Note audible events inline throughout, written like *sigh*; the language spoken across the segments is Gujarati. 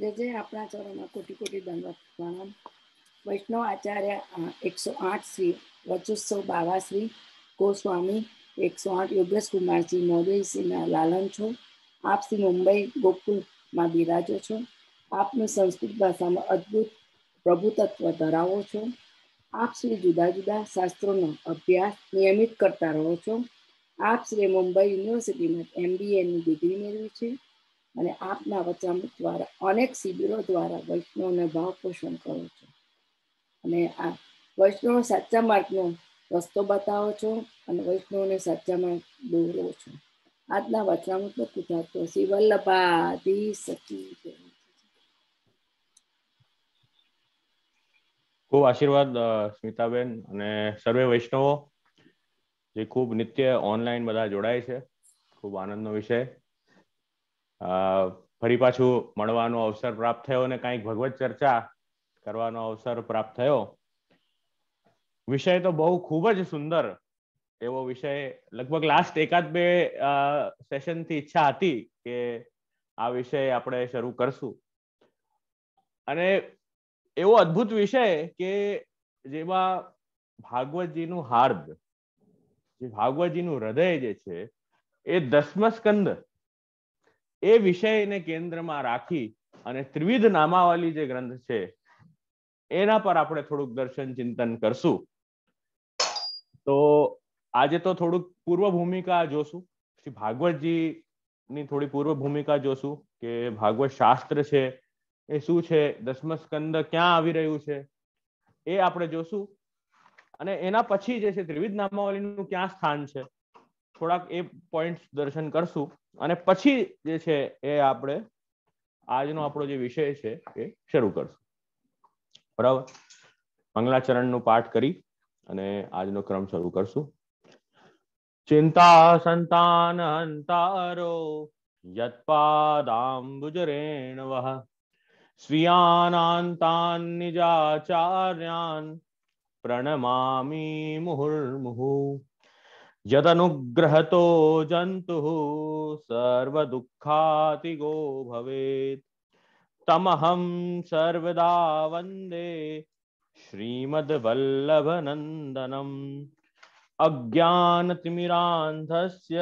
જે જે આપણા ચરણમાં કોટી કોટી દંડવત પ્રણામ. વૈષ્ણવ આચાર્ય એકસો આઠ શ્રી વચુસ્સવ બાવાશ્રી ગોસ્વામી, એકસો આઠ યોગેશ કુમારજી મોદયસિંહના લાલન છો. આપ શ્રી મુંબઈ ગોકુલમાં બિરાજો છો. આપનું સંસ્કૃત ભાષામાં અદ્ભુત પ્રભુતત્વ ધરાવો છો. આપ શ્રી જુદા જુદા શાસ્ત્રોનો અભ્યાસ નિયમિત કરતા રહો છો. આપ શ્રી મુંબઈ યુનિવર્સિટીમાં એમબીએની ડિગ્રી મેળવી છે. અને આપના વચન દ્વારા, અનેક શિબિરો દ્વારા વૈષ્ણવને ભાવ પોષણ કરો છો. અને આ વૈષ્ણવ સાચા માર્ગનો રસ્તો બતાવો છો અને વૈષ્ણવને સાચા માર્ગ દોરો છો. આજના વચનામૃત કૃતાર્થો શ્રી વલ્લભાધી સચી. ખૂબ આશીર્વાદ સ્મિતાબેન અને સર્વે વૈષ્ણવો, જે ખૂબ નિત્ય ઓનલાઈન બધા જોડાય છે. ખૂબ આનંદનો વિષય. ફરી પાછું મળવાનો અવસર પ્રાપ્ત થયો અને કંઈક ભગવત ચર્ચા કરવાનો અવસર પ્રાપ્ત થયો. વિષય તો બહુ ખૂબ જ સુંદર એવો વિષય, લગભગ લાસ્ટ એકાદ બે સેશનથી ઈચ્છા હતી કે આ વિષય આપણે શરૂ કરશું. અને એવો અદ્ભુત વિષય કે જેમાં ભાગવતજીનું હાર્દ, જે ભાગવતજીનું હૃદય જે છે, એ દસમ સ્કંદ એ વિષયને કેન્દ્રમાં રાખી અને ત્રિવિધ નામાવલી જે ગ્રંથ છે, એના પર આપણે થોડુંક દર્શન ચિંતન કરશું. તો આજે તો થોડુંક પૂર્વ ભૂમિકા જોશું. શ્રી ભાગવતજી ની થોડી પૂર્વ ભૂમિકા જોશું કે ભાગવત શાસ્ત્ર છે, એ શું છે, દસમ સ્કંદ ક્યાં આવી રહ્યું છે, એ આપણે જોશું. અને એના પછી જે છે, ત્રિવિધ નામાવલીનું ક્યાં સ્થાન છે થોડાક એ પોઈન્ટ દર્શન કરશું. અને પછી જે છે એ આપણે આજનો આપણો જે વિષય છે એ શરૂ કરશું. બરાબર? મંગલાચરણનો પાઠ કરી અને આજનો ક્રમ શરૂ કરશું. ચિંતા સંતાન અંતારો યત્પાદાંબુજરેણવઃ સ્વિયાનાંતાન નિજાચાર્યાન પ્રણમામી મુહુર્મુહુ. यदनुग्रहतो जन्तुः सर्वदुःखातिगो भवेत्। तमहं सर्वदा वंदे श्रीमद्वल्लभनन्दनम्। अज्ञानतिमिरान्धस्य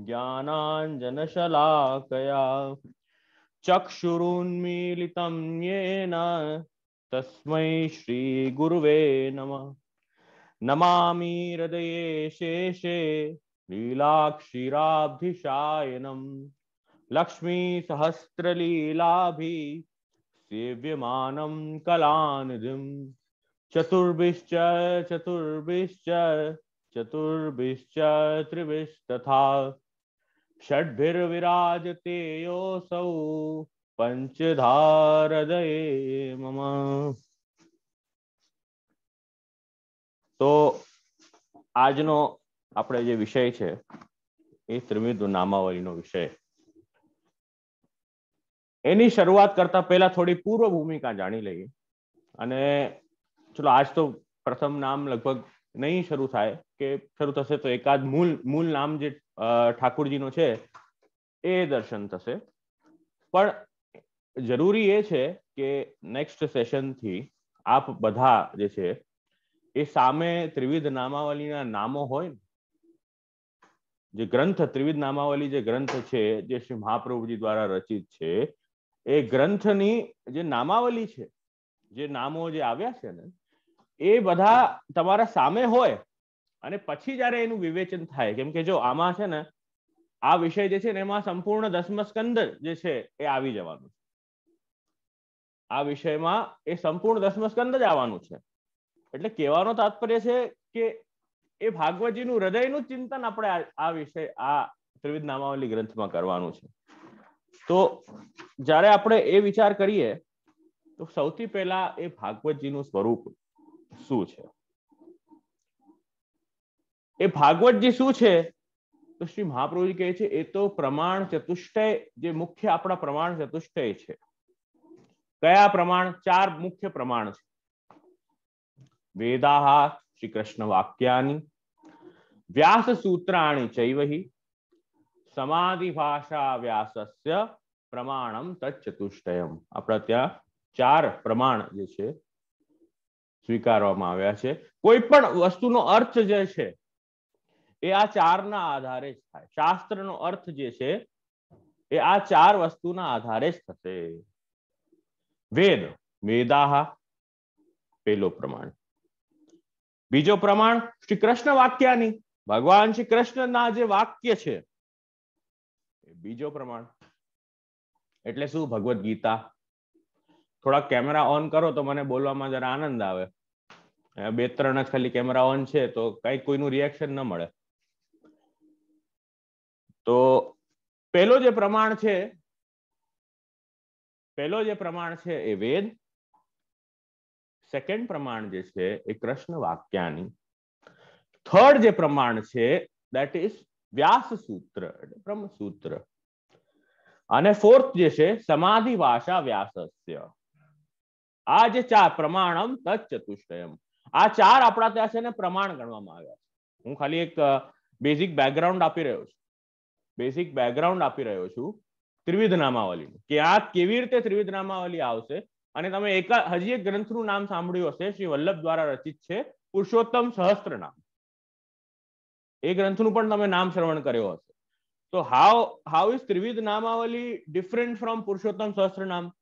ज्ञानाञ्जनशलाकया चक्षुरुन्मीलितं येन तस्मै श्रीगुरुवे नमः। नमामि हृदये शेषे लीलाक्षीराब्धिशायनम्। लक्ष्मीसहस्रलीलाभि सेव्यमानं कलानिधिं चतुर्भिश्च चतुर्भिश्च चतुर्भिश्च त्रिभिस्तथा। षड्भिर्विराजते योऽसौ पञ्चधारदये मम। તો આજનો આપણે જે વિષય છે, એ ત્રિવિધ નામાવલીનો વિષય. એની શરૂઆત કરતા પહેલા થોડી પૂર્વ ભૂમિકા જાણી લઈએ. અને ચલો, આજ તો પ્રથમ નામ લગભગ નહીં શરૂ થાય, કે શરૂ થશે તો એકાદ મૂળ મૂળ નામ જે ઠાકુરજીનો છે, એ દર્શન થશે. પણ જરૂરી એ છે કે નેક્સ્ટ સેશનથી આપ બધા જે છે એ સામે ત્રિવિધ નામાવલીના નામો હોય જે ગ્રંથ, ત્રિવિધ નામાવલી જે ગ્રંથ છે, જે શ્રી મહાપ્રભુજી દ્વારા રચિત છે, એ ગ્રંથની જે નામાવલી છે, જે નામો જે આવ્યા છે ને, એ બધા તમારા સામે હોય અને પછી જ્યારે એનું વિવેચન થાય, કેમ કે જો આમાં છે ને, આ વિષય જે છે ને, એમાં સંપૂર્ણ દસમ સ્કંદ જે છે, એ આવી જવાનું આ વિષયમાં એ સંપૂર્ણ દસમ સ્કંદ જ આવવાનું છે. એટલે કહેવાનો તાત્પર્ય છે કે એ ભાગવતજીનું હૃદયનું ચિંતન આપણે આ વિષય આ ત્રિવિધ નામાવલી ગ્રંથમાં કરવાનું છે. તો જ્યારે આપણે એ વિચાર કરીએ, તો સૌથી પહેલા એ ભાગવતજીનું સ્વરૂપ શું છે? એ ભાગવતજી શું છે? તો શ્રી મહાપ્રભુજી કહે છે, એ તો પ્રમાણ ચતુષ્ટય, જે મુખ્ય આપણા પ્રમાણ ચતુષ્ટય છે. કયા પ્રમાણ? ચાર મુખ્ય પ્રમાણ છે. વેદાહ શ્રી કૃષ્ણ વાક્યાની વ્યાસ સૂત્રાણી ચૈવહી સમાધિ ભાષા વ્યાસસ્ય પ્રમાણમ તચતુષ્ટયમ આપણા ત્યાં ચાર પ્રમાણ જે છે સ્વીકારવામાં આવ્યા છે કોઈ પણ વસ્તુનો અર્થ જે છે એ આ ચારના આધારે જ થાય શાસ્ત્રનો અર્થ જે છે એ આ ચાર વસ્તુના આધારે જ થશે વેદ વેદાહ પેલો પ્રમાણ બીજો પ્રમાણ શ્રી કૃષ્ણ વાક્યાની. ભગવાન શ્રી કૃષ્ણના જે વાક્ય છે બીજો પ્રમાણ. એટલે શું? ભગવદ્ ગીતા. થોડા કેમેરા ઓન કરો તો મને બોલવામાં જરા આનંદ આવે. બે ત્રણ જ ખાલી કેમેરા ઓન છે, તો કઈ કોઈનું રિએક્શન ન મળે. તો પેલો જે પ્રમાણ છે, પેલો જે પ્રમાણ છે એ વેદ સેકન્ડ પ્રમાણ જે છે એ કૃષ્ણ વાક્યાની. થર્ડ જે પ્રમાણ છે દેટ ઇઝ વ્યાસ સૂત્ર એટલે બ્રહ્મસૂત્ર અને ફોર્થ જે છે, સમાધિ ભાષા વ્યાસસ્ય. આ જે ચાર પ્રમાણમ તચ ચતુષ્ટયમ આ ચાર આપણા ત્યાં છે ને પ્રમાણ ગણવામાં આવ્યા છે. હું ખાલી એક બેઝિક બેકગ્રાઉન્ડ આપી રહ્યો છું. બેઝિક બેકગ્રાઉન્ડ આપી રહ્યો છું ત્રિવિધ નામાવલીનું. કે આ કેવી રીતે ત્રિવિધ નામાવલી આવશે? અને તમે એક હજી એક ગ્રંથનું નામ સાંભળ્યું હશે, શ્રી વલ્લભ દ્વારા રચિત છે, પુરુષોત્તમ સહસ્ત્ર એ ગ્રંથનું પણ તમે નામ શ્રવણ કર્યો હશે. તો how how is Trividh Namavali different from Purushottam Sahastra Naam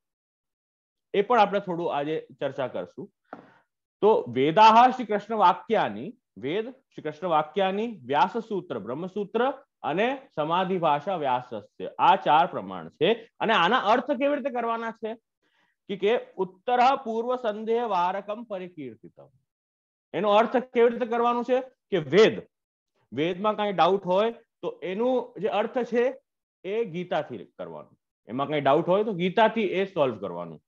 એ પણ આપણે થોડું આજે ચર્ચા કરશું. તો વેદાહ શ્રી કૃષ્ણ વાક્યાની, વેદ શ્રી કૃષ્ણ વાક્યાની વ્યાસ સૂત્ર બ્રહ્મસૂત્ર અને સમાધિ ભાષા વ્યાસસ્ય. આ ચાર પ્રમાણ છે. અને આના અર્થ કેવી રીતે કરવાના છે? કે ઉત્તર પૂર્વ સંદેહ વારકમ પરિકીર્તિતમ એનો અર્થ કેવી રીતે કરવાનું છે કે વેદ, વેદમાં કઈ ડાઉટ હોય તો એનું જે અર્થ છે એ ગીતાથી કરવાનું. એમાં કઈ ડાઉટ હોય તો ગીતાથી એ સોલ્વ કરવાનું.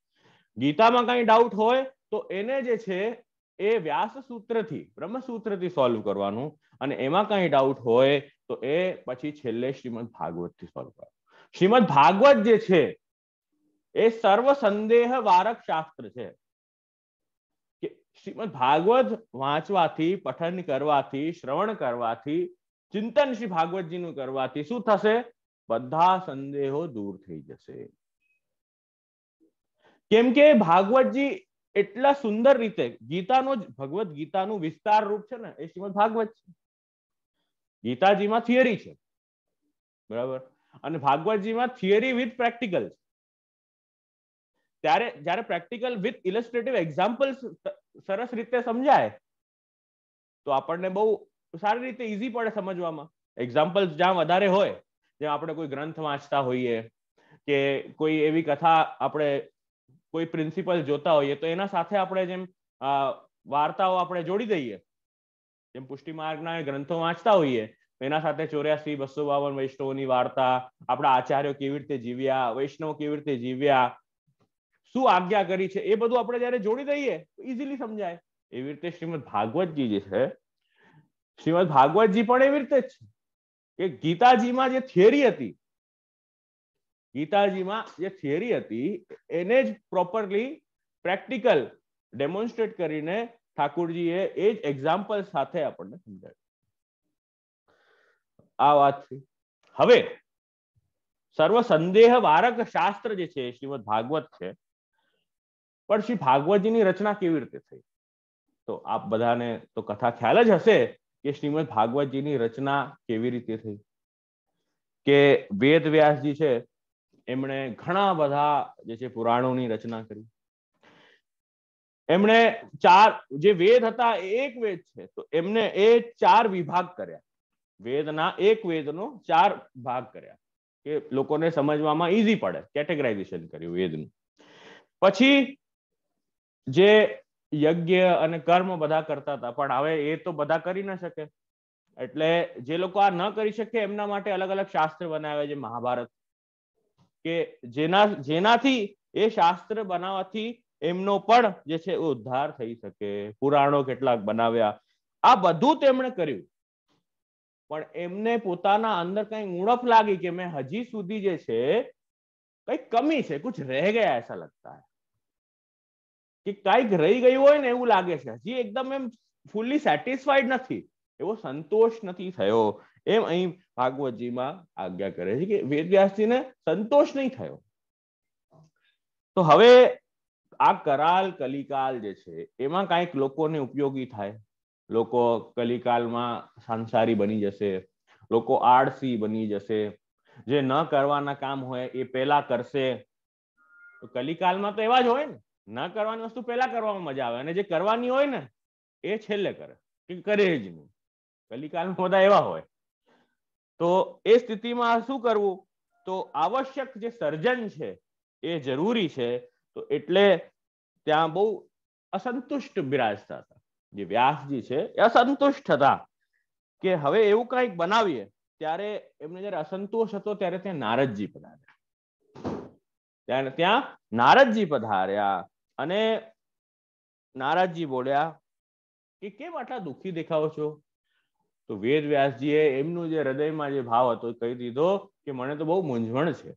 ગીતામાં કઈ ડાઉટ હોય તો એને જે છે એ વ્યાસ સૂત્રથી બ્રહ્મસૂત્રથી સોલ્વ કરવાનું અને એમાં કઈ ડાઉટ હોય તો એ પછી છેલ્લે શ્રીમદ ભાગવતથી સોલ્વ કરવાનું. શ્રીમદ ભાગવત જે છે એ સર્વ સંદેહ વારક શાસ્ત્ર છે. કે શ્રીમદ ભાગવત વાંચવાથી, પઠન કરવાથી, શ્રવણ કરવાથી, ચિંતન શ્રી ભાગવતજીનું કરવાથી શું થશે? બધા સંદેહો દૂર થઈ જશે. કેમ કે ભાગવતજી એટલા સુંદર રીતે ગીતાનો જ ભગવત ગીતાનું વિસ્તાર રૂપ છે ને, એ શ્રીમદ ભાગવત છે. ગીતાજીમાં થિયરી છે. બરાબર? અને ભાગવતજીમાં થિયરી વિથ પ્રેક્ટિકલ છે. ત્યારે જ્યારે પ્રેક્ટિકલ વિથ ઇલસ્ટ્રેટિવ એક્ઝામ્પલ સરસ રીતે સમજાય, તો આપણને બહુ સારી રીતે ઈઝી પડે સમજવામાં. એક્ઝામ્પલ્સ જ્યાં વધારે હોય જ્યાં આપણે કોઈ ગ્રંથ વાંચતા હોઈએ કે કોઈ એવી કથા આપણે કોઈ પ્રિન્સિપલ જોતા હોઈએ, તો એના સાથે આપણે જેમ વાર્તાઓ આપણે જોડી દઈએ. જેમ પુષ્ટિ માર્ગના ગ્રંથો વાંચતા હોઈએ એના સાથે ચોર્યાસી, બસો બાવન વૈષ્ણવોની વાર્તા, આપણા આચાર્યો કેવી રીતે જીવ્યા, વૈષ્ણવ કેવી રીતે જીવ્યા શું આજ્ઞા કરી છે? એ બધું આપણે જયારે જોડી દઈએ ઇઝીલી સમજાય. એવી રીતે શ્રીમદ ભાગવતજી જે છે, શ્રીમદ ભાગવતજી પણ એવી રીતે જ છે કે ગીતાજીમાં જે થિયરી હતી, ગીતાજીમાં જે થિયરી હતી, એને જ પ્રોપરલી પ્રેક્ટિકલ ડેમોન્સ્ટ્રેટ કરીને ઠાકુરજીએ એ જ એક્ઝામ્પલ સાથે આપણને સમજાવ્યું. આ વાત છે. હવે, સર્વ સંદેહ વારક શાસ્ત્ર જે છે શ્રીમદ ભાગવત છે પણ શ્રી ભાગવતજીની રચના કેવી રીતે થઈ? તો આપ બધાને તો કથા ખ્યાલ જ હશે કે શ્રીમદ ભાગવતજીની રચના કેવી રીતે થઈ? કે વેદ વ્યાસજી છે, એમણે ઘણા બધા જે છે પુરાણોની રચના કરી. એમણે ચાર, જે વેદ હતા એક વેદ છે, તો એમને એ ચાર વિભાગ કર્યા. વેદના એક વેદનો ચાર ભાગ કર્યા, કે લોકોને સમજવામાં ઈઝી પડે કેટેગરાઇઝેશન કર્યું વેદનું. પછી જે યજ્ઞ અને કર્મ બધા કરતા હતા. પણ હવે એ તો બધા કરી ન શકે. એટલે જે લોકો આ ન કરી શકે એમના માટે અલગ અલગ શાસ્ત્ર બનાવ્યા છે મહાભારત. કે જેના, જેનાથી એ શાસ્ત્ર બનાવવાથી એમનો પણ જે છે ઉદ્ધાર થઈ શકે. પુરાણો કેટલાક બનાવ્યા. આ બધું તેમણે કર્યું. પણ એમને પોતાના અંદર કઈ ઉણપ લાગી કે મેં હજી સુધી જે છે, કઈ કમી છે, કુછ રહે ગયા એસા લગતા હૈ. કે કંઈક રહી ગયું હોય ને એવું લાગે છે. હજી એકદમ એમ ફૂલ્લી સેટિસ્ફાઈડ નથી. એવો સંતોષ નથી થયો. એમ અહીં ભાગવતજીમાં આજ્ઞા કરે છે કે વેદવ્યાસજીને સંતોષ નહીં થયો. તો હવે આ કરાલ કલિકાલ જે છે, એમાં કાંઈક લોકોને ઉપયોગી થાય. લોકો કલિકાલમાં સંસારી બની જશે. લોકો આળસી બની જશે. જે ન કરવાના કામ હોય એ પેલા કરશે. તો કલિકાલમાં તો એવા જ હોય ને. ન કરવાની વસ્તુ પહેલા કરવામાં મજા આવે અને જે કરવાની હોય ને, એ છેલ્લે કરે, કે કરે જ નહીં. કલિકાલમાં બધા એવા હોય. તો એ સ્થિતિમાં શું કરવું? તો આવશ્યક જે સર્જન છે, એ જરૂરી છે. તો એટલે ત્યાં બહુ અસંતુષ્ટ બિરાજતા હતા. જે વ્યાસજી છે, એ અસંતુષ્ટ હતા કે હવે એવું કંઈક બનાવીએ, ત્યારે એમને જયારે અસંતોષ હતો, ત્યારે ત્યાં નારદજી પધાર્યા. ત્યાં નારદજી પધાર્યા. અને નારાજજી બોલ્યા કે કેમ આટલા દુઃખી દેખાવો છો? તો વેદ વ્યાસજીએ એમનું જે હૃદયમાં જે ભાવ હતો કહી દીધો કે મને તો બહુ મૂંઝવણ છે.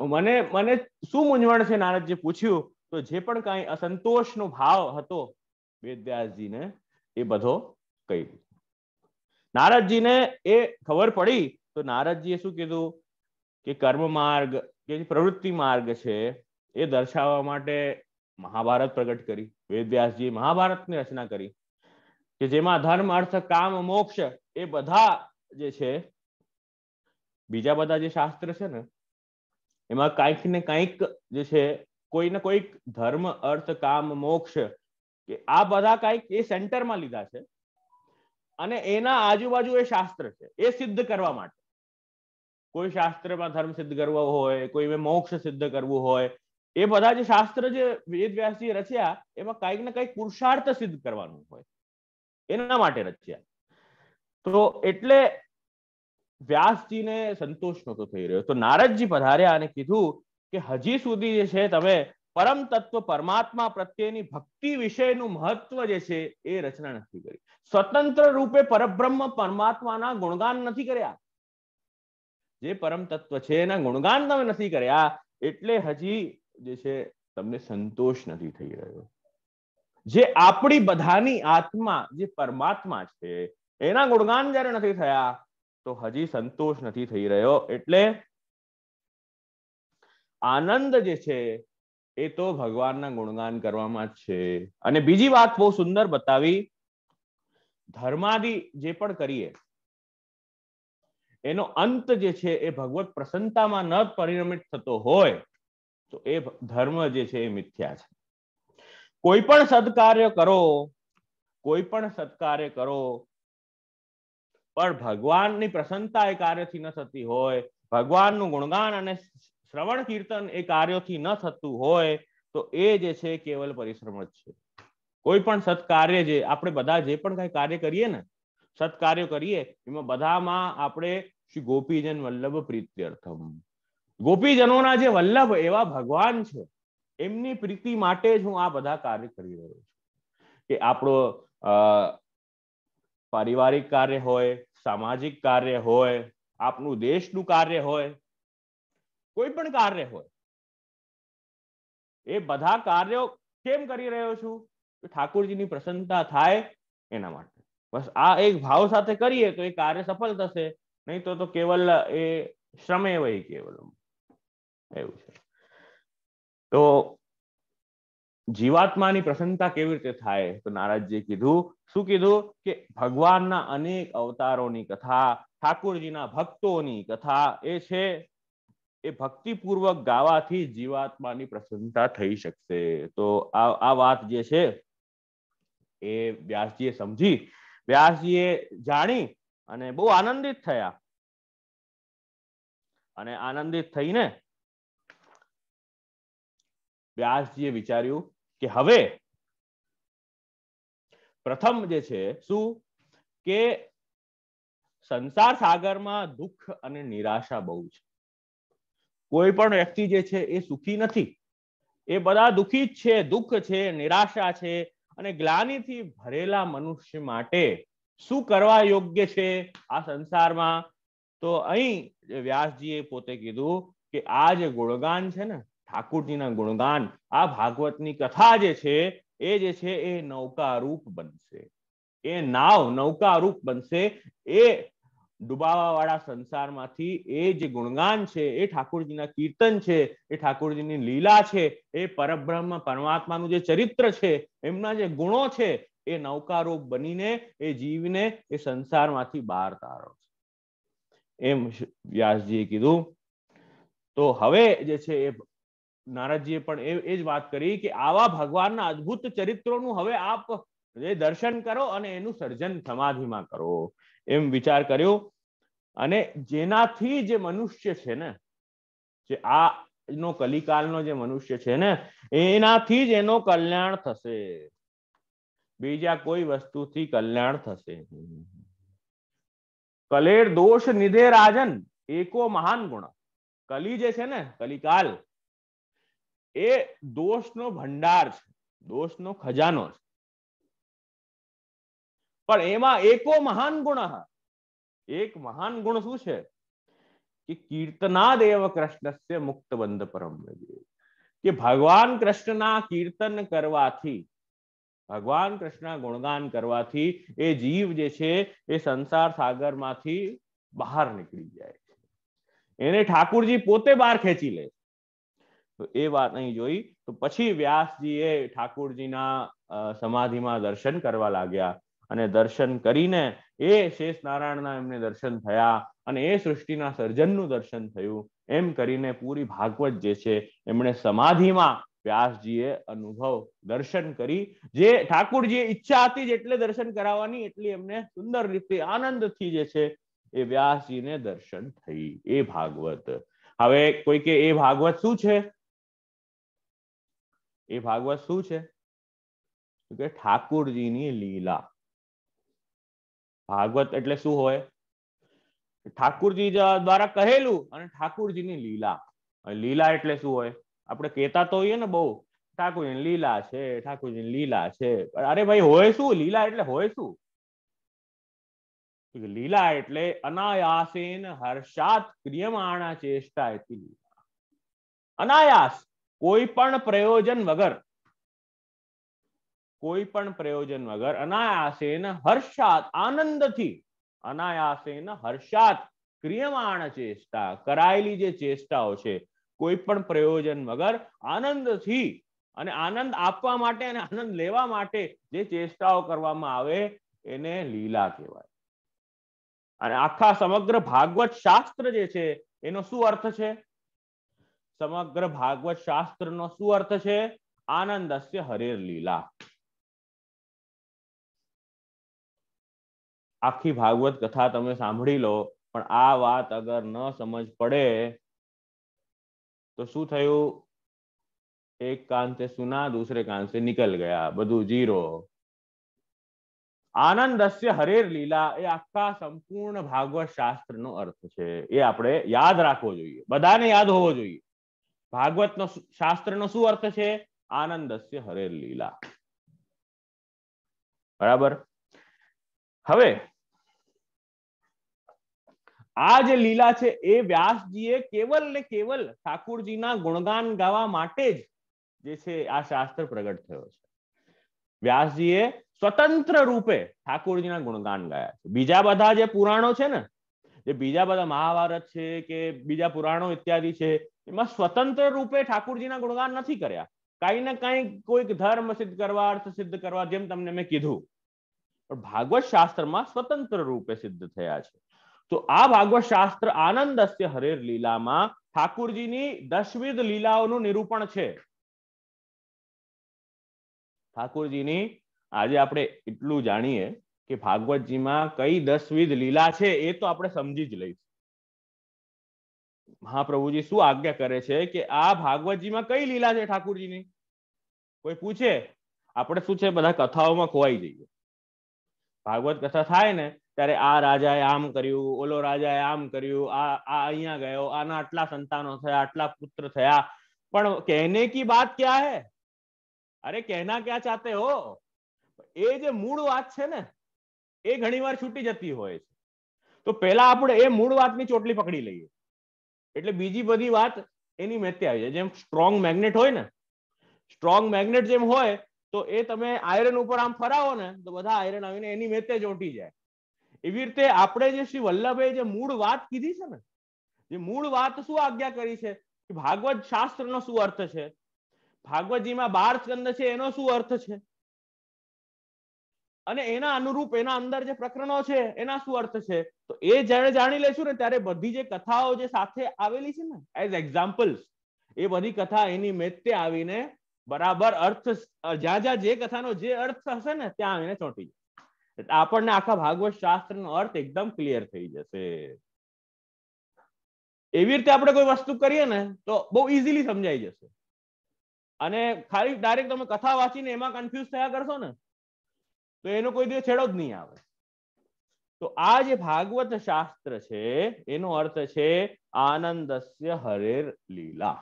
મને મને શું મૂંઝવણ છે? નારદજી પૂછ્યું. તો જે પણ કાંઈ અસંતોષનો ભાવ હતો વેદવ્યાસજીને એ બધો કહી દીધો. નારદજીને એ ખબર પડી તો નારદજીએ શું કીધું? કે કર્મ માર્ગ, કે પ્રવૃત્તિ માર્ગ છે એ દર્શાવવા માટે મહાભારત પ્રગટ કરી. વેદવ્યાસજી મહાભારતની રચના કરી કે જેમાં ધર્મ, અર્થ, કામ, મોક્ષ એ બધા જે છે, બીજા બધા જે શાસ્ત્ર છે ને, એમાં કાંઈક ને કાંઈક જે છે, કોઈ ને કોઈક ધર્મ, અર્થ, કામ, મોક્ષ કે આ બધા કાંઈક એ સેન્ટરમાં લીધા છે અને એના આજુબાજુ એ શાસ્ત્ર છે, એ સિદ્ધ કરવા માટે. કોઈ શાસ્ત્રમાં ધર્મ સિદ્ધ કરવો હોય, કોઈ મોક્ષ સિદ્ધ કરવું હોય એ બધા જે શાસ્ત્ર જે વેદ વ્યાસજી રચ્યા, એમાં કંઈક ને કંઈક પુરુષાર્થ સિદ્ધ કરવાનું હોય. એના માટે રચ્યા. તો એટલે વ્યાસજીને સંતોષ નહોતો થઈ રહ્યો. તો નારદજી પધાર્યા અને કીધું કે હજી સુધી જે છે તમે પરમ તત્વ પરમાત્મા પ્રત્યેની ભક્તિ વિષયનું મહત્વ જે છે એ રચના નથી કરી. સ્વતંત્ર રૂપે પરબ્રહ્મ પરમાત્માના ગુણગાન નથી કર્યા. જે પરમ તત્વ છે એના ગુણગાન તમે નથી કર્યા, એટલે હજી જે છે, તમને સંતોષ નથી થઈ રહ્યો. જે આપણી બધાની આત્મા, જે પરમાત્મા છે, એના ગુણગાન જયારે નથી થયા, તો હજી સંતોષ નથી થઈ રહ્યો. એટલે આનંદ જે છે, એ તો ભગવાનના ગુણગાન કરવામાં જ છે. અને બીજી વાત બહુ સુંદર બતાવી. ધર્માદિ જે પણ કરીએ, એનો અંત જે છે, એ ભગવત પ્રસન્નતામાં ન પરિણમિત થતો હોય તો એ ધર્મ જે છે એ મિથ્યા છે. કોઈ પણ સત્કાર્ય કરો, કોઈ પણ સત્કાર્ય કરો, પણ ભગવાનની પ્રસન્નતા એ કાર્યથી ન થતી હોય, ભગવાનનું ગુણગાન અને શ્રવણ કીર્તન એ કાર્યોથી ન થતું હોય, તો એ જે છે કેવલ પરિશ્રમ જ છે. કોઈ પણ સત્કાર્ય જે, આપણે બધા જે પણ કઈ કાર્ય કરીએ ને, સત્કાર્યો કરીએ, એમાં બધામાં આપણે શ્રી ગોપીજન વલ્લભ પ્રીત્યર્થમ. ગોપીજનોના જે વલ્લભ એવા ભગવાન છે, એમની પ્રીતિ માટે જ હું આ બધા કાર્ય કરી રહ્યો છું. કે આપણો પારિવારિક કાર્ય હોય, સામાજિક કાર્ય હોય, આપનું દેશનું કાર્ય હોય, કોઈ પણ કાર્ય હોય, એ બધા કાર્યો કેમ કરી રહ્યો છું? ઠાકોરજીની પ્રસન્નતા થાય એના માટે. બસ આ એક ભાવ સાથે કરીએ તો એ કાર્ય સફળ થશે, નહીં તો તો કેવલ એ શ્રમે વહી કેવલ. એવું છે. તો જીવાત્માની પ્રસન્નતા કેવી રીતે થાય? તો નારાજજીએ કીધું, શું કીધું? કે ભગવાનના અનેક અવતારોની કથા, ઠાકોરજીના ભક્તોની કથા એ છે, એ ભક્તિપૂર્વક ગાવાથી જીવાત્માની પ્રસન્નતા થઈ શકશે. તો આ વાત જે છે, એ વ્યાસજીએ સમજી. વ્યાસજીએ જાણી અને બહુ આનંદિત થયા. અને આનંદિત થઈને વ્યાસજીએ વિચાર્યું કે હવે પ્રથમ જે છે શું? કે સંસાર સાગરમાં દુઃખ અને નિરાશા બહુ છે. કોઈ પણ વ્યક્તિ જે છે એ સુખી નથી. એ બધા દુઃખી જ છે, દુઃખ છે, નિરાશા છે અને ગ્લાનીથી ભરેલા મનુષ્ય માટે શું કરવા યોગ્ય છે આ સંસારમાં? તો અહીં વ્યાસજીએ પોતે કીધું કે આ જે ગુણગાન છે ને ઠાકુરજીના ગુણગાન. આ ભાગવતની કથા જે છે, એ જે છે, એ નૌકારૂપ બનશે. એ નાવ નૌકારૂપ બનશે. એ ડુબાવા વાળા સંસારમાંથી એ જે ગુણગાન છે, એ ઠાકોરજીના કીર્તન છે, એ ઠાકોરજીની લીલા છે, એ પરબ્રહ્મ પરમાત્માનું જે ચરિત્ર છે, એમના જે ગુણો છે, એ નૌકારૂપ બનીને, એ જીવને, એ સંસારમાંથી બહાર તારો છે. એમ વ્યાસજીએ કીધું. તો હવે જે છે, એ નારદજીએ પણ એ જ વાત કરી કે આવા ભગવાનના અદ્ભુત ચરિત્રોનું હવે આપ જે દર્શન કરો અને એનું સર્જન સમાધિમાં કરો. એમ વિચાર કર્યો. અને જેનાથી જે મનુષ્ય છે ને, જે આ નો કલિકાલનો જે મનુષ્ય છે ને, એનાથી જ એનો કલ્યાણ થશે. બીજા કોઈ વસ્તુથી કલ્યાણ થશે કલેર દોષ નિધે રાજન, એકો મહાન ગુણ. કલી જે છે ને, કલિકાલ એ દોષનો ભંડાર છે, દોષનો ખજાનો છે. પણ એમાં એકો મહાન ગુણ એક મહાન ગુણ શું છે? કે કીર્તનાદેવ કૃષ્ણસ્ય મુક્ત બંધ પરમ કે ભગવાન કૃષ્ણના કીર્તન કરવાથી, ભગવાન કૃષ્ણ ગુણગાન કરવાથી એ જીવ જે છે એ સંસાર સાગરમાંથી બહાર નીકળી જાય છે. એને ઠાકુરજી પોતે બહાર ખેંચી લે તો એ વાત અહીં જોઈ. તો પછી વ્યાસજીએ ઠાકોરજીના સમાધિમાં દર્શન કરવા લાગ્યા. અને દર્શન કરીને એ શેષ નારાયણના એમને દર્શન થયા અને એ સૃષ્ટિના સર્જનનું દર્શન થયું. એમ કરીને પૂરી ભાગવત જે છે, એમણે સમાધિમાં વ્યાસજીએ અનુભવ દર્શન કરી. જે ઠાકુરજીએ ઈચ્છા હતી જેટલે દર્શન કરાવવાની, એટલી એમને સુંદર રીતે આનંદથી જે છે, એ વ્યાસજીને દર્શન થઈ. એ ભાગવત. હવે કોઈ કે એ ભાગવત શું છે? એ ભાગવત શું છે? કે ઠાકુરજીની લીલા. ભાગવત એટલે શું હોય? ઠાકુરજી દ્વારા કહેલું અને ઠાકુરજીની લીલા. લીલા એટલે શું હોય? આપણે કહેતા તો હોઈએ ને બહુ, ઠાકુરજીની લીલા છે, ઠાકુરજીની લીલા છે. અરે ભાઈ, હોય શું? લીલા એટલે હોય શું? લીલા એટલે અનાયાસેન હર્ષાત ક્રિયમાણા ચેષ્ટા અનાયાસ કોઈ પણ પ્રયોજન વગર કોઈ પણ પ્રયોજન વગર અનાયાસેન હર્ષાત, આનંદથી અનાયાસેન હર્ષાત ક્રિયમાણ ચેષ્ટા, કરાયેલી જે ચેષ્ટાઓ છે કોઈ પણ પ્રયોજન વગર આનંદથી અને આનંદ આપવા માટે અને આનંદ લેવા માટે જે ચેષ્ટાઓ કરવામાં આવે, એને લીલા કહેવાય. અને આખા સમગ્ર ભાગવત શાસ્ત્ર જે છે, એનો શું અર્થ છે? समग्र भागवत शास्त्र नो शु अर्थ है आनंद से हरेर लीला आखी भागवत कथा तब सांभी लो आत अगर न समझ पड़े तो शु एक कान से सुना दूसरे कान से निकल गया बढ़ू ज़ीरो आनंद से हरेर लीला ए आखा संपूर्ण भागवत शास्त्र नो अर्थ है ये अपने याद रखो जो बधाने याद होविए ભાગવતનો શાસ્ત્રનો શું અર્થ છે? આનંદસ્ય હરે લીલા. બરાબર? હવે, આ જે લીલા છે એ વ્યાસજીએ કેવલ ને કેવલ ઠાકુરજીના ગુણગાન ગાવા માટે જ જે છે આ શાસ્ત્ર પ્રગટ થયો છે. વ્યાસજીએ સ્વતંત્ર રૂપે ઠાકોરજીના ગુણગાન ગાયા છે. બીજા બધા જે પુરાણો છે ને, જે બીજા બધા મહાભારત છે કે બીજા પુરાણો ઇત્યાદિ છે એમાં સ્વતંત્ર રૂપે ઠાકુરજીના ગુણગાન નથી કર્યા. કઈ ને કઈ કોઈક ધર્મ સિદ્ધ કરવા, અર્થ સિદ્ધ કરવા જેમ તમને મેં કીધું. પણ ભાગવત શાસ્ત્રમાં સ્વતંત્ર રૂપે સિદ્ધ થયા છે. તો આ ભાગવત શાસ્ત્ર આનંદસ્ય હરેર લીલામાં ઠાકુરજીની દશવિધ લીલાઓનું નિરૂપણ છે. ઠાકુરજીની આજે આપણે એટલું જાણીએ કે ભાગવતજીમાં કઈ દસવિધ લીલા છે એ તો આપણે સમજી જ લઈશું. મહાપ્રભુજી શું આજ્ઞા કરે છે કે આ ભાગવતજીમાં કઈ લીલા છે ઠાકુરજીની? કોઈ પૂછે? આપણે શું છે? બધા કથાઓમાં ખોવાઈ જઈએ. ભાગવત કથા થાય ને, ત્યારે આ રાજાએ આમ કર્યું, ઓલો રાજાએ આમ કર્યું, આ આ અહીંયા ગયો, આના આટલા સંતાનો થયા, આટલા પુત્ર થયા. પણ કહેને કી બાત ક્યાં હે? અરે કહેના ક્યાં ચાહતે હો? એ જે મૂળ વાત છે ને, એ ઘણીવાર છૂટી જતી હોય છે. તો પહેલા આપણે એ મૂળ વાતની ચોટલી પકડી લઈએ. એટલે બીજી બધી વાત એની મેતે આવી જાય. જેમ સ્ટ્રોંગ મેગ્નેટ હોય ને સ્ટ્રોંગ મેગ્નેટ જેમ હોય, તો એ તમે આયરન ઉપર આમ ફરાવો ને, તો બધા આયરન આવીને એની મેતે ચોંટી જાય. એવી રીતે આપણે જે શ્રી વલ્લભે જે મૂળ વાત કીધી છે ને, જે મૂળ વાત શું આજ્ઞા કરી છે? કે ભાગવત શાસ્ત્રનો શું અર્થ છે? ભાગવતજીમાં બાર સ્કંદ છે, એનો શું અર્થ છે? અને એના અનુરૂપ, એના અંદર જે પ્રકરણો છે, એના શું અર્થ છે? તો એ જયારે જાણી લેશું ને, ત્યારે બધી જે કથાઓ જે સાથે આવેલી છે ને એઝ એક્ઝામ્પલ્સ એ બધી કથા એની મેતે આવીને બરાબર અર્થ જ્યાં જ્યાં જે કથાનો જે અર્થ હશે ને, ત્યાં આવીને ચોંટી જશે આપણને આખા ભાગવત શાસ્ત્રનો અર્થ એકદમ ક્લિયર થઈ જશે. એવી રીતે આપણે કોઈ વસ્તુ કરીએ ને, તો બહુ ઇઝીલી સમજાઈ જશે. અને ખાલી ડાયરેક્ટ તમે કથા વાંચીને એમાં કન્ફ્યુઝ થયા કરશો ને તો એનો કોઈ દિવસ છેડો જ નહીં આવે. તો આ જે ભાગવત શાસ્ત્ર છે, એનો અર્થ છે આનંદસ્ય હરેર લીલા.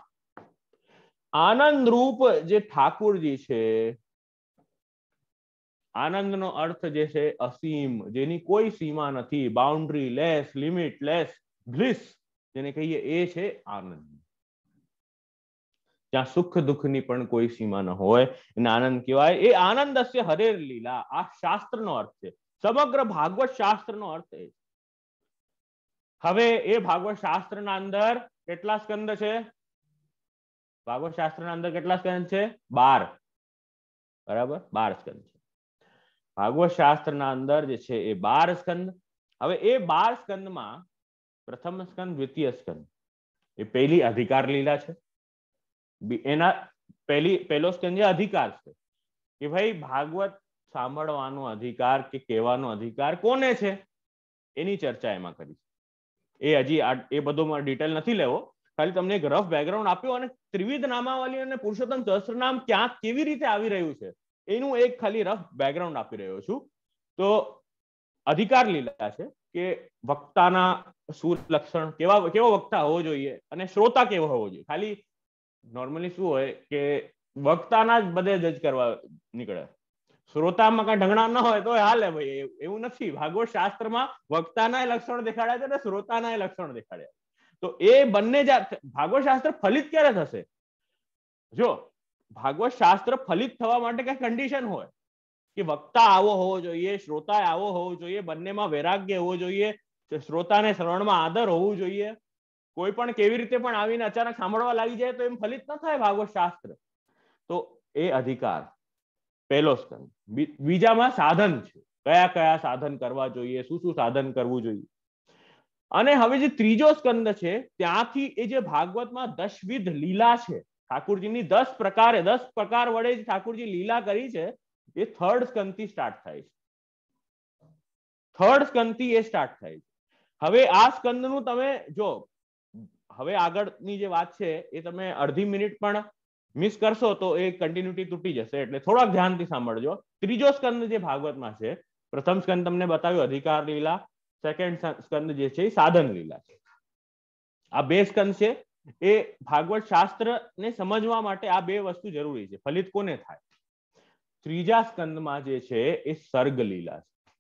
આનંદ રૂપ જે ઠાકુરજી છે, આનંદનો અર્થ જે છે અસીમ, જેની કોઈ સીમા નથી boundary less limit less bliss જેને કહીએ એ છે આનંદ. જ્યાં સુખ દુઃખની પણ કોઈ સીમા ન હોય. એને આનંદ કહેવાય. એ આનંદ હરેર લીલા. આ શાસ્ત્રનો અર્થ છે. સમગ્ર ભાગવત શાસ્ત્રનો અર્થ એ હવે એ ભાગવત શાસ્ત્રના અંદર કેટલા સ્કંદ છે? ભાગવત શાસ્ત્રના અંદર કેટલા સ્કંદ છે? બાર. બરાબર? બાર સ્કંદ છે. ભાગવત શાસ્ત્રના અંદર જે છે એ બાર સ્કંદ. હવે એ બાર સ્કંદમાં પ્રથમ સ્કંદ, દ્વિતીય સ્કંદ. એ પહેલી અધિકાર લીલા છે. એના પહેલી, પહેલો જે અધિકાર છે. કે ભાઈ ભાગવત સાંભળવાનો અધિકાર કે કહેવાનો અધિકાર કોને છે? એની ચર્ચા એમાં કરી એ હજી એ બધો ડિટેલ નથી લેવો. ખાલી તમને એક રફ બેકગ્રાઉન્ડ આપ્યો અને ત્રિવિધ નામાવલી અને પુરુષોત્તમ સહસ્ત્રનામ ક્યાં કેવી રીતે આવી રહ્યું છે, એનું એક ખાલી રફ બેકગ્રાઉન્ડ આપી રહ્યો છું. તો અધિકાર લીલા છે કે વક્તાના સુર લક્ષણ કેવા, કેવો વક્તા હોવો જોઈએ અને શ્રોતા કેવો હોવો જોઈએ. ખાલી નોર્મલી શું હોય કે વક્તાના જ બધે જજ કરવા નીકળે. શ્રોતામાં કઈ ઢગણા ન હોય તો હાલે ભાઈ એવું નથી. ભાગવત શાસ્ત્રમાં વક્તાના લક્ષણ દેખાડ્યા છે અને શ્રોતાના લક્ષણ દેખાડ્યા તો એ બંને ભાગવત શાસ્ત્ર ફલિત ક્યારે થશે? જો, ભાગવત શાસ્ત્ર ફલિત થવા માટે કઈ કન્ડિશન હોય કે વક્તા આવો હોવો જોઈએ શ્રોતા આવો હોવો જોઈએ, બંનેમાં વૈરાગ્ય હોવો જોઈએ, શ્રોતાને શ્રવણમાં આદર હોવું જોઈએ કોઈ પણ કેવી રીતે પણ આવીને અચાનક સાંભળવા લાગી જાય તો એમ ફલિત ન થાય ભાગવત શાસ્ત્ર તો એ અધિકાર, પહેલો સ્કંદ. બીજામાં સાધન છે. કયા કયા સાધન કરવા જોઈએ, શું શું સાધન કરવું જોઈએ? અને હવે જે ત્રીજો સ્કંદ છે, ત્યાંથી એ જે ભાગવતમાં દશવિધ લીલા છે, ઠાકુરજીની દસ પ્રકારે, દસ પ્રકાર વડે ઠાકુરજી લીલા કરી છે, એ થર્ડ સ્કંદથી સ્ટાર્ટ થાય છે. થર્ડ સ્કંદથી એ સ્ટાર્ટ થાય છે. હવે આ સ્કંદનું તમે જો હવે આગળની જે વાત છે, એ તમે અડધી મિનિટ પણ મિસ કરશો તો એ કન્ટિન્યુટી તૂટી જશે. એટલે થોડાક ધ્યાનથી સાંભળજો. ત્રીજો સ્કંદ જે ભાગવતમાં છે, પ્રથમ સ્કંદ તમને બતાવ્યું, અધિકાર લીલા. સેકન્ડ સ્કંદ જે છે, એ સાધન લીલા છે. આ બે સ્કંદ છે, એ ભાગવત શાસ્ત્ર ને સમજવા માટે આ બે વસ્તુ જરૂરી છે. ફલિત કોને થાય? ત્રીજા સ્કંદમાં જે છે, એ સર્ગ લીલા છે.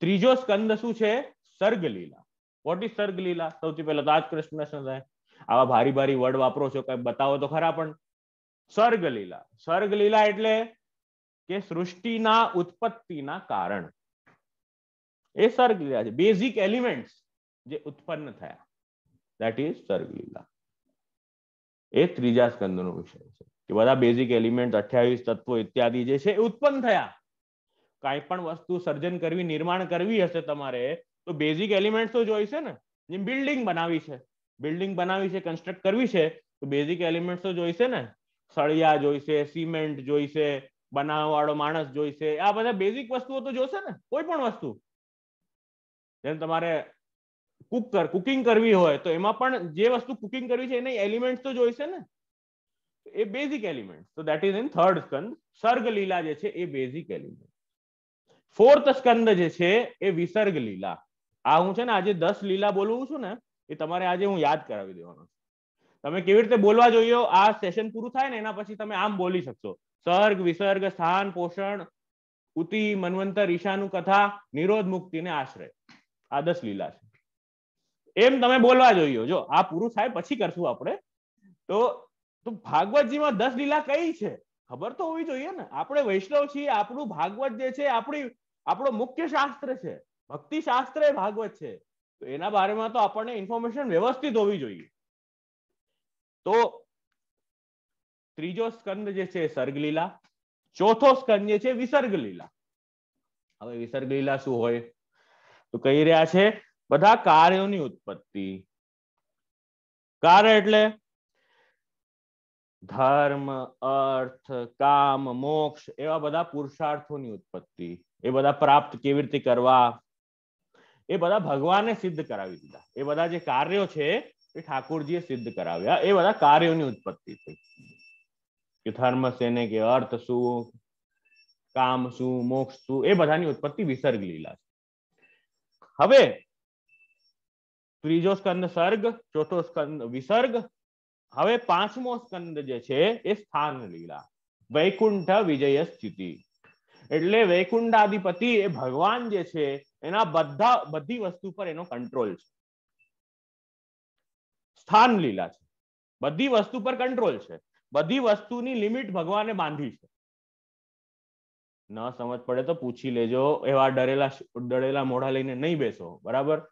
ત્રીજો સ્કંદ શું છે? સર્ગ લીલા વોટ ઇઝ સર્ગ લીલા સૌથી પહેલા તો આજ કૃષ્ણ થાય. આવા ભારી ભારી વર્ડ વાપરો છો, કઈ બતાવો તો ખરા, પણ સર્ગ લીલા સર્ગ લીલા એટલે કે સૃષ્ટિના ઉત્પત્તિના કારણ. એ સર્ગ લીલા છે. બેઝિક એલિમેન્ટ્સ જે ઉત્પન્ન થયા. દેટ ઇઝ સર્ગ લીલા એ ત્રીજા સ્કંદનો વિષય છે. કે બધા બેઝિક એલિમેન્ટ અઠ્યાવીસ તત્વો ઇત્યાદિ જે છે, એ ઉત્પન્ન થયા. કાંઈ પણ વસ્તુ સર્જન કરવી, નિર્માણ કરવી હશે તમારે તો બેઝિક એલિમેન્ટ તો જોઈશે ને? જેમ બિલ્ડિંગ બનાવી છે. બિલ્ડિંગ બનાવી છે કન્સ્ટ્રક્ટ કરવી છે, તો બેઝિક એલિમેન્ટ તો જોઈશે ને? સળિયા જોઈશે સિમેન્ટ જોઈશે બનાવવા વાળો માણસ જોઈશે આ બધા બેઝિક વસ્તુઓ તો જોશે ને? કોઈ પણ વસ્તુ. જેમ તમારે કુક કુકિંગ કરવી હોય, તો એમાં પણ જે વસ્તુ કુકિંગ કરવી છે, એની એલિમેન્ટ તો જોઈશે ને? એ બેઝિક એલિમેન્ટ તો દેટ ઇઝ ઇન થર્ડ સ્કંદ. સર્ગ લીલા જે છે, એ બેઝિક એલિમેન્ટ ફોર્થ સ્કંદ જે છે, એ વિસર્ગ લીલા આ હું છે ને આજે દસ લીલા બોલવું છું ને, એ તમારે આજે હું યાદ કરાવી દેવાનો તમે કેવી રીતે બોલવા જોઈએ આ સેશન પૂરું થાય ને, એના પછી તમે આમ બોલી શકશો. સર્ગ, વિસર્ગ, સ્થાન, પોષણ, ઉતિ, મનવંતર, ઈશાનું કથા, નિરોધ, મુક્તિ ને આશ્રય. આ દસ લીલા છે. એમ તમે બોલવા જોઈએ. જો, આ પૂરું થાય પછી કરશું આપણે. તો તો ભાગવતજીમાં દસ લીલા કઈ છે? ખબર તો હોવી જોઈએ ને. આપણે વૈષ્ણવ છીએ, આપણું ભાગવત જે છે આપણી, આપણો મુખ્ય શાસ્ત્ર છે. ભક્તિ શાસ્ત્ર એ ભાગવત છે. તો એના બારેમાં તો આપણને ઇન્ફોર્મેશન વ્યવસ્થિત હોવી જોઈએ. તો ત્રીજો સ્કંદ જે છે સર્ગ લીલા ચોથો સ્કંદ જે છે વિસર્ગ લીલા હવે વિસર્ગ શું હોય? તો કહી રહ્યા છે, બધા કાર્યોની ઉત્પત્તિ. કાર્ય એટલે ધર્મ, અર્થ, કામ, મોક્ષ એવા બધા પુરુષાર્થોની ઉત્પત્તિ. એ બધા પ્રાપ્ત કેવી રીતે કરવા? એ બધા ભગવાને સિદ્ધ કરાવી દીધા. એ બધા જે કાર્યો છે, એ ઠાકોરજીએ સિદ્ધ કરાવ્યા. એ બધા કાર્યોની ઉત્પત્તિ થઈ. કે ધર્મ સેને કે અર્થ શું, કામ શું, મોક્ષ શું, એ બધાની ઉત્પત્તિ વિસર્ગ લીલા છે. હવે ત્રીજો સ્કંદ સર્ગ, ચોથો સ્કંદ વિસર્ગ, હવે પાંચમો સ્કંદ જે છે, એ સ્થાન લીલા. વૈકુંઠ વિજય સ્થિતિ એટલે વૈકુંઠાધિપતિ એ ભગવાન જે છે એના બધા, બધી વસ્તુ પર એનો કંટ્રોલ છે. સ્થાન લીલા છે. બધી વસ્તુ પર કંટ્રોલ છે. બધી વસ્તુની લિમિટ ભગવાને બાંધી છે. ન સમજ પડે તો પૂછી લેજો. એવા ડરેલા ડરેલા મોઢા લઈને નહીં બેસો. બરાબર?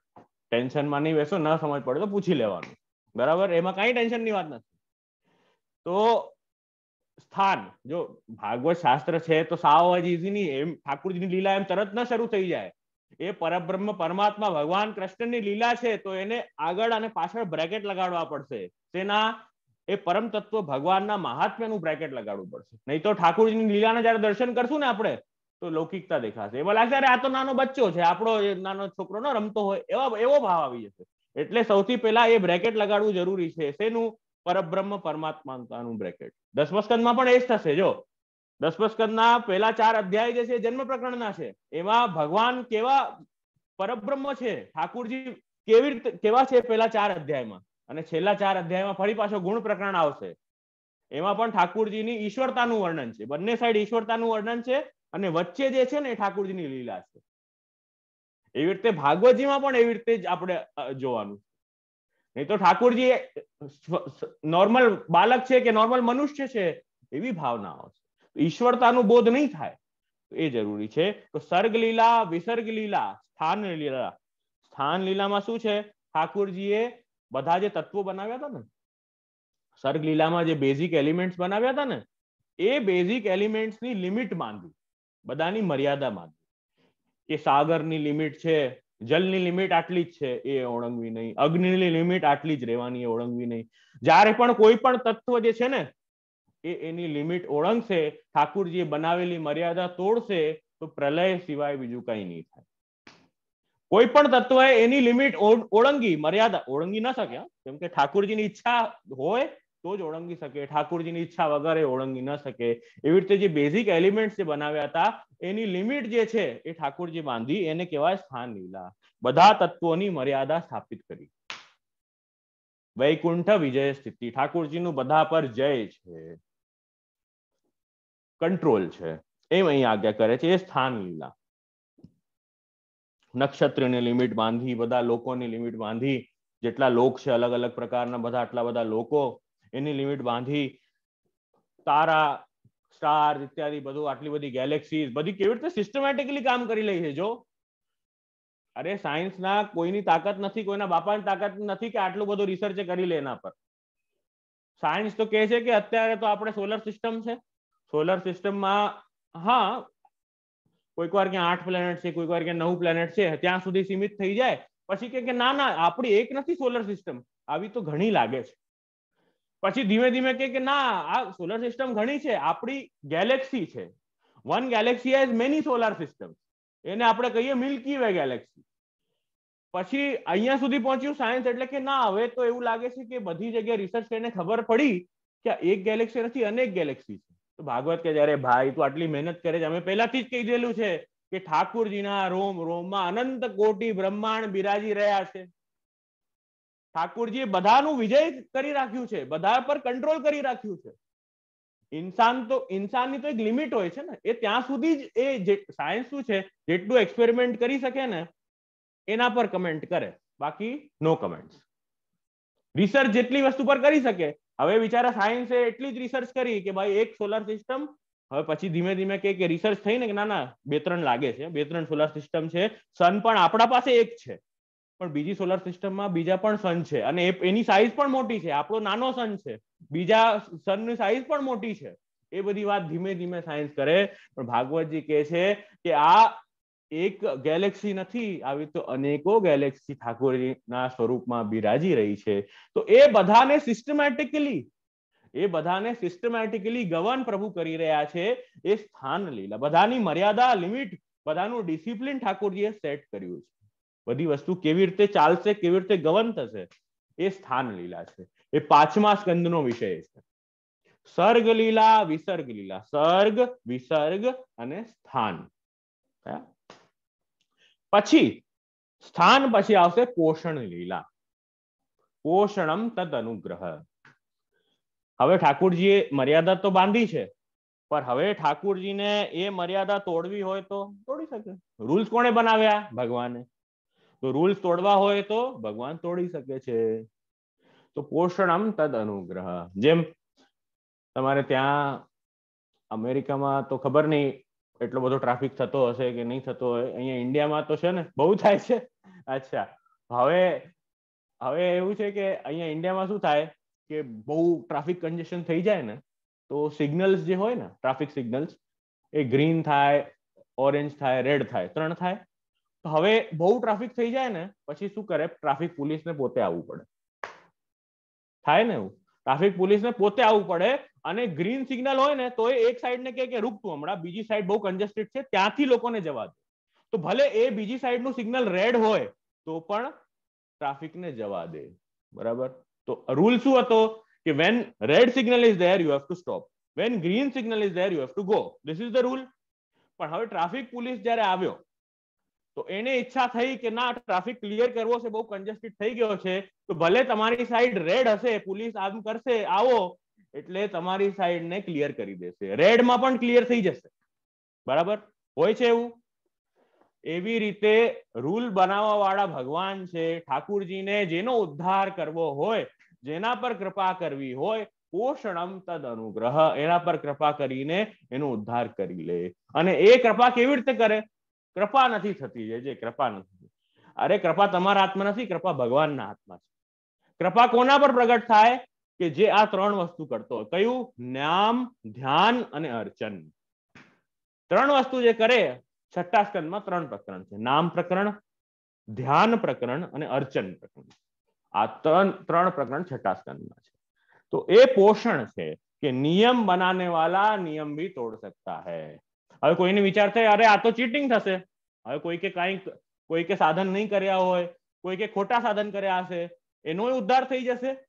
ટેન્શનમાં નહીં બેસો. ન સમજ પડે તો પૂછી લેવાનું. બરાબર? એમાં કઈ ટેન્શનની વાત નથી. તો સ્થાન. જો ભાગવત શાસ્ત્ર છે તો સાવ જ ઇઝી નહીં. એમ ઠાકુરજીની લીલા એમ તરત ન શરૂ થઈ જાય. એ પરબ્રહ્મ પરમાત્મા ભગવાન કૃષ્ણની લીલા છે, તો એને આગળ અને પાછળ બ્રેકેટ લગાડવા પડશે. તેના, એ પરમ તત્વ ભગવાનના મહાત્મ્યનું બ્રેકેટ લગાડવું પડશે. નહીં તો ઠાકોરજીની લીલાના જયારે દર્શન કરશું ને આપણે, તો લૌકિકતા દેખાશે. એવા લાગશે અરે આ તો નાનો બચ્ચો છે, આપણો નાનો છોકરો ન રમતો હોય, એવા, એવો ભાવ આવી જશે. એટલે સૌથી પહેલા એ બ્રેકેટ લગાડવું જરૂરી છે. શેનું? પરબ્રહ્મ પરમાત્માનું બ્રેકેટ. દસમસ્કંદમાં પણ એ જ થશે, જો. દસમસ્કંદના પહેલા ચાર અધ્યાય જે છે જન્મ પ્રકરણના છે. એમાં ભગવાન કેવા પરબ્રહ્મ છે, ઠાકુરજી કેવી રીતે, કેવા છે પહેલા ચાર અધ્યાયમાં? અને છેલ્લા ચાર અધ્યાયમાં ફરી પાછો ગુણ પ્રકરણ આવશે. એમાં પણ ઠાકુરજીની ઈશ્વરતાનું વર્ણન છે. બંને સાઈડ ઈશ્વરતાનું વર્ણન છે અને વચ્ચે જે છે ને, એ ઠાકુરજીની લીલા છે. એવી રીતે ભાગવતજીમાં પણ એવી રીતે જ આપણે જોવાનું નહીં તો ઠાકુરજી નોર્મલ બાલક છે કે નોર્મલ મનુષ્ય છે, એવી ભાવનાઓ છે. ઈશ્વરતાનું બોધ નહીં થાય. એ જરૂરી છે. તો સર્ગ લીલા વિસર્ગ લીલા સ્થાન લીલા સ્થાન લીલામાં શું છે? ઠાકુરજીએ બધા જે તત્વો બનાવ્યા હતા ને સર્ગ લીલામાં જે બેઝિક એલિમેન્ટ્સ બનાવ્યા હતા ને, એ બેઝિક એલિમેન્ટ્સની લિમિટ માંગી. બધાની મર્યાદા માંગી. કે સાગરની લિમિટ છે, જલની લિમિટ આટલી જ છે, એ ઓળંગવી નહીં. અગ્નિની લિમિટ આટલી જ રહેવાની, એ ઓળંગવી નહીં. જ્યારે પણ કોઈ પણ તત્વ જે છે ને એ એની લિમિટ ઓળંગશે, ઠાકુરજીએ બનાવેલી મર્યાદા તોડશે, તો પ્રલય સિવાય બીજું કઈ નહીં થાય. કોઈ પણ તત્વ એની લિમિટ ઓળંગી, મર્યાદા ઓળંગી ન શકે કેમ કે ઠાકુરજીની ઈચ્છા હોય તો જ ઓળંગી શકે. ઠાકુરજીની ઈચ્છા વગર એ ઓળંગી ન શકે. એવી રીતે જે બેઝિક એલિમેન્ટ જે બનાવ્યા હતા, એની લિમિટ જે છે, એ ઠાકુરજી બાંધી, એને કહેવાય સ્થાન લીલા બધા તત્વોની મર્યાદા સ્થાપિત કરી. વૈકુંઠ વિજય સ્થિતિ, ઠાકુરજીનું બધા પર જય છે. કંટ્રોલ છે. એમ અહીં આજ્ઞા કરે છે, એ સ્થાન લીલા. નક્ષત્રની લિમિટ બાંધી, બધા લોકોની લિમિટ બાંધી, જેટલા લોક છે અલગ અલગ પ્રકારના, બધા આટલા બધા લોકો, એની લિમિટ બાંધી, તારા સ્ટાર ઇત્યાદિ બધું, આટલી બધી ગેલેક્સી બધી કેવી રીતે સિસ્ટમેટિકલી કામ કરી લે છે, જો? અરે સાયન્સના કોઈની તાકાત નથી, કોઈના બાપાની તાકાત નથી કે આટલું બધું રિસર્ચ કરી લે એના પર. સાયન્સ તો કહે છે કે અત્યારે તો આપણે સોલર સિસ્ટમ છે. સોલર સિસ્ટમમાં, હા કોઈક વાર ક્યાં આઠ પ્લેનેટ છે કોઈક વાર ક્યાં નવ પ્લેનેટ છે, ત્યાં સુધી સીમિત થઈ જાય. પછી કે ના ના આપણી એક નથી સોલર સિસ્ટમ. આવી તો ઘણી લાગે છે. પછી ધીમે ધીમે કે ના, આ સોલર સિસ્ટમ ઘણી છે આપણી ગેલેક્સી છે. One galaxy has many solar system એને આપણે કહીએ મિલ્કી વે ગેલેક્સી પછી અહીંયા સુધી પહોંચ્યું સાયન્સ એટલે કે ના, હવે તો એવું લાગે છે કે બધી જગ્યાએ રિસર્ચ કરીને ખબર પડી કે એક ગેલેક્સી નથી, અનેક ગેલેક્સી છે. તો ભાગવત કે જયારે, ભાઈ, તું આટલી મહેનત કરે છે. અમે પહેલાથી જ કહી દેલું છે કે ઠાકુરજીના રોમ, રોમમાં અનંત કોટી બ્રહ્માંડ બિરાજી રહ્યા છે. ઠાકુરજીએ બધાનું વિજય કરી રાખ્યું છે, બધા પર કંટ્રોલ કરી રાખ્યું છે. ઇન્સાન તો, ઇન્સાનની તો એક લિમિટ હોય છે ને, એ ત્યાં સુધી જ એ સાયન્સ શું છે, જેટલું એક્સપેરિમેન્ટ કરી શકે ને, એના પર કમેન્ટ કરે, બાકી નો કમેન્ટ રિસર્ચ જેટલી વસ્તુ પર કરી શકે હવે બિચારા સાયન્સે એટલી જ રિસર્ચ કરી કે ભાઈ એક સોલર સિસ્ટમ હવે પછી ધીમે ધીમે કે રિસર્ચ થઈ ને કે ના ના, બે ત્રણ લાગે છે, બે ત્રણ સોલાર સિસ્ટમ છે સન પણ આપણા પાસે એક છે. પણ બીજી સોલાર સિસ્ટમમાં બીજા પણ સન છે અને એની સાઈઝ પણ મોટી છે, આપણો નાનો સન છે. બીજા સનની સાઈઝ પણ મોટી છે. એ બધી વાત ધીમે ધીમે સાયન્સ કરે. પણ ભાગવતજી કે છે કે આ એક ગેલેક્સી નથી, આવી તો અનેકો ગેલેક્સી ઠાકોરના સ્વરૂપમાં બિરાજી રહી છે. તો એ બધાને સિસ્ટમેટિકલી એ બધાને સિસ્ટમેટિકલી ગવન પ્રભુ કરી રહ્યા છે, એ સ્થાન લીલા બધાની મર્યાદા લિમિટ, બધાનું ડિસિપ્લિન ઠાકોરજીએ સેટ કર્યું છે. બધી વસ્તુ કેવી રીતે ચાલશે, કેવી રીતે ગવન થશે, એ સ્થાન લીલા છે. એ પાંચમા સ્કંદનો વિષય છે. સર્ગ લીલા વિસર્ગ લીલા સર્ગ, વિસર્ગ અને સ્થાન. પછી સ્થાન પછી આવશે પોષણ લીલા. પોષણમ તદ અનુગ્રહ. હવે ઠાકુરજીએ મર્યાદા તો બાંધી છે, પણ હવે ઠાકુરજીને એ મર્યાદા તોડવી હોય તો તોડી શકે. રૂલ્સ કોણે બનાવ્યા? ભગવાને. તો રૂલ્સ તોડવા હોય તો ભગવાન તોડી શકે છે. તો પોષણમ તદ અનુગ્રહ. જેમ તમારે ત્યાં અમેરિકામાં તો ખબર નહીં એટલો બધો ટ્રાફિક થતો હશે કે નહીં થતો હોય, અહીંયા ઇન્ડિયામાં તો છે ને, બહુ થાય છે. અચ્છા, હવે હવે એવું છે કે અહીંયા ઇન્ડિયામાં શું થાય કે બહુ ટ્રાફિક કન્જેશન થઈ જાય ને, તો સિગ્નલ્સ જે હોય ને ટ્રાફિક સિગ્નલ્સ એ ગ્રીન થાય ઓરેન્જ થાય રેડ થાય, ત્રણ થાય. તો હવે બહુ ટ્રાફિક થઈ જાય ને, પછી શું કરે? ટ્રાફિક પોલીસને પોતે આવવું પડે. થાય ને એવું? ટ્રાફિક પોલીસને પોતે આવવું પડે અને ગ્રીન સિગ્નલ હોય ને, તો એ એક સાઈડ ને કે રૂકતું હમણાં. બીજી સાઈડ બહુ કન્જેસ્ટેડ છે, ત્યાંથી લોકોને જવા દે. તો ભલે એ બીજી સાઈડનું સિગ્નલ રેડ હોય, તો પણ ટ્રાફિકને જવા દે. બરાબર? તો રૂલ શું હતો? કે when red signal is there you have to stop when green signal is there you have to go this is the rule પણ હવે ટ્રાફિક પોલીસ જ્યારે આવ્યો, તો એને ઈચ્છા થઈ કે, ના ટ્રાફિક ક્લિયર કરવો છે, બહુ કન્જેસ્ટેડ થઈ ગયો છે, તો ભલે તમારી સાઈડ રેડ હશે પોલીસ આમ કરશે, આવો. એટલે તમારી સાઈડને ક્લિયર કરી દેશે. રેડમાં પણ ક્લિયર થઈ જશે. બરાબર? હોય છે એવું? એવી રીતે રૂલ બનાવવા વાળા ભગવાન છે, ઠાકુરજીને જેનો ઉદ્ધાર કરવો હોય, જેના પર કૃપા કરવી હોય, પોષણમ તદ અનુગ્રહ. એના પર કૃપા કરીને એનો ઉદ્ધાર કરી લે. અને એ કૃપા કેવી રીતે કરે? કૃપા નથી થતી. જે કૃપા નથી. અરે, કૃપા તમારા હાથમાં નથી, કૃપા ભગવાનના હાથમાં છે. કૃપા કોના પર પ્રગટ થાય? કે જે આ ત્રણ વસ્તુ કરતો કયું? નામ, ધ્યાન અને અર્ચન. ત્રણ વસ્તુ જે કરે છઠ્ઠા સ્કંદમાં ત્રણ પ્રકરણ છે. નામ પ્રકરણ, ધ્યાન પ્રકરણ અને અર્ચન પ્રકરણ. આ ત્રણ ત્રણ પ્રકરણ છઠ્ઠા સ્કંદમાં છે. તો એ પોષણ છે કે નિયમ બનાને વાલા નિયમ ભી તોડ સકતા હૈ. હવે કોઈને વિચાર થાય, અરે આ તો ચીટિંગ થશે. હવે કોઈ કે કઈ કોઈ કે સાધન નહીં કર્યા હોય, કોઈ કે ખોટા સાધન કર્યા હશે, એનો ઉદ્ધાર થઈ જશે.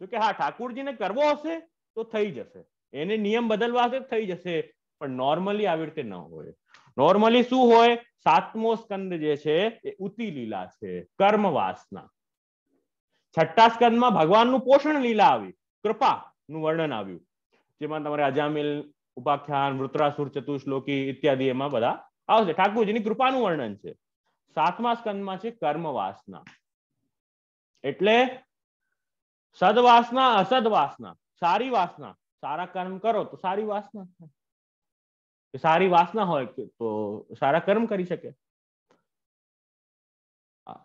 તો કે હા, ઠાકુરજીને કરવો હશે તો થઈ જશે. એને નિયમ બદલવા હશે થઈ જશે. પણ નોર્મલી આવી રીતે ન હોય. નોર્મલી શું હોય? સાતમો સ્કંદ જે છે, એ ઉતી લીલા છે. કર્મ વાસના છઠ્ઠા સ્કંદમાં ભગવાનનું પોષણ લીલા આવી. કૃપા નું વર્ણન આવ્યું. જેમાં તમારે અજામિલ, ઉપાખ્યાન, વૃત્રાસુર, ચતુશ્લોકી ઇત્યાદિ એમાં બધા આવશે. ઠાકુરજીની કૃપાનું વર્ણન છે. સાતમા સ્કંદમાં છે કર્મ વાસના એટલે સદવાસના અસદ વાસના સારી વાસના સારા કર્મ કરો તો સારી વાસના સારી વાસના હોય તો સારા કર્મ કરી શકે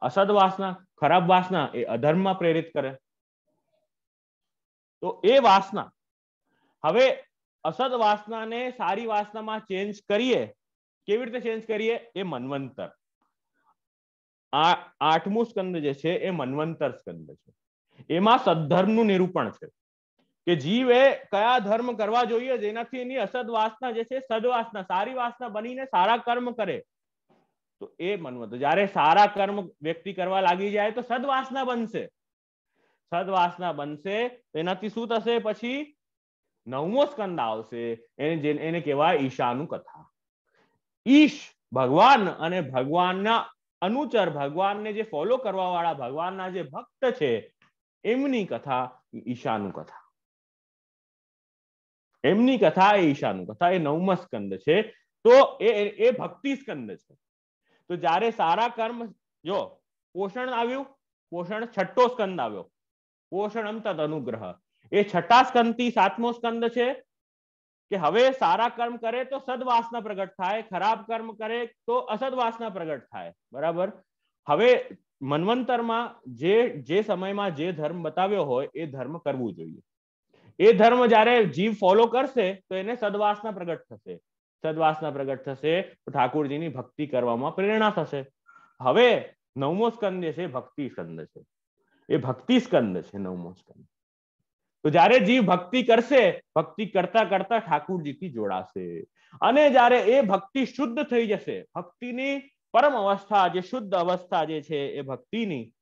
અસદ વાસના ખરાબ વાસના એ અધર્મમાં પ્રેરિત કરે તો એ વાસના હવે અસદ વાસનાને સારી વાસનામાં ચેન્જ કરીએ કેવી રીતે ચેન્જ કરીએ એ મનવંતર આ આઠમું સ્કંદ જે છે એ મનવંતર સ્કંદ છે એમાં સદ્ધર્મનું નિરૂપણ છે. કે જીવે કયા ધર્મ કરવા જોઈએ જેનાથી એની અસદ વાસના જે છે સદવાસના સારી વાસના બનીને સારા કર્મ કરે. તો એ મનવત, જયારે સારા કર્મ વ્યક્તિ કરવા લાગી જાય તો સદવાસના બનશે. સદવાસના બનશે, એનાથી શું થશે? પછી નવમો સ્કંદ આવશે, એને એને કહેવાય ઈશાનું કથા. ઈશ ભગવાન અને ભગવાનના અનુચર, ભગવાનને જે ફોલો કરવા વાળા ભગવાનના જે ભક્ત છે એમની કથા ઈશાનું કથા. એમની કથા એ ઈશાનું કથા, એ નવમ સ્કંદ છે. તો એ એ ભક્તિ સ્કંદ છે. તો જ્યારે સારા કર્મ, જો, પોષણ આવ્યું, પોષણ છઠ્ઠો સ્કંદ આવ્યો. પોષણ તદ અનુગ્રહ. એ છઠ્ઠા સ્કંદથી સાતમો સ્કંદ છે કે હવે સારા કર્મ કરે તો સદવાસના પ્રગટ થાય, ખરાબ કર્મ કરે તો અસદવાસના પ્રગટ થાય. બરાબર? હવે મનવંતરમાં જે જે સમયમાં જે ધર્મ બતાવ્યો હોય એ ધર્મ કરવું જોઈએ. એ ધર્મ જ્યારે જીવ ફોલો કરશે તો એને સદવાસના પ્રગટ થશે. સદવાસના પ્રગટ થશે તો ઠાકોરજીની ભક્તિ કરવામાં પ્રેરણા થશે. હવે નવમો સ્કંદ છે ભક્તિ સ્કંદ છે. એ ભક્તિ સ્કંદ છે નવમો સ્કંદ. તો જ્યારે જીવ ભક્તિ કરશે, ભક્તિ કરતા કરતા ઠાકુરજીથી જોડાશે. અને જ્યારે એ ભક્તિ શુદ્ધ થઈ જશે, ભક્તિની પરમ અવસ્થા જે શુદ્ધ અવસ્થા જે છે એ ભક્તિની,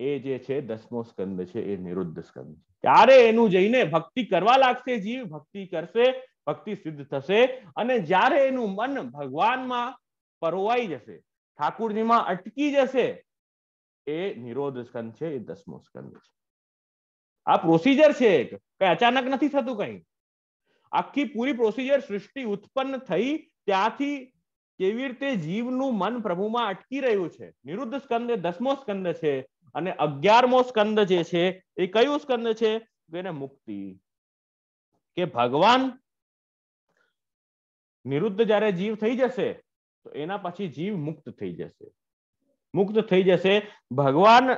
એ જે છે દસમો સ્કંદ છે, એ નિરુદ્ધ સ્કંદ ત્યારે એનું જઈને ભક્તિ કરવા લાગશે જીવ, ભક્તિ કરશે, ભક્તિ સિદ્ધ થશે અને જ્યારે એનું મન ભગવાનમાં પરોવાઈ જશે, ઠાકુરજીમાં અટકી જશે, એ નિરોધ સ્કંદ છે, એ દસમો સ્કંદ છે. આ પ્રોસિજર છે એક. કઈ અચાનક નથી થતું કઈ. આખી પૂરી પ્રોસિજર સૃષ્ટિ ઉત્પન્ન થઈ ત્યાંથી કેવી રીતે જીવનું મન પ્રભુમાં અટકી રહ્યું છે? નિરુદ્ધ સ્કંદ દસમો સ્કંદ છે અને અગિયારમો સ્કંદ જે છે એ કયું સ્કંદ છે? એને મુક્તિ. કે ભગવાન નિરુદ્ધ જ્યારે જીવ થઈ જશે, તો એના પછી જીવ મુક્ત થઈ જશે. મુક્ત થઈ જશે. ભગવાન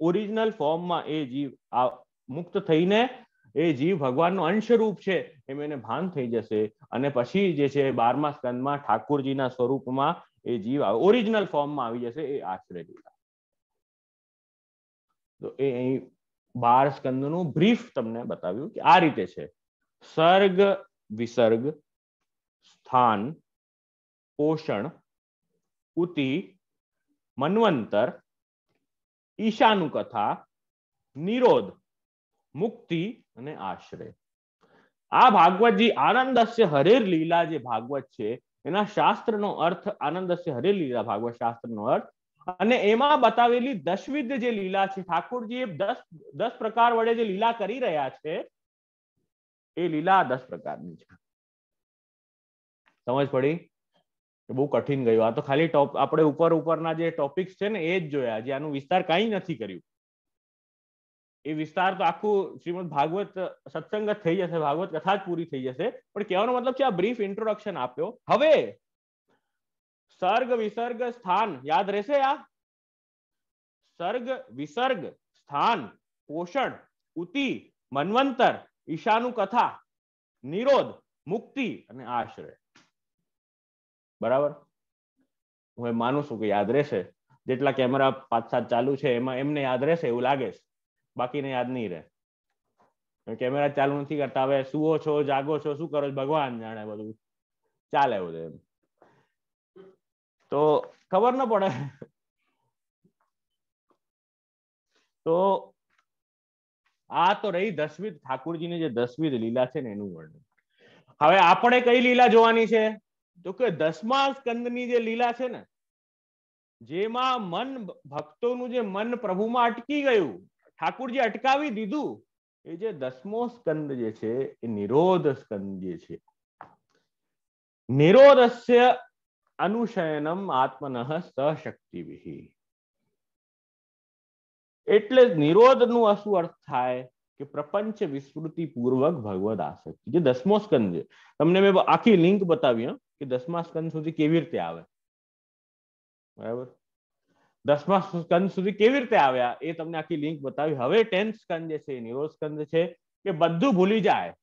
ઓરિજિનલ ફોર્મમાં એ જીવ મુક્ત થઈને એ જીવ ભગવાનનો અંશરૂપ છે એમ એને ભાન થઈ જશે. અને પછી જે છે બારમા સ્કંદમાં ઠાકુરજીના સ્વરૂપમાં એ જીવ ઓરિજિનલ ફોર્મમાં આવી જશે, એ આશ્રય લીલા તો એ અહીં બાર સ્કંદનું બ્રીફ તમને બતાવ્યું કે આ રીતે છે. સર્ગ, વિસર્ગ, સ્થાન, પોષણ, ઉતિ, મન્વંતર ઈશાનું કથા નિરોધ, મુક્તિ અને આશ્રય આ ભાગવતજી આનંદસ્ય હરેર લીલા જે ભાગવત છે, એના શાસ્ત્રનો અર્થ આનંદસ્ય હરેર લીલા ભાગવત શાસ્ત્રનો અર્થ, અને એમાં બતાવેલી દશવિધ જે લીલા છે ઠાકોરજી દસ દસ પ્રકાર વડે જે લીલા કરી રહ્યા છે, એ લીલા દસ પ્રકારની છે. સમજ પડી? બહુ કઠિન ગયું. આ તો ખાલી ટોપ, આપણે ઉપર ઉપરના જે ટોપિક્સ છે ને, એ જ જોયા. જે આનું વિસ્તાર કઈ નથી કર્યું. એ વિસ્તાર તો આખું શ્રીમદ ભાગવત સત્સંગ થઈ જશે, ભાગવત કથા જ પૂરી થઈ જશે. પણ કહેવાનો મતલબ છે, આ બ્રીફ ઇન્ટ્રોડક્શન આપ્યો. હવે, સર્ગ વિસર્ગ સ્થાન, યાદ રહેશે આ? સર્ગ વિસર્ગ સ્થાન, પોષણ, ઉતિ, મનવંતર ઈશાનું કથા નિરોધ, મુક્તિ અને આશ્રય. બરાબર? હું એ માનું છું કે યાદ રહેશે. જેટલા કેમેરા પાંચ સાત ચાલુ છે, એમાં એમને યાદ રહેશે, એવું લાગે છે. બાકીને યાદ નહીં રહે. કેમેરા ચાલુ નથી કરતા. હવે સુવો છો, જાગો છો, શું કરો ભગવાન જાણે બધું. ચાલે બધું તો ખબર ન પડે. તો આ તો રહી દસવીધ ઠાકુરજીની જે દસવીધ લીલા છે ને એનું વર્ણન. હવે આપણે કઈ લીલા જોવાની છે? તો કે દસમા સ્કંદની જે લીલા છે ને, જેમાં મન ભક્તોનું જે મન પ્રભુમાં અટકી ગયું ઠાકુરજી અટકાવી દીધું. એ જે દસમો સ્કંદ જે છે, એ નિરોધ સ્કંદ જે છે. નિરોધસ્ય અનુશયનમ આત્મન સશક્તિ એટલે નિરોધનું શું અર્થ થાય કે પ્રપંચ વિસ્મૃતિ પૂર્વક ભગવદ આસક્તિ. જે દસમો સ્કંદ છે. તમને મેં આખી લિંક બતાવી કે દસમા સ્કંદ સુધી કેવી રીતે આવે? બરાબર? દસમા સ્કંદ સુધી કેવી રીતે આવ્યા એ તમને આખી લિંક બતાવી. હવે ટેન્થ સ્કંદ જે છે, નિરોધ સ્કંદ છે કે બધું ભૂલી જાય.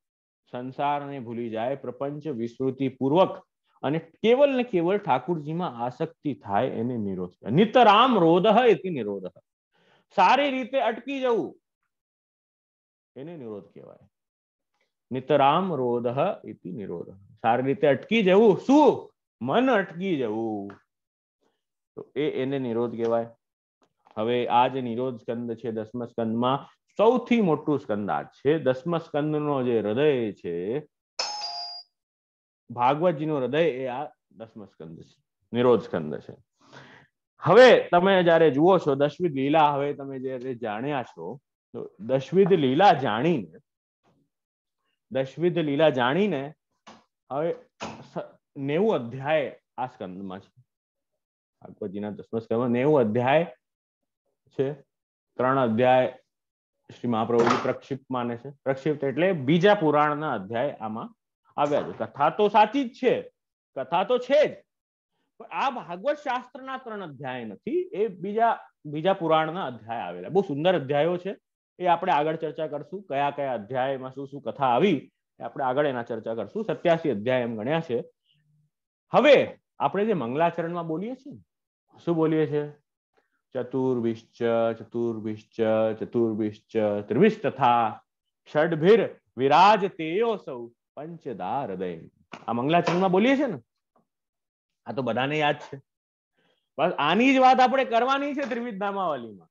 સંસારને ભૂલી જાય, પ્રપંચ વિસ્મૃતિ પૂર્વક અને કેવલ ને કેવલ ઠાકુરજીમાં આસક્તિ થાય એને નિરોધ નિતરામ રોધ એથી નિરોધ. સારી રીતે અટકી જવું એને નિરોધ કહેવાય. નિતરામ રોધ ઇતિ નિરોધ. સારી રીતે અટકી જવું. શું? મન અટકી જવું. તો એ એને નિરોધ કહેવાય. હવે આ જે નિરોધ સ્કંદ છે, દસમ સ્કંદમાં સૌથી મોટું સ્કંદ આ છે. દસમ સ્કંદનો જે હૃદય છે, ભાગવતજીનું હૃદય એ આ દસમ સ્કંદ છે, નિરોધ સ્કંદ છે. હવે તમે જયારે જુઓ છો, દશવિધ લીલા હવે તમે જયારે જાણ્યા છો, તો દશવિધ લીલા જાણીને, દશવિધ લીલા જાણીને હવે નેવું અધ્યાય આ સ્કંદમાં છે. ભાગવતજીના દસમા સ્કંદમાં નેવું અધ્યાય છે. ત્રણ અધ્યાય શ્રી મહાપ્રભુજી પ્રક્ષિપ્ત માને છે. પ્રક્ષિપ્ત એટલે બીજા પુરાણના અધ્યાય આમાં આવ્યા છે. કથા તો સાચી જ છે. કથા તો છે જ. પણ આ ભાગવત શાસ્ત્રના ત્રણ અધ્યાય નથી. એ બીજા બીજા પુરાણના અધ્યાય આવેલા. બહુ સુંદર અધ્યાયો છે. એ આપણે આગળ ચર્ચા કરશું. કયા કયા અધ્યાયમાં શું શું કથા આવી આપણે આગળ એના ચર્ચા કરશું. સત્યાસી અધ્યાય એમ ગણ્યા છે. હવે આપણે જે મંગલાચરણમાં બોલીએ છીએ શું બોલીએ છીએ? ચતુર્વિશ્ચ ચતુર્વિશ્ચ ચતુર્વિશ્ચ ત્રિવિશ તથા ષડભીર, વિરાજ તેયો સૌ પંચદા હૃદય આ મંગલાચરણમાં બોલીએ છીએ ને? આ તો બધાને યાદ છે. બસ આની જ વાત આપણે કરવાની છે ત્રિવિધ નામાવલીમાં.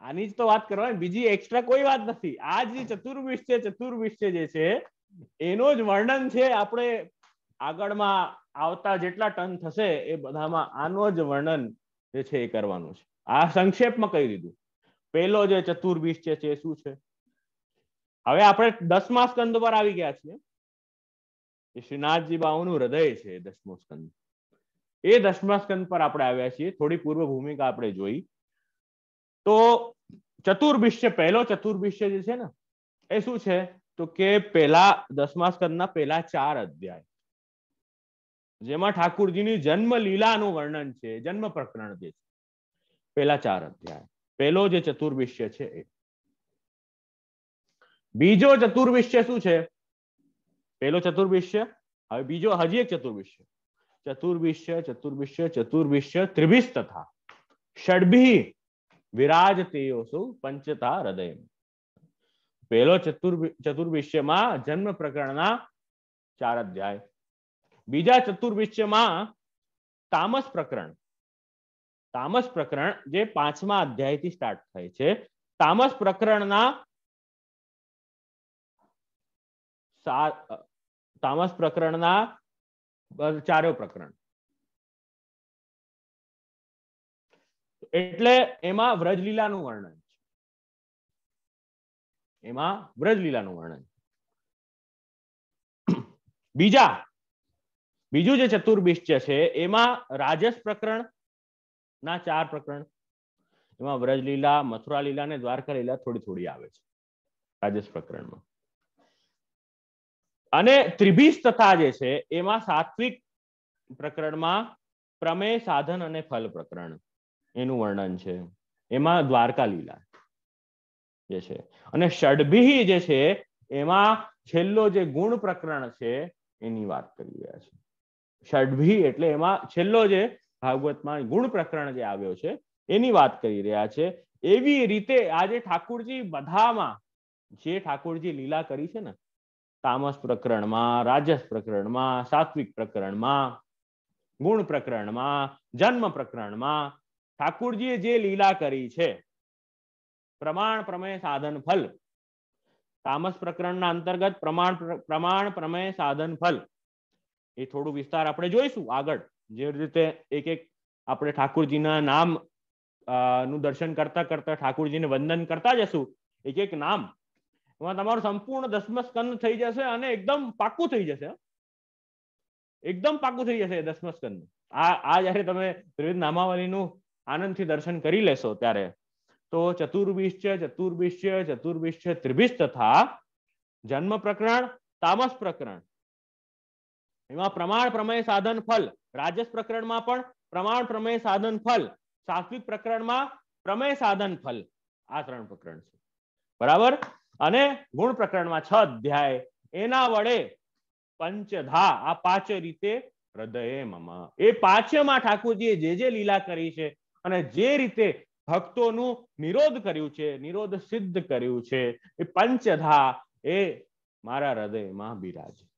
આની જ તો વાત કરવાની. બીજી એક્સ્ટ્રા કોઈ વાત નથી. આ જે ચતુર્વિશ્ચ ચતુર્વિશ્ચ જે છે, એનો જ વર્ણન છે આપણે આગળમાં આવતા જેટલા ટન થશે એ બધામાં આનો જ વર્ણન જે છે એ કરવાનું છે. આ સંક્ષેપમાં કહી દીધું. પેલો જે ચતુર્વિશ્ય છે શું છે? હવે આપણે દસમા સ્કંદ પર આવી ગયા છીએ. એ શ્રીનાથજી બાઉનું હૃદય છે દસમો સ્કંદ. એ દસમા સ્કંદ પર આપણે આવ્યા છીએ. થોડી પૂર્વ ભૂમિકા આપણે જોઈ. તો ચતુર્ભિષ્ય પહેલો ચતુર્ભિષ્ય જે છે ને, એ શું છે? તો કે પેલા દસમા સ્કંદના પેલા ચાર અધ્યાય. જેમાં ઠાકુરજીની જન્મ લીલાનું વર્ણન છે, જન્મ પ્રકરણ જે છે. પેલા ચાર અધ્યાય. પેલો જે ચતુર્વિશ્ય છે એ. બીજો ચતુર્વિશ્ય શું છે? પેલો ચતુર્વિશ્ય, હવે બીજો હજી એક ચતુર્વિશ્ય. ચતુર્વિશ્ય ચતુર્વિશ્ય ચતુર્વિશ્ય ત્રિભિસ તથા ષડભી વિરાજતેયોસુ પંચતા હૃદય પેલો ચતુર ચતુર્વિશ્યમાં જન્મ પ્રકરણના ચાર અધ્યાય. બીજા ચતુર્વિશ્યમાં તામસ પ્રકરણ. તામસ પ્રકરણ જે પાંચમા અધ્યાયથી સ્ટાર્ટ થાય છે. તામસ પ્રકરણના તામસ પ્રકરણના ચારો પ્રકરણ. એટલે એમાં વ્રજલીલાનું વર્ણન એમાં વ્રજલીલાનું વર્ણન બીજા બીજું જે ચતુર્વિશ્ય છે, એમાં રાજસ પ્રકરણ ના ચાર પ્રકરણ, એમાં વ્રજલીલા મથુરા લીલા અને દ્વારકા લીલા થોડી થોડી આવે છે, રાજસ પ્રકરણમાં. અને ત્રિભીસ તથા જે છે, એમાં સાત્વિક પ્રકરણમાં પ્રમેય, સાધન અને ફલ પ્રકરણ એનું વર્ણન છે. એમાં દ્વારકા લીલા જે છે. અને ષડભી જે છે, એમાં છેલ્લો જે ગુણ પ્રકરણ છે, એની વાત કરી રહ્યા છે. ષડભી એટલે એમાં છેલ્લો જે ભાગવતમાં ગુણ પ્રકરણ જે આવ્યો છે, એની વાત કરી રહ્યા છે. એવી રીતે આજે ઠાકુરજી બધામાં જે ઠાકુરજી લીલા કરી છે ને, તામસ પ્રકરણમાં, રાજસ પ્રકરણમાં, સાત્વિક પ્રકરણમાં, ગુણ પ્રકરણમાં, જન્મ પ્રકરણમાં ઠાકુરજીએ જે લીલા કરી છે, પ્રમાણ પ્રમેય સાધન ફલ, તામસ પ્રકરણના અંતર્ગત પ્રમાણ પ્રમાણ પ્રમેય સાધન ફલ એ થોડું વિસ્તાર આપણે જોઈશું આગળ. જે રીતે એક એક આપણે ઠાકુરજીના નામનું દર્શન કરતા કરતા ઠાકુરજીને વંદન કરતા જશું. એક એક નામ. એમાં તમારું સંપૂર્ણ દસમ થઈ જશે અને એકદમ પાકું થઈ જશે એકદમ પાકું થઈ જશે દસમ આ આ જયારે તમે ત્રિવિધ નામાવલીનું આનંદથી દર્શન કરી લેશો ત્યારે, તો ચતુર્વિશ્ય ચતુર્વિશ્ય ચતુર્વિશ્ય ત્રિભિશ તથા જન્મ પ્રકરણ, તામસ પ્રકરણ. એમાં પ્રમાણ પ્રમેય સાધન ફલ, રાજસ પ્રકરણમાં પણ પ્રમાણ પ્રમેય સાધન ફલ, સાત્વિક પ્રકરણમાં પ્રમેય સાધન ફલ. આ ત્રણ પ્રકરણ છે. બરાબર? અને ગુણ પ્રકરણમાં છ અધ્યાય. એના વડે પંચધા, આ પાંચ રીતે હૃદય મમ. એ પાંચમાં ઠાકોરજીએ જે જે લીલા કરી છે અને જે રીતે ભક્તોનું નિરોધ કર્યું છે, નિરોધ સિદ્ધ કર્યું છે, એ પંચધા એ મારા હૃદયમાં બિરાજે.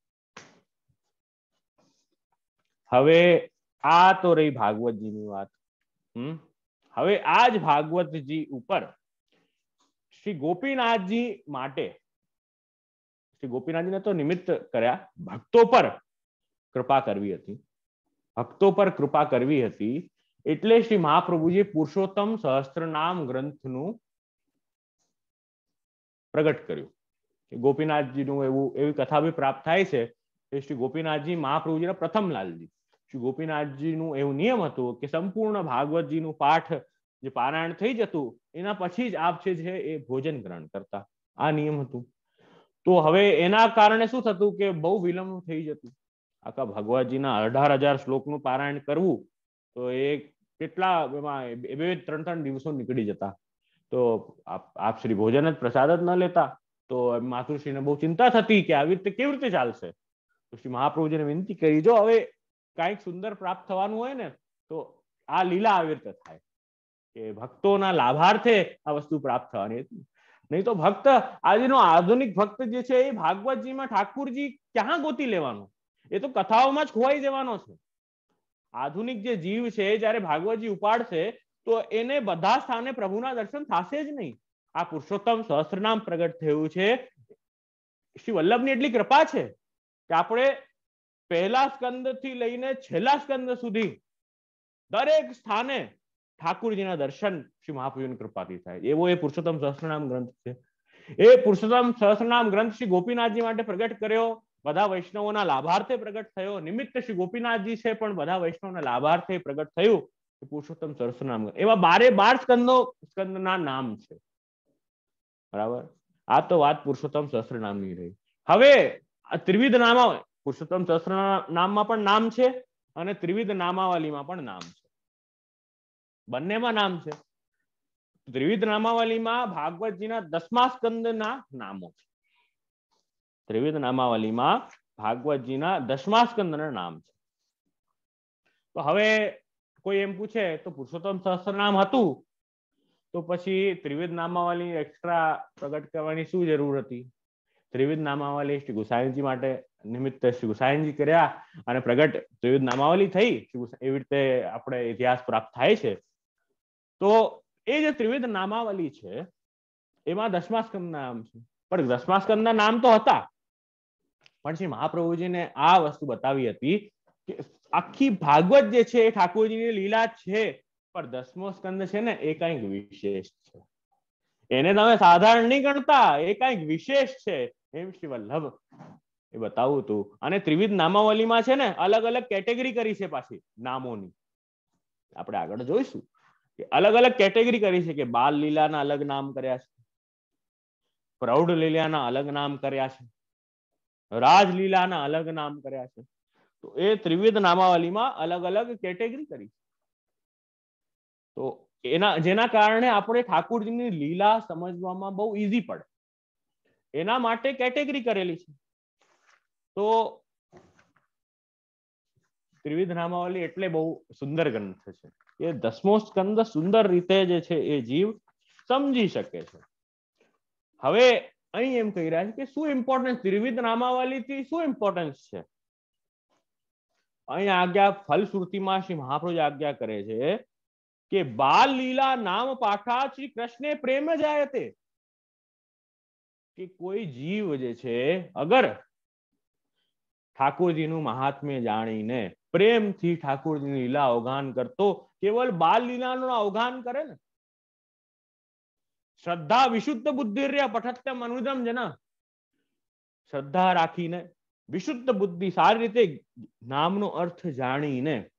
હવે આ તો રહી ભાગવતજીની વાત. હવે આ જ ભાગવતજી ઉપર શ્રી ગોપીનાથજી માટે, શ્રી ગોપીનાથજીને તો નિમિત્ત કર્યા, ભક્તો પર કૃપા કરવી હતી. ભક્તો પર કૃપા કરવી હતી એટલે શ્રી મહાપ્રભુજી પુરુષોત્તમ સહસ્ત્ર નામ ગ્રંથનું પ્રગટ કર્યું. ગોપીનાથજીનું એવું, એવી કથા બી પ્રાપ્ત થાય છે કે શ્રી ગોપીનાથજી મહાપ્રભુજીના પ્રથમ લાલજી. શ્રી ગોપીનાથજીનું એવું નિયમ હતું કે સંપૂર્ણ ભાગવતજીનું પાઠ જે પારાયણ થઈ જતું, એના પછી જ આપ છે જે એ ભોજન ગ્રહણ કરતા. આ નિયમ હતું. તો હવે એના કારણે શું થતું કે બહુ વિલંબ થઈ જતું. આખા ભગવતજીના અઢાર હજાર શ્લોકનું પારાયણ કરવું, તો એ કેટલા એમાં બે, ત્રણ ત્રણ દિવસો નીકળી જતા. તો આપ શ્રી ભોજન જ પ્રસાદ જ ન લેતા. તો માતુશ્રીને બહુ ચિંતા થતી કે આવી રીતે કેવી રીતે ચાલશે? તો શ્રી મહાપ્રભુજીને વિનંતી કરી, જો હવે કાંઈક સુંદર પ્રાપ્ત થવાનું હોય ને, તો આ લીલા આવી રીતે થાય. કે ભક્તોના લાભાર્થે આ વસ્તુ પ્રાપ્ત થવાની. હતી નહીં તો ભક્ત, આજનો આધુનિક ભક્ત જે છે એ ભાગવતજીમાં ઠાકુરજી ક્યાં ગોતી લેવાનો? એ તો કથાઓમાં જ ખોવાઈ જવાનો છે. આધુનિક જે જીવ છે જ્યારે ભાગવતજી ઉપાડશે, તો એને બધા સ્થાને પ્રભુના દર્શન થશે જ નહીં. આ પુરુષોત્તમ સહસ્ત્રનામ પ્રગટ થયું છે. શ્રી વલ્લભની એટલી કૃપા છે કે આપણે પહેલા સ્કંદથી લઈને છેલ્લા સ્કંદ સુધી દરેક સ્થાને ઠાકુરજીના દર્શન શ્રી મહાપ્રભુની કૃપાથી થાય. એવો એ પુરુષોત્તમ સહસ્રનામ ગ્રંથ છે. એ પુરુષોત્તમ સહસ્રનામ ગ્રંથ શ્રી ગોપીનાથજી માટે પ્રગટ કર્યો. બધા વૈષ્ણવોના લાભાર્થે પ્રગટ થયો. નિમિત્ત શ્રી ગોપીનાથજી છે પણ બધા વૈષ્ણવના લાભાર્થે પ્રગટ થયું પુરુષોત્તમ સહસ્રનામ એવા બારે બાર સ્કંદો, સ્કંદના નામ છે. બરાબર? આ તો વાત પુરુષોત્તમ સહસ્રનામની રહી. હવે ત્રિવિધ નામા પુરુષોત્તમ સહસ્ત્ર નામમાં પણ નામ છે અને ત્રિવિધ નામાવલીમાં પણ નામ છે. બંનેમાં નામ છે. ત્રિવિધ નામાવલીમાં ભાગવતજીના દસમા સ્કંદના નામો છે. ત્રિવિધ નામાવલીમાં ભાગવતજીના દસમા સ્કંદના નામ છે. તો હવે કોઈ એમ પૂછે તો પુરુષોત્તમ સહસ્ત્ર નામ હતું? તો પછી ત્રિવિધ નામાવલી એક્સ્ટ્રા પ્રગટ કરવાની શું જરૂર હતી? ત્રિવિધ નામાવલી શ્રી ગુસાઈજી માટે નિમિત્તે ગુસાઈજી કર્યા અને પ્રગટ ત્રિવિધ નામાવલી થઈ. એવી રીતે આપણે ઇતિહાસ પ્રાપ્ત થાય છે. તો એ જે ત્રિવિધ નામાવલી છે, એમાં દસમાસ્કંદ નામ છે. પણ દશમાસ્કંદના નામ તો હતા. પણ શ્રી મહાપ્રભુજીને આ વસ્તુ બતાવી હતી કે આખી ભાગવત જે છે એ ઠાકોરજીની લીલા છે, પણ દસમો સ્કંદ છે ને એ કંઈક વિશેષ છે. એને તમે સાધારણ નહીં ગણતા, એ કંઈક વિશેષ છે. એમ શ્રી વલ્લભ એ બતાવું તું. અને ત્રિવિધ નામાવલીમાં છે ને, અલગ અલગ કેટેગરી કરી છે પાછી, નામોની. આપણે આગળ જોઈશું કે અલગ અલગ કેટેગરી કરી છે કે બાલ લીલાના અલગ નામ કર્યા છે, પ્રૌઢ લીલાના અલગ નામ કર્યા છે રાજલીલાના અલગ નામ કર્યા છે. તો એ ત્રિવિધ નામાવલીમાં અલગ અલગ કેટેગરી કરી તો એના, જેના કારણે આપણે ઠાકુરજીની લીલા સમજવામાં બહુ ઈઝી પડે. એના માટે કેટેગરી કરેલી છે. તો ત્રિવિધ નામાવલી એટલે બહુ સુંદર ગ્રંથ છે. એ દસમો સ્કંદ સુંદર રીતે જે છે એ જીવ સમજી શકે છે. હવે અહીં એમ કહી રહ્યા છે કે શું ઇમ્પોર્ટન્સ ત્રિવિધ નામાવલીથી શું ઇમ્પોર્ટન્સ છે? અહીં આજ્ઞા ફલશ્રુતિમાં શ્રી મહાપ્રભુ આજ્ઞા કરે છે કે બાલ લીલા નામ પાઠા શ્રી કૃષ્ણ પ્રેમ જાય તે કે કોઈ જીવ જે છે, અગર ઠાકોરજીનું મહાત્મ્ય જાણીને પ્રેમથી ઠાકોરજીની લીલા અવગાન કરતો કેવલ બાલ લીલાનું અવગાન કરે ને? શ્રદ્ધા વિશુદ્ધ બુદ્ધિર્ય પઠત્ય મનુજમ જના. શ્રદ્ધા રાખીને વિશુદ્ધ બુદ્ધિ સારી રીતે નામનો અર્થ જાણીને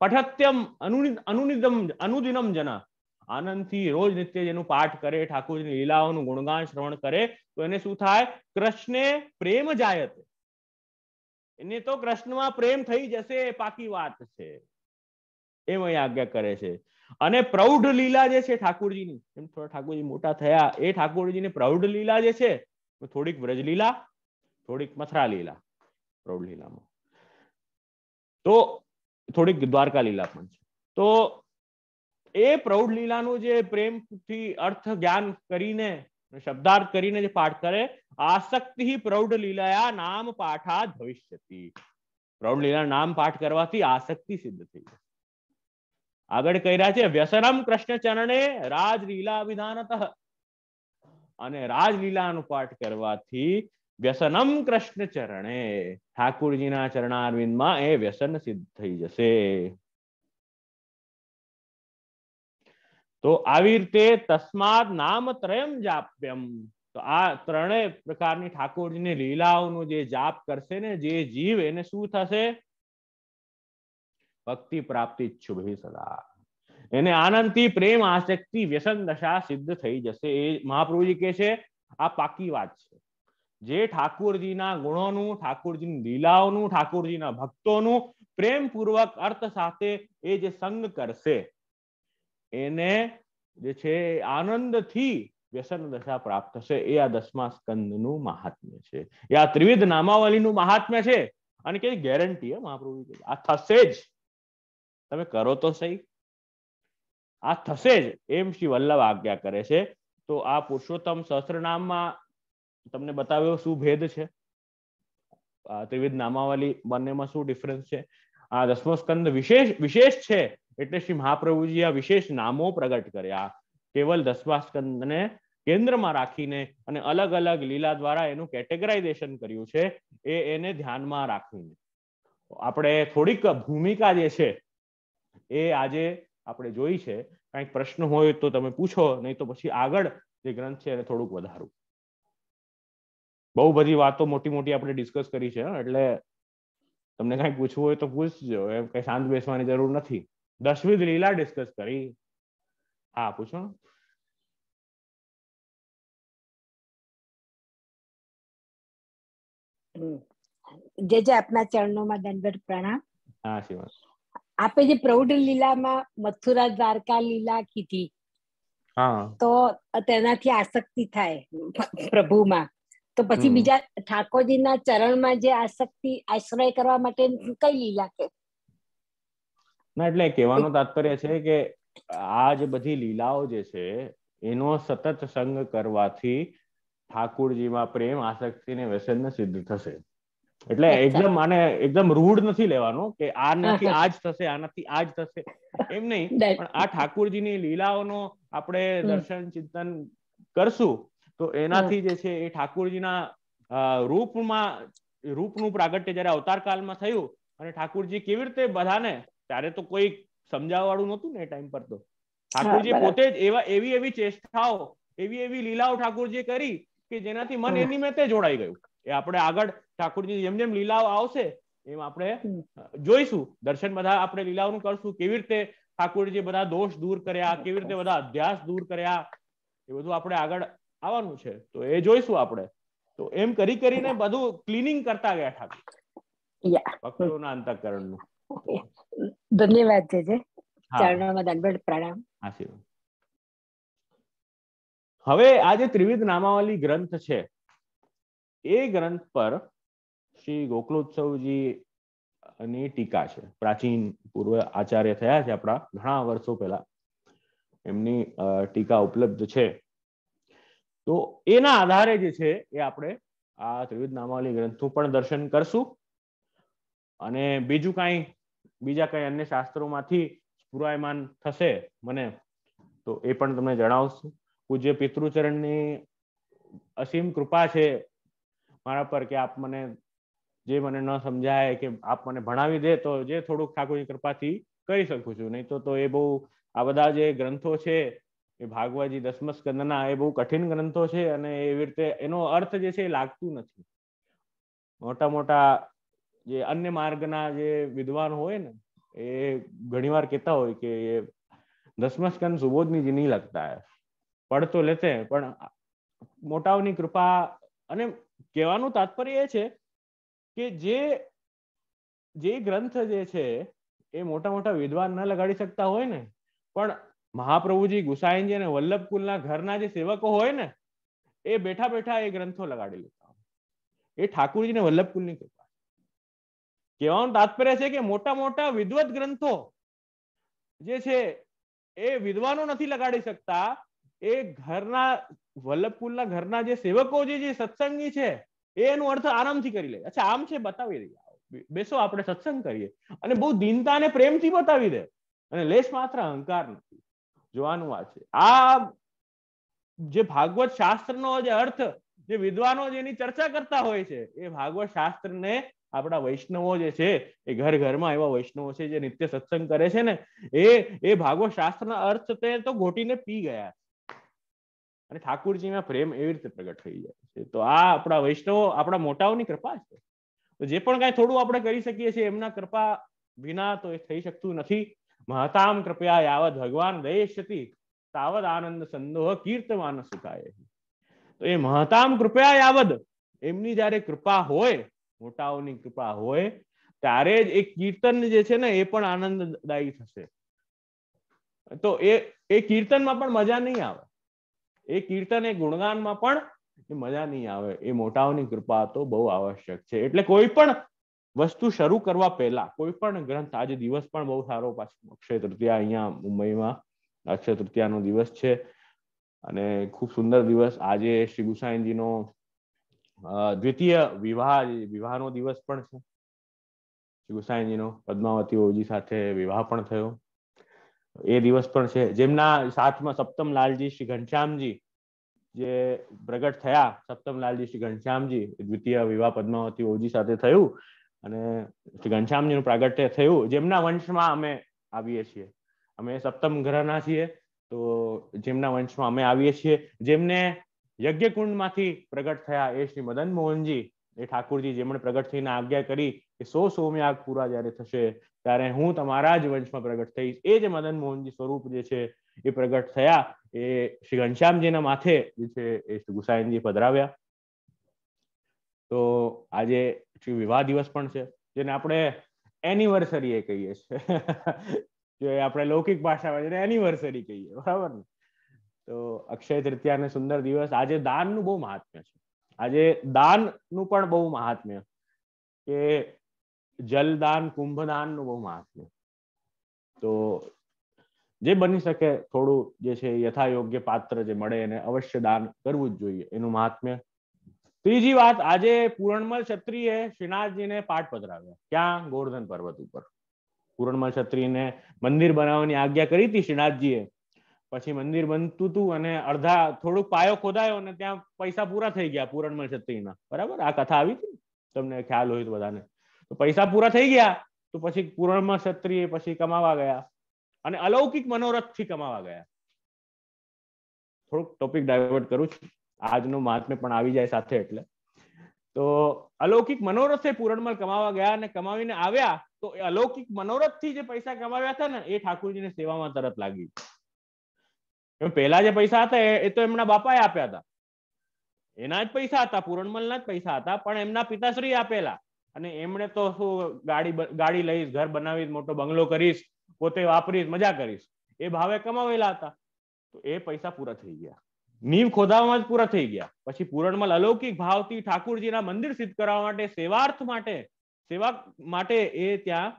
પઠત્યમ અનુનિદમ, અનુદિનમ જના. આનંદથી રોજ નિત્ય જેનું પાઠ કરે, ઠાકોરજીની લીલાઓનું ગુણગાન શ્રવણ કરે, તો એને શું થાય? કૃષ્ણે પ્રેમ જાયત. એને તો કૃષ્ણમાં પ્રેમ થઈ જશે પાકી વાત છે. એમ અહીં આજ્ઞા કરે છે. અને પ્રૌઢ લીલા જે છે ઠાકોરજીની, એમ થોડા ઠાકોરજી મોટા થયા, એ ઠાકોરજીની પ્રૌઢ લીલા જે છે થોડીક વ્રજ લીલા થોડીક મથરા લીલા પ્રૌઢ લીલામાં. તો થોડીક દ્વારકા લીલા પણ છે. તો એ પ્રૌઢ લીલાનું જે પ્રેમથી અર્થ જ્ઞાન કરીને, શબ્દાર્થ કરીને જે પાઠ કરે આસક્તિ પ્રૌઢ લીલાયા નામ પાઠા ભવિષ્યતિ પ્રૌઢ લીલા નામ પાઠ કરવાથી આસક્તિ સિદ્ધ થઈ આગળ કહી રહ્યા છે, વ્યસનમ કૃષ્ણ ચરણે રાજલીલા વિધાનત। અને રાજલીલાનું પાઠ કરવાથી વ્યસનમ કૃષ્ણ ચરણે ઠાકુરજીના ચરણારવિંદમાં એ વ્યસન સિદ્ધ થઈ જશે। તો આવી રીતે તસ્માદ નામ ત્રયમ જાપ્યમ તો આ ત્રણેય પ્રકારની ઠાકોરજીની લીલાઓનું જે જાપ કરશે ને, જે જીવ એને શું થશે? ભક્તિ પ્રાપ્તિ શુભી સદા. એને આનંદથી, પ્રેમ આસક્તિ વ્યસન દશા સિદ્ધ થઈ જશે. એ મહાપ્રભુજી કે છે, આ પાકી વાત છે. જે ઠાકુરજીના ગુણોનું, ઠાકોરજીની લીલાઓનું, ઠાકુરજીના ભક્તોનું પ્રેમપૂર્વક અર્થ સાથે એ જે સંગ કરશે, એને જે છે આનંદથી વ્યસન દશા પ્રાપ્ત થશે એ આ દસમા સ્કંદનું મહાત્મ્ય છે. એ આ ત્રિવિધ નામાવલીનું મહાત્મ્ય છે. અને કે ગેરંટી મહાપ્રભુ આ થશે જ. તમે કરો તો સહી. આ થશે જ. એમ શ્રી વલ્લભ આજ્ઞા કરે છે. તો આ પુરુષોત્તમ સહસ્ત્રનામમાં તમને બતાવ્યો શું ભેદ છે? ત્રિવિધ નામાવલી બંનેમાં શું ડિફરન્સ છે? આ દસમો સ્કંદ વિશેષ વિશેષ છે. એટલે શ્રી મહાપ્રભુજી આ વિશેષ નામો પ્રગટ કર્યા. કેવલ દસમા સ્કંદને કેન્દ્રમાં રાખીને અને અલગ અલગ લીલા દ્વારા એનું કેટેગરાઇઝેશન કર્યું છે, એ એને ધ્યાનમાં રાખીને. આપણે થોડીક ભૂમિકા જે છે, એ આજે આપણે જોઈ છે. કંઈક પ્રશ્ન હોય તો તમે પૂછો, નહીં તો પછી આગળ જે ગ્રંથ છે એને થોડુંક વધારું. બહુ બધી વાતો મોટી મોટી આપણે ડિસ્કસ કરી છે એટલે તમને કઈ પૂછવું હોય તો પૂછજો, એમ કઈ શાંત બેસવાની જરૂર નથી. દસમી લીલા ડિસ્કસ કરી. હા, પૂછો. જે જે આપના ચરણોમાં દંડવત પ્રણામ. હા શિવા આપે જે પ્રૌઢ લીલામાં મથુરા દ્વારકા લીલા કીધી. તો તેનાથી આસક્તિ થાય પ્રભુમાં. તો પછી બીજા ઠાકોરજીના ચરણમાં જે આસક્તિ આશ્રય કરવા માટે કઈ લીલા કે? ના એટલે કહેવાનું તાત્પર્ય છે કે આ જે બધી લીલાઓ જે છે એનો સતત સંગ કરવાથી ઠાકુરજીમાં પ્રેમ આસક્તિ ને વ્યસન સિદ્ધ થશે. એટલે એકદમ આને એકદમ રૂઢ નથી લેવાનો કે આનાથી આ જ થશે આનાથી આ જ થશે. એમ નહીં. *laughs* પણ આ ઠાકુરજીની લીલાઓનો આપણે દર્શન ચિંતન કરશું તો એનાથી જે છે એ ઠાકુરજીના રૂપમાં રૂપનું પ્રાગટ્ય જયારે અવતાર કાળમાં થયું અને ઠાકુરજી કેવી રીતે બધાને ત્યારે તો કોઈ સમજાવવા વાળું નહોતું ને એ ટાઈમ પર તો. ઠાકુરજી પોતે જ એવા એવી એવી ચેષ્ટાઓ એવી એવી લીલાઓ ઠાકુરજીએ કરી કે જેનાથી મન એની મેતે જોડાઈ ગયું. એ આપણે આગળ ઠાકોરજી જેમ જેમ લીલાઓ આવશે એમ આપણે જોઈશું. દર્શન બધા આપણે લીલાઓનું કરશું. કેવી રીતે ઠાકોરજી બધા દોષ દૂર કર્યા કેવી રીતે બધા અધ્યાસ દૂર કર્યા એ બધું આપણે આગળ આવવાનું છે. તો એ જોઈશું આપણે. તો એમ કરી કરીને બધું ક્લીનિંગ કરતા ગયા ઠાકોર. ભક્તોના અંતઃકરણનું. ધન્યવાદ છે ચરણોમાં દંડવત પ્રણામ. આશીર્વાદ. હવે આ જે ત્રિવિધ નામાવલી ગ્રંથ છે, એ ગ્રંથ પર શ્રી ગોકુલોત્સવજી ની ટીકા છે. પ્રાચીન પૂર્વ આચાર્ય થયા છે આપણા ઘણા વર્ષો પહેલા. એમની ટીકા ઉપલબ્ધ છે. તો એના આધારે જે છે એ આપણે આ ત્રિવિધ નામાવલી ગ્રંથનું પણ દર્શન કરશું. અને બીજું કાંઈ, બીજા કઈ અન્ય શાસ્ત્રોમાંથી પુરાયમાન થશે મને, તો એ પણ તમને જણાવશું. પૂજ્ય પિતૃચરણની અસીમ કૃપા છે મારા પર કે આપ મને જે મને ન સમજાય કે આપ મને ભણાવી દે, તો જે થોડુંક ઠાકોરની કૃપાથી કરી શકું છું. નહીં તો તો એ બહુ આ બધા જે ગ્રંથો છે, એ ભાગવતજી દસમ સ્કંદના, એ બહુ કઠિન ગ્રંથો છે અને એવી રીતે એનો અર્થ જે છે એ લાગતું નથી. મોટા મોટા જે અન્ય માર્ગના જે વિદ્વાન હોય ને, એ ઘણીવાર કહેતા હોય કે એ દસમ સ્કંદ સુબોધની જ નહીં લગતા હે પढ़ તો લેતે પણ મોટાઓની કૃપા અને કહેવાનું તાત્પર્ય એ છે કે જે જે ગ્રંથ જે છે એ મોટા મોટા વિદ્વાન ન લગાડી શકતા હોય ને, પણ મહાપ્રભુજી ગુસાઈનજી અને વલ્લભકુલના ઘરના જે સેવકો હોય ને, એ બેઠા બેઠા એ ગ્રંથો લગાડી લેતા એ ઠાકુરજી ને વલ્લભકુલની કૃપા. કહેવાનું તાત્પર્ય છે કે મોટા મોટા વિદ્વત ગ્રંથો જે છે એ વિદ્વાનો નથી લગાડી શકતા એ ઘરના, વલ્લભકુલના ઘરના જે સેવકો જે જે સત્સંગી છે, એનો અર્થ આરામથી કરી લે. અચ્છા, આમ છે, બતાવી દઈએ. બેસો, આપણે સત્સંગ કરીએ. અને બહુ દીનતા અને પ્રેમથી બતાવી દે. અને લેશ માત્ર અહંકાર નથી. જોવાનું આ છે. આ જે ભાગવત શાસ્ત્રનો જે અર્થ, જે વિદ્વાનો જેની ચર્ચા કરતા હોય છે, એ ભાગવત શાસ્ત્રને આપણા વૈષ્ણવો જે છે, એ ઘર ઘરમાં એવા વૈષ્ણવો છે, જે નિત્ય સત્સંગ કરે છે ને, એ એ ભાગવત શાસ્ત્રના અર્થ તે તો ઘોટીને પી ગયા. અને ઠાકુરજીમાં પ્રેમ એવી રીતે પ્રગટ થઈ જાય છે. તો આ આપણા વૈષ્ણવો, આપણા મોટાઓની કૃપા છે. તો જે પણ કાંઈ થોડું આપણે કરી શકીએ છીએ, એમના કૃપા વિના તો એ થઈ શકતું નથી. મહતામ કૃપયા યાવત ભગવાન દયેષ્યતિ તાવદ આનંદ સંદોહ કીર્તમાન સુખાય. તો એ મહતામ કૃપયા યાવદ, એમની જયારે કૃપા હોય, મોટાઓની કૃપા હોય, ત્યારે જ એ કીર્તન જે છે ને, એ પણ આનંદદાયી થશે. તો એ એ કીર્તનમાં પણ મજા નહીં આવે. એ કીર્તન એ ગુણગાનમાં પણ એ મજા નહીં આવે. એ મોટાઓની કૃપા તો બહુ આવશ્યક છે. એટલે કોઈ પણ વસ્તુ શરૂ કરવા પહેલા, કોઈ પણ ગ્રંથ, આજે દિવસ પણ બહુ સારો પાછો. અક્ષય તૃતીયા અહીંયા મુંબઈમાં. અક્ષય તૃતીયાનો દિવસ છે. અને ખૂબ સુંદર દિવસ. આજે શ્રી ગુસાઈનજીનો દ્વિતીય વિવાહ, વિવાહનો દિવસ પણ છે. શ્રી ગુસાઈનજીનો, પદ્માવતી ઓજી સાથે વિવાહ પણ થયો. એ દિવસ પણ છે. જેમના સાથમાં સપ્તમ લાલજી શ્રી ઘનશ્યામજી જે પ્રગટ થયા, સપ્તમ લાલજી શ્રી ઘનશ્યામજી દ્વિતીય વિવાહ પદ્માવતી ઓજી સાથે થયું અને શ્રી ઘનશ્યામજીનું પ્રાગટ્ય થયું. જેમના વંશમાં અમે આવીએ છીએ. અમે સપ્તમ ગ્રહના છીએ, તો જેમના વંશમાં અમે આવીએ છીએ. જેમને યજ્ઞકુંડમાંથી પ્રગટ થયા એ શ્રી મદન મોહનજી એ ઠાકુરજી જેમણે પ્રગટ થઈને આજ્ઞા કરી કે સો સોમયાગ પૂરા જયારે થશે, ત્યારે હું તમારા જ વંશમાં પ્રગટ થઈશ. એ જે મદન મોહનજી સ્વરૂપ જે છે, એ પ્રગટ થયા. એ શ્રી ઘનશ્યામજીના માથે જે છે, એ શ્રી પધરાવ્યા. તો આજે શ્રી વિવાહ દિવસ પણ છે, જેને આપણે એનિવર્સરી એ કહીએ છીએ. આપણે લૌકિક ભાષામાં જેને એનિવર્સરી કહીએ, બરાબર ને? તો અક્ષય તૃતીયા ને સુંદર દિવસ આજે દાનનું બહુ મહાત્મ્ય છે. આજે દાનનું પણ બહુ મહાત્મ્ય. કે જલદાન કુંભદાનનું બહુ મહાત્મ્ય. તો જે બની શકે થોડું જે છે યથા પાત્ર જે મળે એને અવશ્ય દાન કરવું જ જોઈએ, એનું મહાત્મ્ય. ત્રીજી વાત, આજે પૂરણમલ ક્ષત્રિયે શ્રીનાથજીને પાઠ પધરાવ્યા, ક્યાં? ગોવર્ધન પર્વત ઉપર. પૂરણમલ ક્ષત્રિયને મંદિર બનાવવાની આજ્ઞા કરી હતી શ્રીનાથજીએ. પછી મંદિર બનતું હતું અને અડધા થોડુંક પાયો ખોદાયો અને ત્યાં પૈસા પૂરા થઈ ગયા પૂરણમલ ક્ષત્રિયના બરાબર? આ કથા આવી હતી તમને ખ્યાલ હોય તો બધાને. તો પૈસા પૂરા થઈ ગયા, તો પછી પૂરણમલ ક્ષત્રિય પછી કમાવા ગયા અને અલૌકિક મનોરથથી કમાવા ગયા. થોડુંક ટોપિક ડાયવર્ટ કરું છું. આજનો મહાત્મ્ય પણ આવી જાય સાથે એટલે. તો અલૌકિક મનોરથે પૂરણમલ કમાવા ગયા અને કમાવીને આવ્યા, તો એ અલૌકિક મનોરથથી જે પૈસા કમાવ્યા હતા ને, એ ઠાકુરજીને સેવામાં તરત લાગી. પહેલા જે પૈસા હતા એ તો એમના બાપાએ આપ્યા હતા. એના જ પૈસા હતા, પૂરણમલના જ પૈસા હતા, પણ એમના પિતાશ્રી આપેલા. અને એમણે તો શું ગાડી ગાડી લઈશ, ઘર બનાવીશ, મોટો બંગલો કરીશ, પોતે વાપરીશ, મજા કરીશ. એ ભાવે કમાવેલા હતા. તો એ પૈસા પૂરા થઈ ગયા. નીમ ખોદાવામાં જ પૂરા થઈ ગયા. પછી પૂરણમલ અલૌકિક ભાવથી ઠાકુરજીના મંદિર સિદ્ધ કરવા માટે, સેવાર્થ માટે, સેવા માટે એ ત્યાં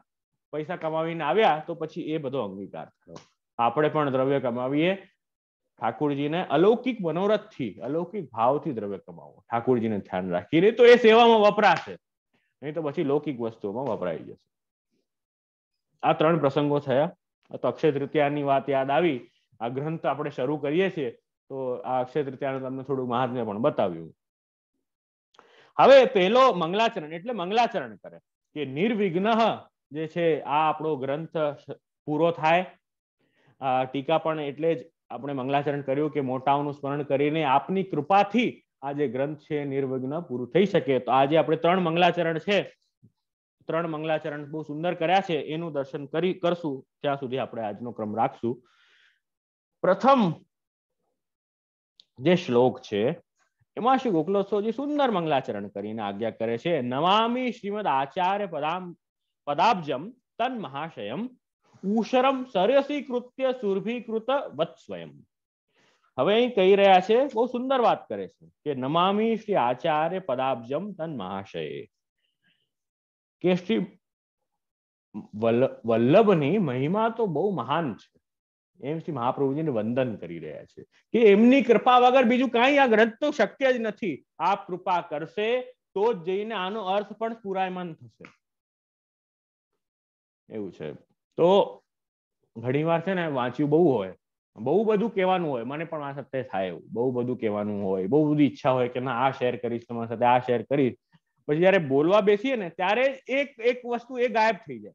પૈસા કમાવીને આવ્યા. તો પછી એ બધો અંગીકાર થયો. આપણે પણ દ્રવ્ય કમાવીએ. ઠાકુરજીને અલૌકિક મનોરથથી, અલૌકિક ભાવથી દ્રવ્ય કમાવો. ઠાકોરજીને ધ્યાન રાખીને તો એ સેવામાં વપરાશે. નહીં તો પછી લૌકિક વસ્તુઓમાં વપરાઈ જશે. આ ત્રણ પ્રસંગો થયા. તો અક્ષય તૃતીયાની વાત યાદ આવી. આ ગ્રંથ આપણે શરૂ કરીએ છીએ, તો આ અક્ષય તૃતીયાનું તમને થોડું મહાત્મ્ય પણ બતાવ્યું. હવે પહેલો મંગલાચરણ, એટલે મંગલાચરણ કરે. કે નિર્વિઘ્ન જે છે, આ આપણો ગ્રંથ પૂરો થાય. ટીકા પણ એટલે જ આપણે મંગલાચરણ કર્યું કે મોટાઓનું સ્મરણ કરીને આપની કૃપાથી આ જે ગ્રંથ છે, નિર્વિઘ્ન પૂરું થઈ શકે. તો આજે આપણે ત્રણ મંગલાચરણ છે. ત્રણ મંગલાચરણ બહુ સુંદર કર્યા છે. એનું દર્શન કરી, કરશું. ત્યાં સુધી આપણે આજનો ક્રમ રાખશું. પ્રથમ જે શ્લોક છે, એમાં શ્રી ગોકુલોત્સવજી સુંદર મંગલાચરણ કરીને આજ્ઞા કરે છે, નમામી શ્રીમદ આચાર્ય પદામ, પદાબ્જમ તન મહાશયમ ઉશરમ સરસી કૃત્ય સુરભીકૃત વત્સ્વયમ હવે અહીં કહી રહ્યા છે, બહુ સુંદર વાત કરે છે કે નમામી શ્રી આચાર્ય પદાબ્જમ તન મહાશય. કે શ્રી વલ્લભની મહિમા તો બહુ મહાન છે. એમ શ્રી મહાપ્રભુજીને વંદન કરી રહ્યા છે કે એમની કૃપા વગર બીજું કાંઈ આ ગ્રંથ તો શક્ય જ નથી. આપ કૃપા કરશે તો જ જઈને આનો અર્થ પણ પુરાયમાન થશે. એવું છે. તો ઘણી વાર છે ને વાંચ્યું બહુ હોય, બહુ બધું કહેવાનું હોય, મને પણ મારા સાથે થાય એવું, બહુ બધું કહેવાનું હોય, બહુ બધી ઈચ્છા હોય કે ના, આ શેર કરીશ, તમારા સાથે આ શેર કરીશ. પછી જયારે બોલવા બેસીએ ને, ત્યારે એક એક વસ્તુ એ ગાયબ થઈ જાય.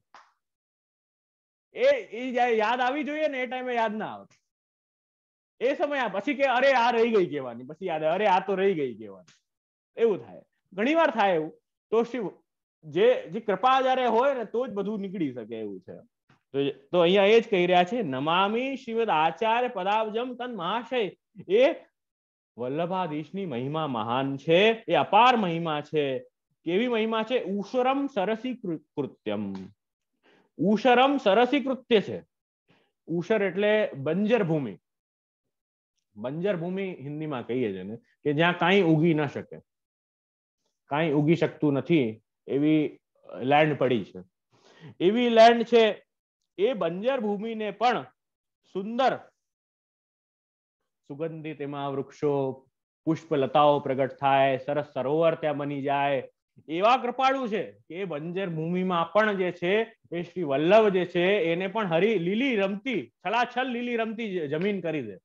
એ યાદ આવી જોઈએ ને, એ ટાઈમે યાદ ના આવે. એ સમય પછી કે અરે આ રહી ગઈ કહેવાની, પછી યાદ અરે આ તો રહી ગઈ કહેવાની. એવું થાય. ઘણી વાર થાય એવું. તો શિવ જે જે કૃપા જયારે હોય ને, તો જ બધું નીકળી શકે એવું છે. તો અહીંયા એ જ કહી રહ્યા છે, નમામી શ્રીમદ આચાર્ય પદાવજમ તન મહાશય. એ વલ્લભાધીશની મહિમા મહાન છે, એ અપાર મહિમા છે. કેવી મહિમા છે? ઉષરમ સરસી કૃત્યમ. ઉષરમ સરસી કૃત્ય છે. ઉષર એટલે બંજર ભૂમિ. બંજર ભૂમિ હિન્દીમાં કહીએ છીએ ને કે જ્યાં કાંઈ ઉગી ન શકે. કાંઈ ઉગી શકતું નથી એવી લેન્ડ પડી છે. એવી લેન્ડ છે એ બંજર ભૂમિને પણ સુંદર સુગંધિત એમાં વૃક્ષો પુષ્પ લતાઓ પ્રગટ થાય, સરસ સરોવર ત્યાં બની જાય. એવા કૃપાળુ છે કે બંજર ભૂમિમાં પણ જે છે, એ શ્રી વલ્લભ જે છે, એને પણ હરી લીલી રમતી, છલાછલ લીલી રમતી જમીન કરી દે.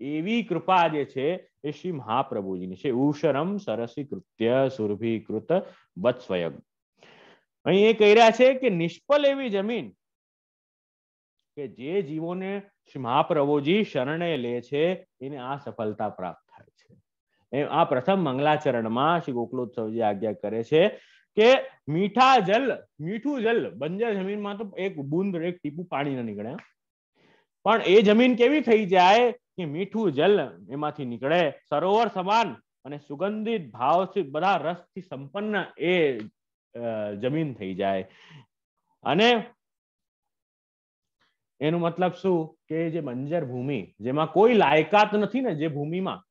એવી કૃપા જે છે, એ શ્રી મહાપ્રભુજીની છે. ઉષરમ સરસી કૃત્ય સુરભીકૃત બત્સ્વયગ અહીં એ કહી રહ્યા છે કે નિષ્ફળ એવી જમીન કે જે જીવોને મહાપ્રભુજી શરણે લે છે, એને આ સફળતા પ્રાપ્ત થાય છે. આ પ્રથમ મંગલાચરણમાં શ્રી ગોકુલોત્સવજી આજ્ઞા કરે છે કે મીઠા જલ, મીઠું જલ, બંજર જમીનમાં તો એક બુંદ, એક ટીપું પાણી ન નીકળે પણ એ જમીન કેવી થઈ જાય કે મીઠું જલ એમાંથી નીકળે? સરોવર સમાન અને સુગંધિત ભાવથી બધા રસથી સંપન્ન એ જમીન થઈ જાય. અને એનું મતલબ શું? કે જે બંજર ભૂમિ, જેમાં કોઈ લાયકાત નથી ને જે ભૂમિમાં,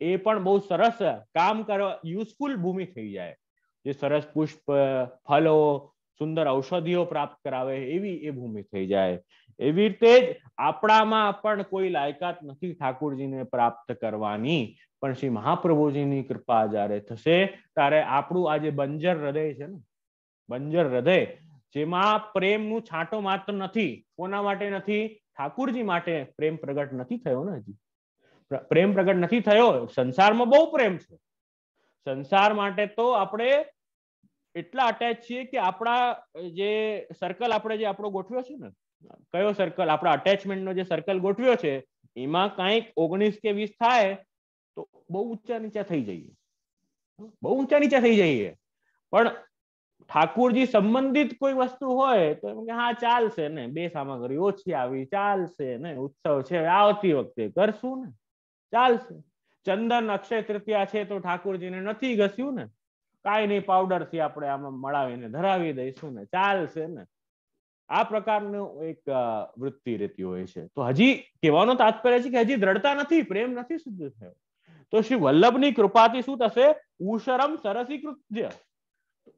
એ પણ બહુ સરસ કામ કરવા યુઝફુલ ભૂમિ થઈ જાય. જે સરસ પુષ્પ, ફલો, સુંદર ઔષધિઓ પ્રાપ્ત કરાવે, એવી એ ભૂમિ થઈ જાય. એવી રીતે જ આપણામાં પણ કોઈ લાયકાત નથી ઠાકુરજીને પ્રાપ્ત કરવાની, પણ શ્રી મહાપ્રભુજીની કૃપા જયારે થશે, ત્યારે આપણું આ જે બંજર હૃદય છે ને, બંજર હૃદય જેમાં પ્રેમનું છાંટો માત્ર નથી, કોના માટે નથી? ઠાકુરજી માટે પ્રેમ પ્રગટ નથી થયો ને હજી. પ્રેમ પ્રગટ નથી થયો, સંસારમાં બહુ પ્રેમ છે. સંસાર માટે તો આપણે એટલા અટેચ છીએ કે આપણા જે સર્કલ આપણે જે આપણો ગોઠવ્યો છે ને, કયો સર્કલ આપણા અટેચમેન્ટનો જે સર્કલ ગોઠવ્યો છે, એમાં કાંઈક ઓગણીસ કે વીસ થાય તો બહુ ઊંચા નીચા થઈ જઈએ. બહુ ઊંચા નીચા થઈ જઈએ. પણ ઠાકુરજી સંબંધિત કોઈ વસ્તુ હોય તો એમ કે, હા, ચાલશે ને બે સામગ્રી ઓછી આવી, ચાલશે ને, ઉત્સવ છે, આવતી વખતે કરશું ને, ચાલશે. ચંદન અક્ષય તૃતીયા છે તો ઠાકુરજીને નથી ઘસ્યું ને, કાંઈ નહીં પાવડરથી આપણે આમાં મળાવીને ધરાવી દઈશું ને, ચાલશે ને. આ પ્રકારનું એક વૃત્તિ રહેતી હોય છે. તો હજી કહેવાનો તાત્પર્ય છે કે હજી દ્રઢતા નથી, પ્રેમ નથી સિદ્ધ થયો. તો શ્રી વલ્લભની કૃપાથી શું થશે? ઉશરમ સરસી કૃત્ય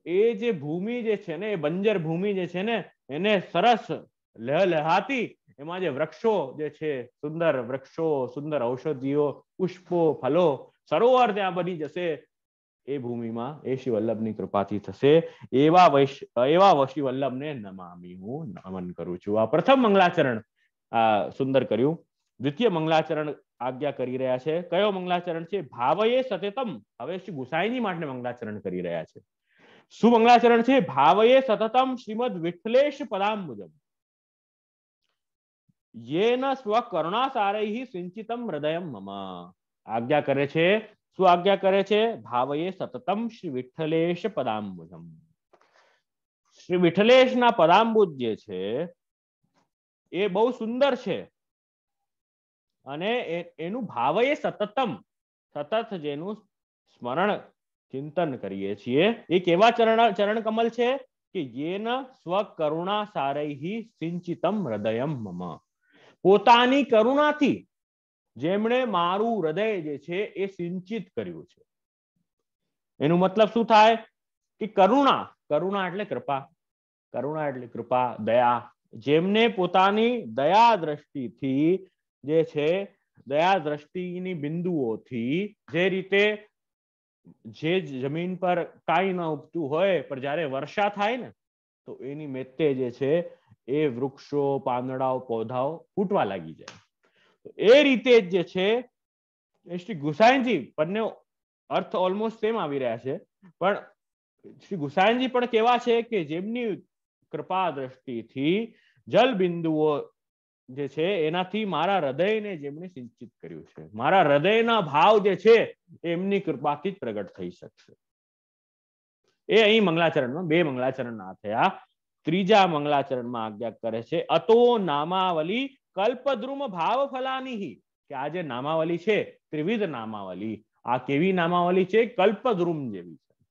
એ જે ભૂમિ જે છે ને, એ બંજર ભૂમિ જે છે ને, એને સરસ લહેલહાતી એમાં જે વૃક્ષો જે છે, સુંદર વૃક્ષો, સુંદર ઔષધિઓ, પુષ્પો, ફલો, સરોવર ત્યાં બની જશે. એ ભૂમિમાં એ શ્રી કૃપાથી થશે. એવા વૈશ, એવા વશી વલ્લભને નમામી હું નમન કરું છું. આ પ્રથમ મંગલાચરણ આ સુંદર કર્યું. દ્વિતીય મંગલાચરણ આજ્ઞા કરી રહ્યા છે. કયો મંગલાચરણ છે? ભાવયે સતતમ. હવે શ્રી ગુસાઈની માટે મંગલાચરણ કરી રહ્યા છે. શું મંગળાચરણ છે. ભાવયે સતતમ શ્રીમદ વિઠ્ઠલેશ મુજબ. યેન સ્વકરુણાસારૈ સિંચિતમ હૃદયમ મમ. આજ્ઞા કરે છે. શું આજ્ઞા કરે છે? ભાવયે સતતમ શ્રી વિઠ્ઠલેશ પદામ્બુજમ શ્રી વિઠ્ઠલેશના પદાંબુજ જે છે, એ બહુ સુંદર છે. અને એનું ભાવયે સતતમ, સતત જેનું સ્મરણ ચિંતન કરીએ છીએ. એ કેવા ચરણ ચરણ કમલ છે કે યેન સ્વકરુણા સારૈહી સિંચિતમ હૃદયમ મમ. પોતાની કરુણાથી જેમણે મારું હૃદય જે છે એ સિંચિત કર્યું છે. એનું મતલબ શું થાય? કે કરુણા કરુણા એટલે કૃપા. કરુણા એટલે કૃપા, દયા. જેમને પોતાની દયા દ્રષ્ટિથી જે છે દયા દ્રષ્ટિની બિંદુઓથી જે રીતે જે જમીન પર કાંઈ ન ઉગતું હોય, પણ જ્યારે વર્ષા થાય ને, તો એની મેતે જે છે, એ વૃક્ષો, પાંદડાઓ, પૌધાઓ ફૂટવા લાગી જાય. એ રીતે જે છે શ્રી ગુસાઈજી બંને અર્થ ઓલમોસ્ટ સેમ આવી રહ્યા છે, પણ શ્રી ગુસાઈજી પણ કેવા છે કે જેમની કૃપા દ્રષ્ટિથી જલ બિંદુઓ જે છે, એનાથી મારા હૃદયને જેમણે સિંચિત કર્યું છે. મારા હૃદયના ભાવ જે છે, એમની કૃપાથી જ પ્રગટ થઈ શકશે. એ અહીં મંગલાચરણમાં, બે મંગલાચરણ ના થયા. ત્રીજા મંગલાચરણમાં આજ્ઞા કરે છે, અતો નામાવલી કલ્પદ્રુમ ભાવ ફલાની કે આ જે નામાવલી છે, ત્રિવિધ નામાવલી, આ કેવી નામાવલી છે? કલ્પદ્રુમ જેવી છે.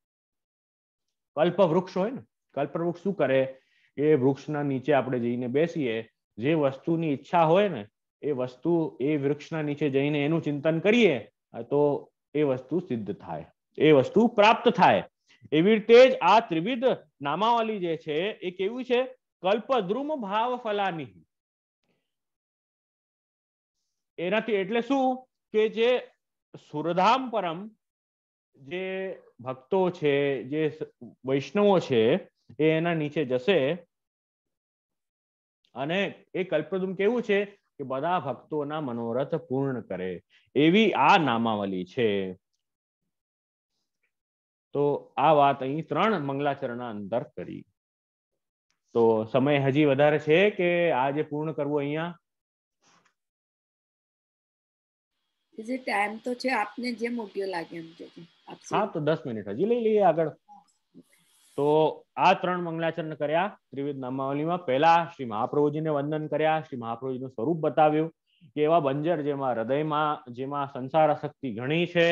કલ્પ વૃક્ષ હોય ને કલ્પ વૃક્ષ શું કરે? એ વૃક્ષના નીચે આપણે જઈને બેસીએ જે વસ્તુની ઈચ્છા હોય ને, એ વસ્તુ એ વૃક્ષના નીચે જઈને એનું ચિંતન કરીએ, તો એ વસ્તુ સિદ્ધ થાય. એ વસ્તુ પ્રાપ્ત થાય. એવી રીતે જ આ ત્રિવિધ નામાવલી જે છે, એ કેવું છે? કલ્પદ્રુમ ભાવ ફલાની. એનાથી એટલે શું? કે જે સુરધામ પરમ જે ભક્તો છે, જે વૈષ્ણવો છે, એ એના નીચે જશે અને એ કલ્પદ્રુમ કેવું છે કે બધા ભક્તોના મનોરથ પૂર્ણ કરે. એવી આ નામાવલી છે. તો આ વાત અહીં ત્રણ મંગલાચરણના અંદર કરી. તો સમય હજી વધારે છે કે આજે પૂર્ણ કરવું અહીંયા? જે ટાઈમ તો છે આપને જે યોગ્ય લાગે એમ હા તો દસ મિનિટ હજી લઈ લઈએ આગળ. તો આ ત્રણ મંગલાચરણ કર્યા ત્રિવિધ નામાવલીમાં. પહેલા શ્રી મહાપ્રભુજીને વંદન કર્યા. શ્રી મહાપ્રભુજીનું સ્વરૂપ બતાવ્યું કે એવા બંજર જેમાં હૃદયમાં, જેમાં સંસાર શક્તિ ઘણી છે,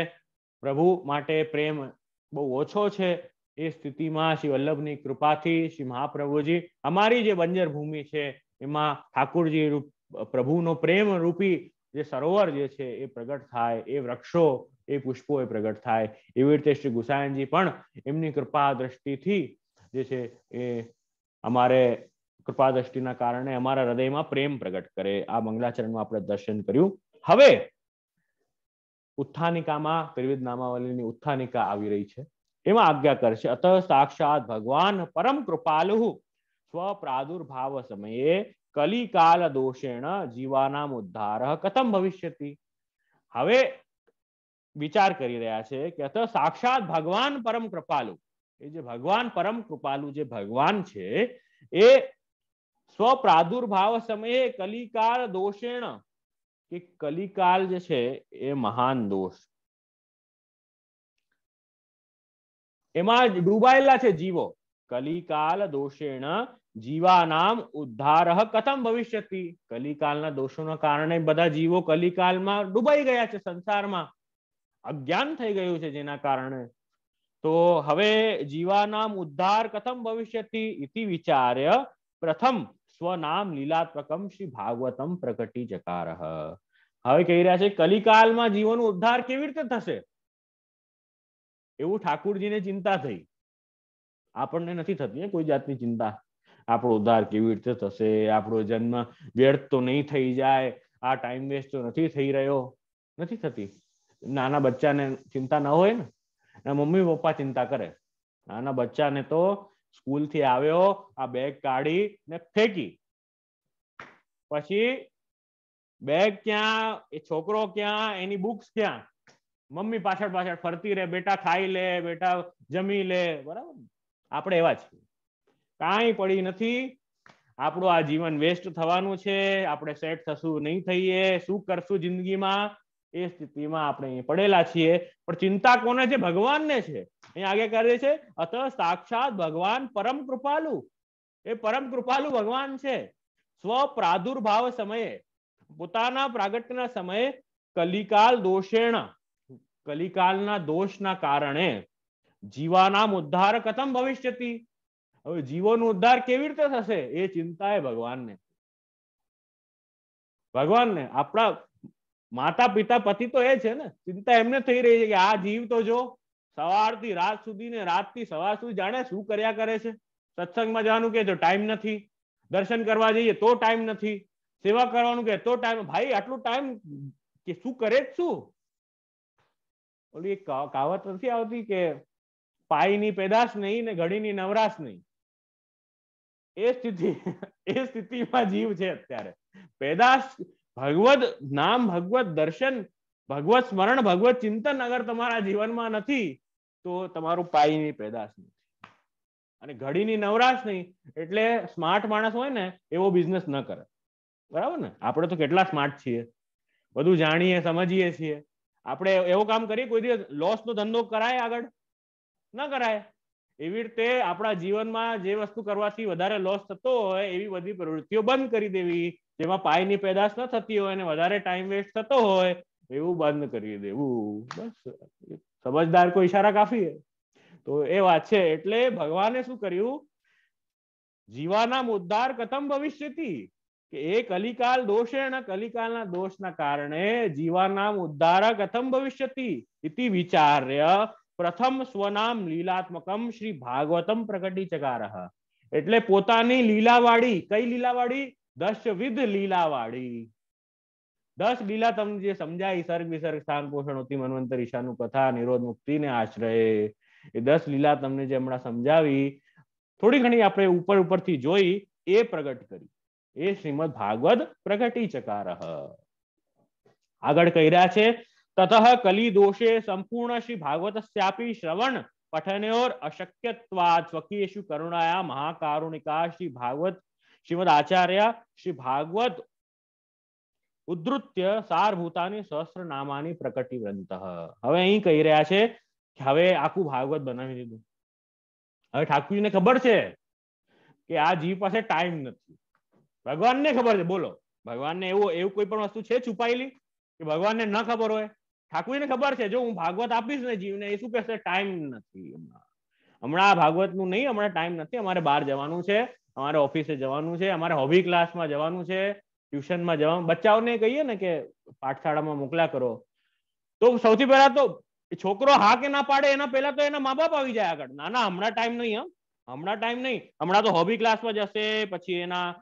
પ્રભુ માટે પ્રેમ બહુ ઓછો છે, એ સ્થિતિમાં શ્રી વલ્લભની કૃપાથી શ્રી મહાપ્રભુજી અમારી જે બંજર ભૂમિ છે, એમાં ઠાકુરજી રૂપ, પ્રભુનો પ્રેમ રૂપી જે સરોવર જે છે, એ પ્રગટ થાય, એ વૃક્ષો એ પુષ્પો એ પ્રગટ થાય. એવી રીતે શ્રી ગુસાયનજી પણ એમની કૃપા દ્રષ્ટિથી જે છે એ અમારે કૃપા દ્રષ્ટિના કારણે અમારા હૃદયમાં પ્રેમ પ્રગટ કરે. આ મંગલાચરણમાં આપણે દર્શન કર્યું. હવે ઉત્થાનિકામાં, ત્રિવિધ નામાવલીની ઉત્થાનિકા આવી રહી છે. એમાં આજ્ઞા કરશે, અત સાક્ષાત ભગવાન પરમ કૃપાલુ સ્વ પ્રાદુર્ભાવ સમયે કલિકાલ દોષેણ જીવાનામ ઉદ્ધાર કથમ ભવિષ્યતિ. હવે વિચાર કરી રહ્યા છે કે અથવા સાક્ષાત ભગવાન પરમ કૃપાલુ. એ જે ભગવાન પરમ કૃપાલુ જે ભગવાન છે, એ સ્વ પ્રાદુર્ભાવ સમયે કલિકાલ દોષેણ. કે કલિકાલ જે છે, એ મહાન દોષ. એમાં ડૂબાયેલા છે જીવો. કલિકાલ દોષેણ જીવાનામ ઉદ્ધાર કથમ ભવિષ્યતિ. કલિકાલના દોષોના કારણે બધા જીવો કલિકાલમાં ડૂબાઈ ગયા છે સંસારમાં. અજ્ઞાન થઈ ગયું છે જેના કારણે. તો હવે જીવાનામ ઉદ્ધાર કથમ ભવિષ્યતિ ઇતિ વિચાર્ય પ્રથમ સ્વનામ લીલાત્મકમ શ્રી ભાગવતમ પ્રકટી જકાર. હવે કહી રહ્યા છે કલિકાલમાં જીવોનો ઉદ્ધાર કેવી રીતે થશે? એવું ઠાકુરજીને ચિંતા થઈ. આપણને નથી થતી કોઈ જાતની ચિંતા. આપણો ઉદ્ધાર કેવી રીતે થશે? આપણો જન્મ વ્યર્થ તો નહીં થઈ જાય. આ ટાઈમ વેસ્ટ તો નથી થઈ રહ્યો. નથી થતી. નાના બચ્ચાને ચિંતા ન હોય ને મમ્મી પપ્પા ચિંતા કરે. નાના બચ્ચાને તો સ્કૂલથી આવ્યો, આ બેગ કાઢી ને ફેંકી. પછી બેગ ક્યાં, એ છોકરો ક્યાં, એની બુક્સ ક્યાં? મમ્મી પાછળ પાછળ ફરતી રહે, બેટા ખાઈ લે, બેટા જમી લે, બરાબર? આપણે એવા છીએ. કાંઈ પડી નથી. આપણું આ જીવન વેસ્ટ થવાનું છે, આપણે સેટ થશું નહીં થઈએ. શું કરશું જિંદગીમાં? એ સ્થિતિમાં આપણે પડેલા છીએ. પણ ચિંતા કોને છે? ભગવાનને છે. અહીંયા આગળ કરે છે, અત સાક્ષાત ભગવાન પરમ કૃપાલુ. એ પરમ કૃપાલુ ભગવાન છે. સ્વ પ્રાદુર્ભાવ સમયે, પોતાના પ્રાગટ્યના સમયે કલિકાલ દોષેણ, કલિકાલના દોષના કારણે જીવાનામ ઉદ્ધાર કથમ ભવિષ્યતિ. હવે જીવોનો ઉદ્ધાર કેવી રીતે થશે? એ ચિંતા એ ભગવાનને. ભગવાનને, આપણા માતા પિતા પતિ તો એ છે ને. ચિંતા એમને થઈ રહી છે કે આ જીવ તો જો સવારથી રાત સુધી ને રાતથી સવાર સુધી જાણે શું કર્યા કરે છે. સત્સંગમાં જવાનું કે જો ટાઈમ નથી. દર્શન કરવા જઈએ તો ટાઈમ નથી. સેવા કરવાનું કે તો ટાઈમ ભાઈ, આટલું ટાઈમ કે શું કરે જ શું? ઓલી એક કહાવત નથી આવતી કે પાયની પેદાશ નહીં ને ઘડીની નવરાશ નહીં. એ સ્થિતિ, એ સ્થિતિમાં જીવ છે અત્યારે. પેદાશ ભગવત નામ ભગવત દર્શન ભગવત સ્મરણ ભગવત ચિંતન અગર તમારા જીવનમાં નથી, તો તમારું પાઈની પેદાશ નથી. અને ઘડીની નવરાશ નહીં, એટલે સ્માર્ટ માણસ હોય ને, એવો બિઝનેસ ન કરે. બરાબર ને? આપણે તો કેટલા સ્માર્ટ છીએ. બધું જાણીએ, સમજીએ છીએ. આપણે એવો કામ કરીએ, કોઈ દિવસ લોસ નો ધંધો કરાય આગળ? ન કરાય. એવી રીતે આપણા જીવનમાં જે વસ્તુ કરવાથી વધારે લોસ થતો હોય, એવી બધી પ્રવૃત્તિઓ બંધ કરી દેવી. જેમાં પાયની પેદાશ ન થતી હોય અને વધારે ટાઈમ વેસ્ટ થતો હોય, એવું બંધ કરી દેવું. બસ, સમજદાર કોઈ ઈશારા કાફી તો એ વાત છે. એટલે ભગવાને શું કર્યું? જીવાનામ ઉદ્ધાર કથમ ભવિષ્યથી કે એ કલિકાલ દોષેણ કલિકાલના દોષના કારણે જીવાના ઉદ્ધાર કથમ ભવિષ્યથી ઇતિ વિચાર્ય પ્રથમ સ્વનામ લીલાત્મકમ શ્રી ભાગવતમ પ્રકટી ચકાર એટલે પોતાની લીલાવાળી, કઈ લીલાવાળી? દશવિધ લીલાવાળી. દસ લીલા તમને જે સમજાય સર્ગ વિસર્ગ સ્થાન પોષણ ઉતિ મનવંતર ઈશાનું કથા નિરોધ મુક્તિ ને આશ્રય એ દસ લીલા તમને જે હમણાં સમજાવી, થોડી ઘણી આપણે ઉપર ઉપરથી જોઈ, એ પ્રગટ કરી. એ શ્રીમદ ભાગવત પ્રગટી ચકાર આગળ કહી રહ્યા છે, તતઃ કલી દોષે સંપૂર્ણ શ્રી ભાગવતસ્યાપી શ્રવણ પઠનયોર અશક્યત્વાદ સ્વકીયેશુ કરુણાયા મહાકારુણિકા શ્રી ભાગવત શ્રીમદ આચાર્ય શ્રી ભાગવત ઉદ્ધૃત્ય સારભૂતાની સહસ્ત્ર નામાની પ્રકટી ગ્રંથ. હવે અહીં કહી રહ્યા છે કે હવે આખું ભાગવત બનાવી દીધું. હવે ઠાકુરજીને ખબર છે કે આ જીવ પાસે ટાઈમ નથી. ભગવાનને ખબર છે, બોલો. ભગવાનને એવું એવું કોઈ પણ વસ્તુ છે છુપાયેલી કે ભગવાનને ન ખબર હોય? ઠાકુરજીને ખબર છે, જો હું ભાગવત આપીશ ને જીવને, એ શું કહેશે? ટાઈમ નથી. હમણાં હમણાં ભાગવતનું નહીં, હમણાં ટાઈમ નથી, અમારે બહાર જવાનું છે. અમારે ઓફિસે જવાનું છે, અમારે હોબી ક્લાસમાં જવાનું છે ટ્યુશનમાં જવાનું, બચ્ચાઓને કહીએ ને કે પાઠશાળામાં મોકલા કરો. તો સૌથી પહેલા તો છોકરો હા કે ના પાડે એના પહેલા તો એના મા બાપ આવી જાય આગળ. ના ના, હમણાં ટાઈમ નહીં, હા. હમણાં ટાઈમ નહીં. હમણાં તો હોબી ક્લાસમાં જશે, પછી એના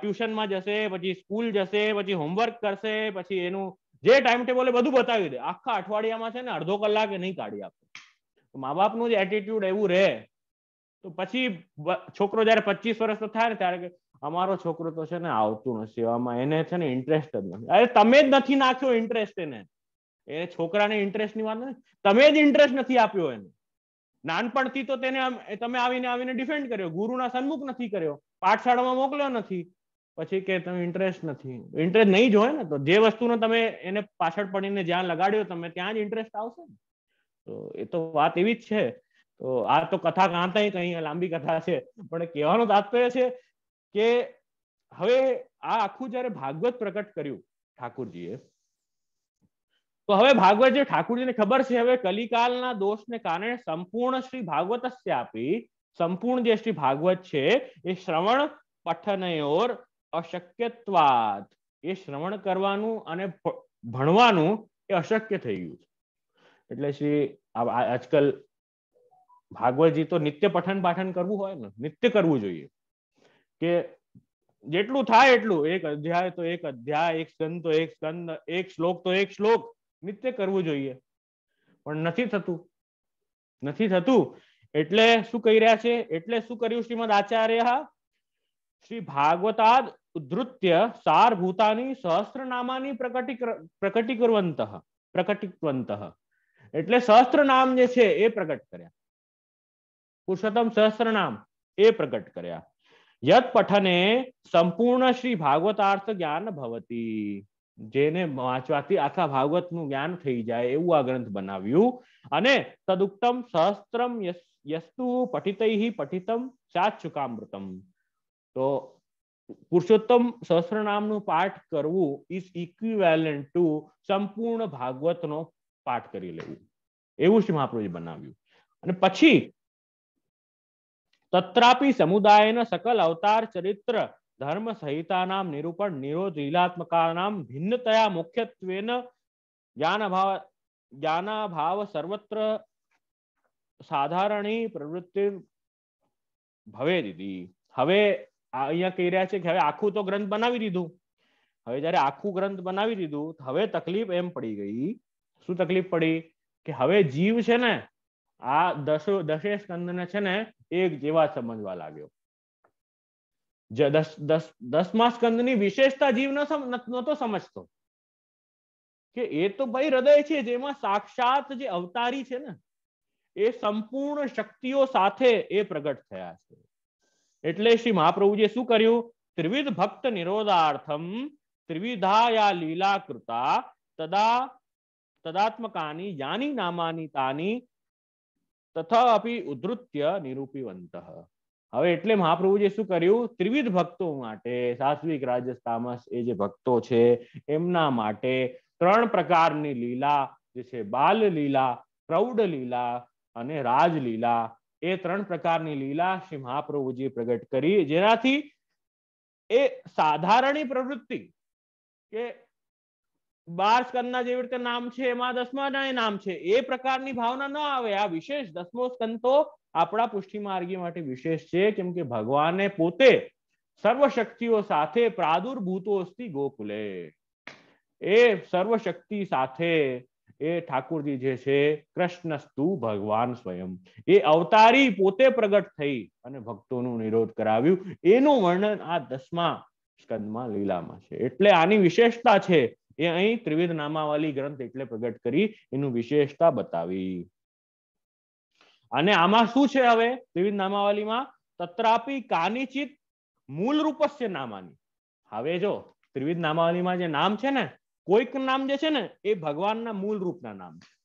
ટ્યુશનમાં જશે, પછી સ્કૂલ જશે, પછી હોમવર્ક કરશે, પછી એનું જે ટાઈમ ટેબલ એ બધું બતાવી દે. આખા અઠવાડિયામાં છે ને અડધો કલાક નહીં કાઢી આપે. મા બાપનું જ એટીટ્યુડ એવું રહે તો પછી છોકરો જયારે પચીસ વર્ષ થાય ને ત્યારે અમારો છોકરો તો છે ને આવતું નથી એવામાં એને છે ને ઇન્ટરેસ્ટ જ નથી. અરે તમે જ નથી નાખ્યો ઇન્ટરેસ્ટ એને. એ છોકરાને ઇન્ટરેસ્ટની વાત તમે જ ઇન્ટરેસ્ટ નથી આપ્યો એને. નાનપણથી તો તેને તમે આવીને આવીને ડિફેન્ડ કર્યો. ગુરુના સન્મુખ નથી કર્યો. પાઠશાળામાં મોકલ્યો નથી. પછી કે, તમે ઇન્ટરેસ્ટ નથી. ઇન્ટરેસ્ટ નહીં જોયે ને, તો જે વસ્તુનો તમે એને પાછળ પડીને જ્યાં લગાડ્યો, તમે ત્યાં જ ઇન્ટરેસ્ટ આવશે ને. તો એ તો વાત એવી જ છે. તો આ તો કથા ગાંતા કઈ લાંબી કથા છે. પણ કહેવાનો તાત્પર્ય છે કે હવે આ આખું જયારે ભાગવત પ્રકટ કર્યું ઠાકુરજીએ, તો હવે ભાગવત જે ઠાકુરજીને ખબર છે, હવે કલિકાલના દોષને કારણે સંપૂર્ણ શ્રી ભાગવત આપી, સંપૂર્ણ જે શ્રી ભાગવત છે, એ શ્રવણ પઠનયોર અશક્યત્વાદ. એ શ્રવણ કરવાનું અને ભણવાનું એ અશક્ય થઈ ગયું છે. એટલે શ્રી આજકાલ ભાગવતજી તો નિત્ય પઠન પાઠન કરવું હોય ને, નિત્ય કરવું જોઈએ. કે જેટલું થાય એટલું, એક અધ્યાય તો એક અધ્યાય, એક સ્કંદ તો એક સ્કંદ, એક શ્લોક તો એક શ્લોક, નિત્ય કરવું જોઈએ. પણ નથી થતું. નથી થતું એટલે શું કહી રહ્યા છે? એટલે શું કર્યું શ્રીમદ આચાર્ય? શ્રી ભાગવતાદ ઉદ્ધૃત્ય સારભૂતાની ભૂતાની સહસ્ત્રનામાની પ્રકટી પ્રકટીકરવંત પ્રકટીકવંત. એટલે સહસ્ત્ર નામ જે છે એ પ્રકટ કર્યા. પુરુષોત્તમ સહસ્ત્ર નામ એ પ્રગટ કર્યા. યત પઠને સંપૂર્ણ શ્રી ભાગવતાર્થ જ્ઞાન ભવતી. જેને વાંચવાથી આખા ભાગવતનું જ્ઞાન થઈ જાય એવું આ ગ્રંથ બનાવ્યું. અને તદુક્તમ સહસ્ત્રમ યસ્તુ પઠિતૈ પઠિતમ સાચુકામૃતમ તો પુરુષોત્તમ સહસ્ત્ર નામનું પાઠ કરવું ઇઝ ઇક્વિવેલન્ટ ટુ સંપૂર્ણ ભાગવતનો પાઠ કરી લેવું. એવું શ્રી મહાપ્રભુજી બનાવ્યું. અને પછી તત્રાપી સમુદાયના સકલ અવતાર ચરિત્ર ધર્મ સંહિતાનામ નિરૂપણ નિરોધ લીલાત્મકાનામ ભિન્નતયા મુખ્યત્વેન જ્ઞાનભાવ જ્ઞાનાભાવ સર્વત્ર સાધારણી પ્રવૃત્તિ ભવે દીધી હવે અહીંયા કહી રહ્યા છે કે હવે આખું તો ગ્રંથ બનાવી દીધું હવે જયારે આખું ગ્રંથ બનાવી દીધું હવે તકલીફ એમ પડી ગઈ શું તકલીફ પડી કે હવે જીવ છે ને આ દસો દશે સ્કંદને છે ને એક જેવા સમજવા લાગ્યો. દસમા સ્કંદની વિશેષતા જીવ નતો સમજતો. કે એ તો ભાઈ હૃદય છે, જેમાં સાક્ષાત જે અવતારી છે ને, એ સંપૂર્ણ શક્તિઓ સાથે એ પ્રગટ થયા છે. એટલે શ્રી મહાપ્રભુજીએ શું કર્યું? ત્રિવિધ ભક્ત નિરોધાર્થમ, ત્રિવિધાયા લીલા કૃતા તદા, તદાત્મકાની, યાની નામાની તાની તથા અપી ઉદ્ધૃત્ય નિરૂપિવંત હવે એટલે મહાપ્રભુજીએ શું કર્યું? ત્રિવિધ ભક્તો માટે, સાત્વિક, રાજસ, તામસ એ જે ભક્તો છે, એમના માટે ત્રણ પ્રકારની લીલા જે છે બાલ લીલા પ્રૌઢ લીલા અને રાજલીલા, એ ત્રણ પ્રકારની લીલા શ્રી મહાપ્રભુજી પ્રગટ કરી. જેનાથી એ સાધારણી પ્રવૃત્તિ કે બાર સ્કંદના જેવી રીતે નામ છે, એમાં દસમા નામ છે. એ પ્રકારની ભાવના ન આવે. આ વિશેષ દસમો સ્કંદ તો આપણા પુષ્ટિ માર્ગી માટે વિશેષ છે, કેમ કે ભગવાને પોતે સર્વશક્તિઓ સાથે પ્રાદુર્ભૂતો અસ્તિ ગોકુલે. એ સર્વશક્તિ સાથે એ ઠાકુરજી જે છે, કૃષ્ણસ્તુ ભગવાન સ્વયં. એ અવતારી પોતે પ્રગટ થઈ અને ભક્તોનું નિરોધ કરાવ્યું. એનું વર્ણન આ દસમા સ્કંદમાં લીલામાં છે. એટલે આની વિશેષતા છે એ અહીં ત્રિવિધ નામાવલી ગ્રંથ એટલે પ્રગટ કરી એનું વિશેષતા બતાવી. અને આમાં શું છે હવે? ત્રિવિધ નામાવાલીમાં તત્રાપી કાનિચિત મૂળ રૂપસ્ય નામાની. હવે જો ત્રિવિધ નામાવલીમાં જે નામ છે ને, કોઈક નામ જે છે ને, એ ભગવાનના મૂળ રૂપના નામ છે.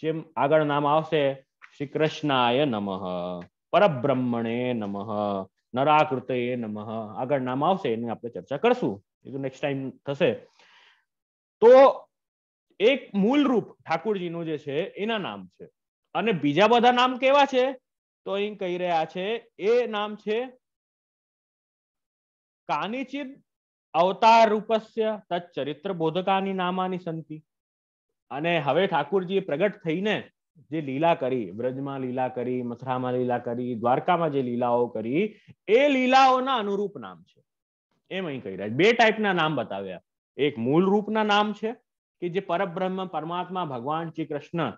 જેમ આગળ નામ આવશે શ્રી કૃષ્ણાય નમઃ, પરબ્રહ્મણે નમઃ, નરાકૃતય નમઃ. આગળ નામ આવશે, એની આપણે ચર્ચા કરશું. એ તો નેક્સ્ટ ટાઈમ થશે. તો એક મૂળ રૂપ ઠાકુરજીનું જે છે, એના નામ છે. અને બીજા બધા નામ કેવા છે? તો અહીં કહી રહ્યા છે, એ નામ છે કાનિચિત અવતાર રૂપસ્ય ચરિત્ર બોધકાની નામાની સંતિ. અને હવે ઠાકુરજી પ્રગટ થઈને જે લીલા કરી વ્રજમાં લીલા કરી, મથુરામાં લીલા કરી, દ્વારકામાં જે લીલાઓ કરી, એ લીલાઓના અનુરૂપ નામ છે. એમ અહીં કહી રહ્યા બે ટાઈપના નામ બતાવ્યા. એક મૂળ રૂપના નામ છે કે જે પરબ્રહ્મ, પરમાત્મા, ભગવાન, શ્રી કૃષ્ણ.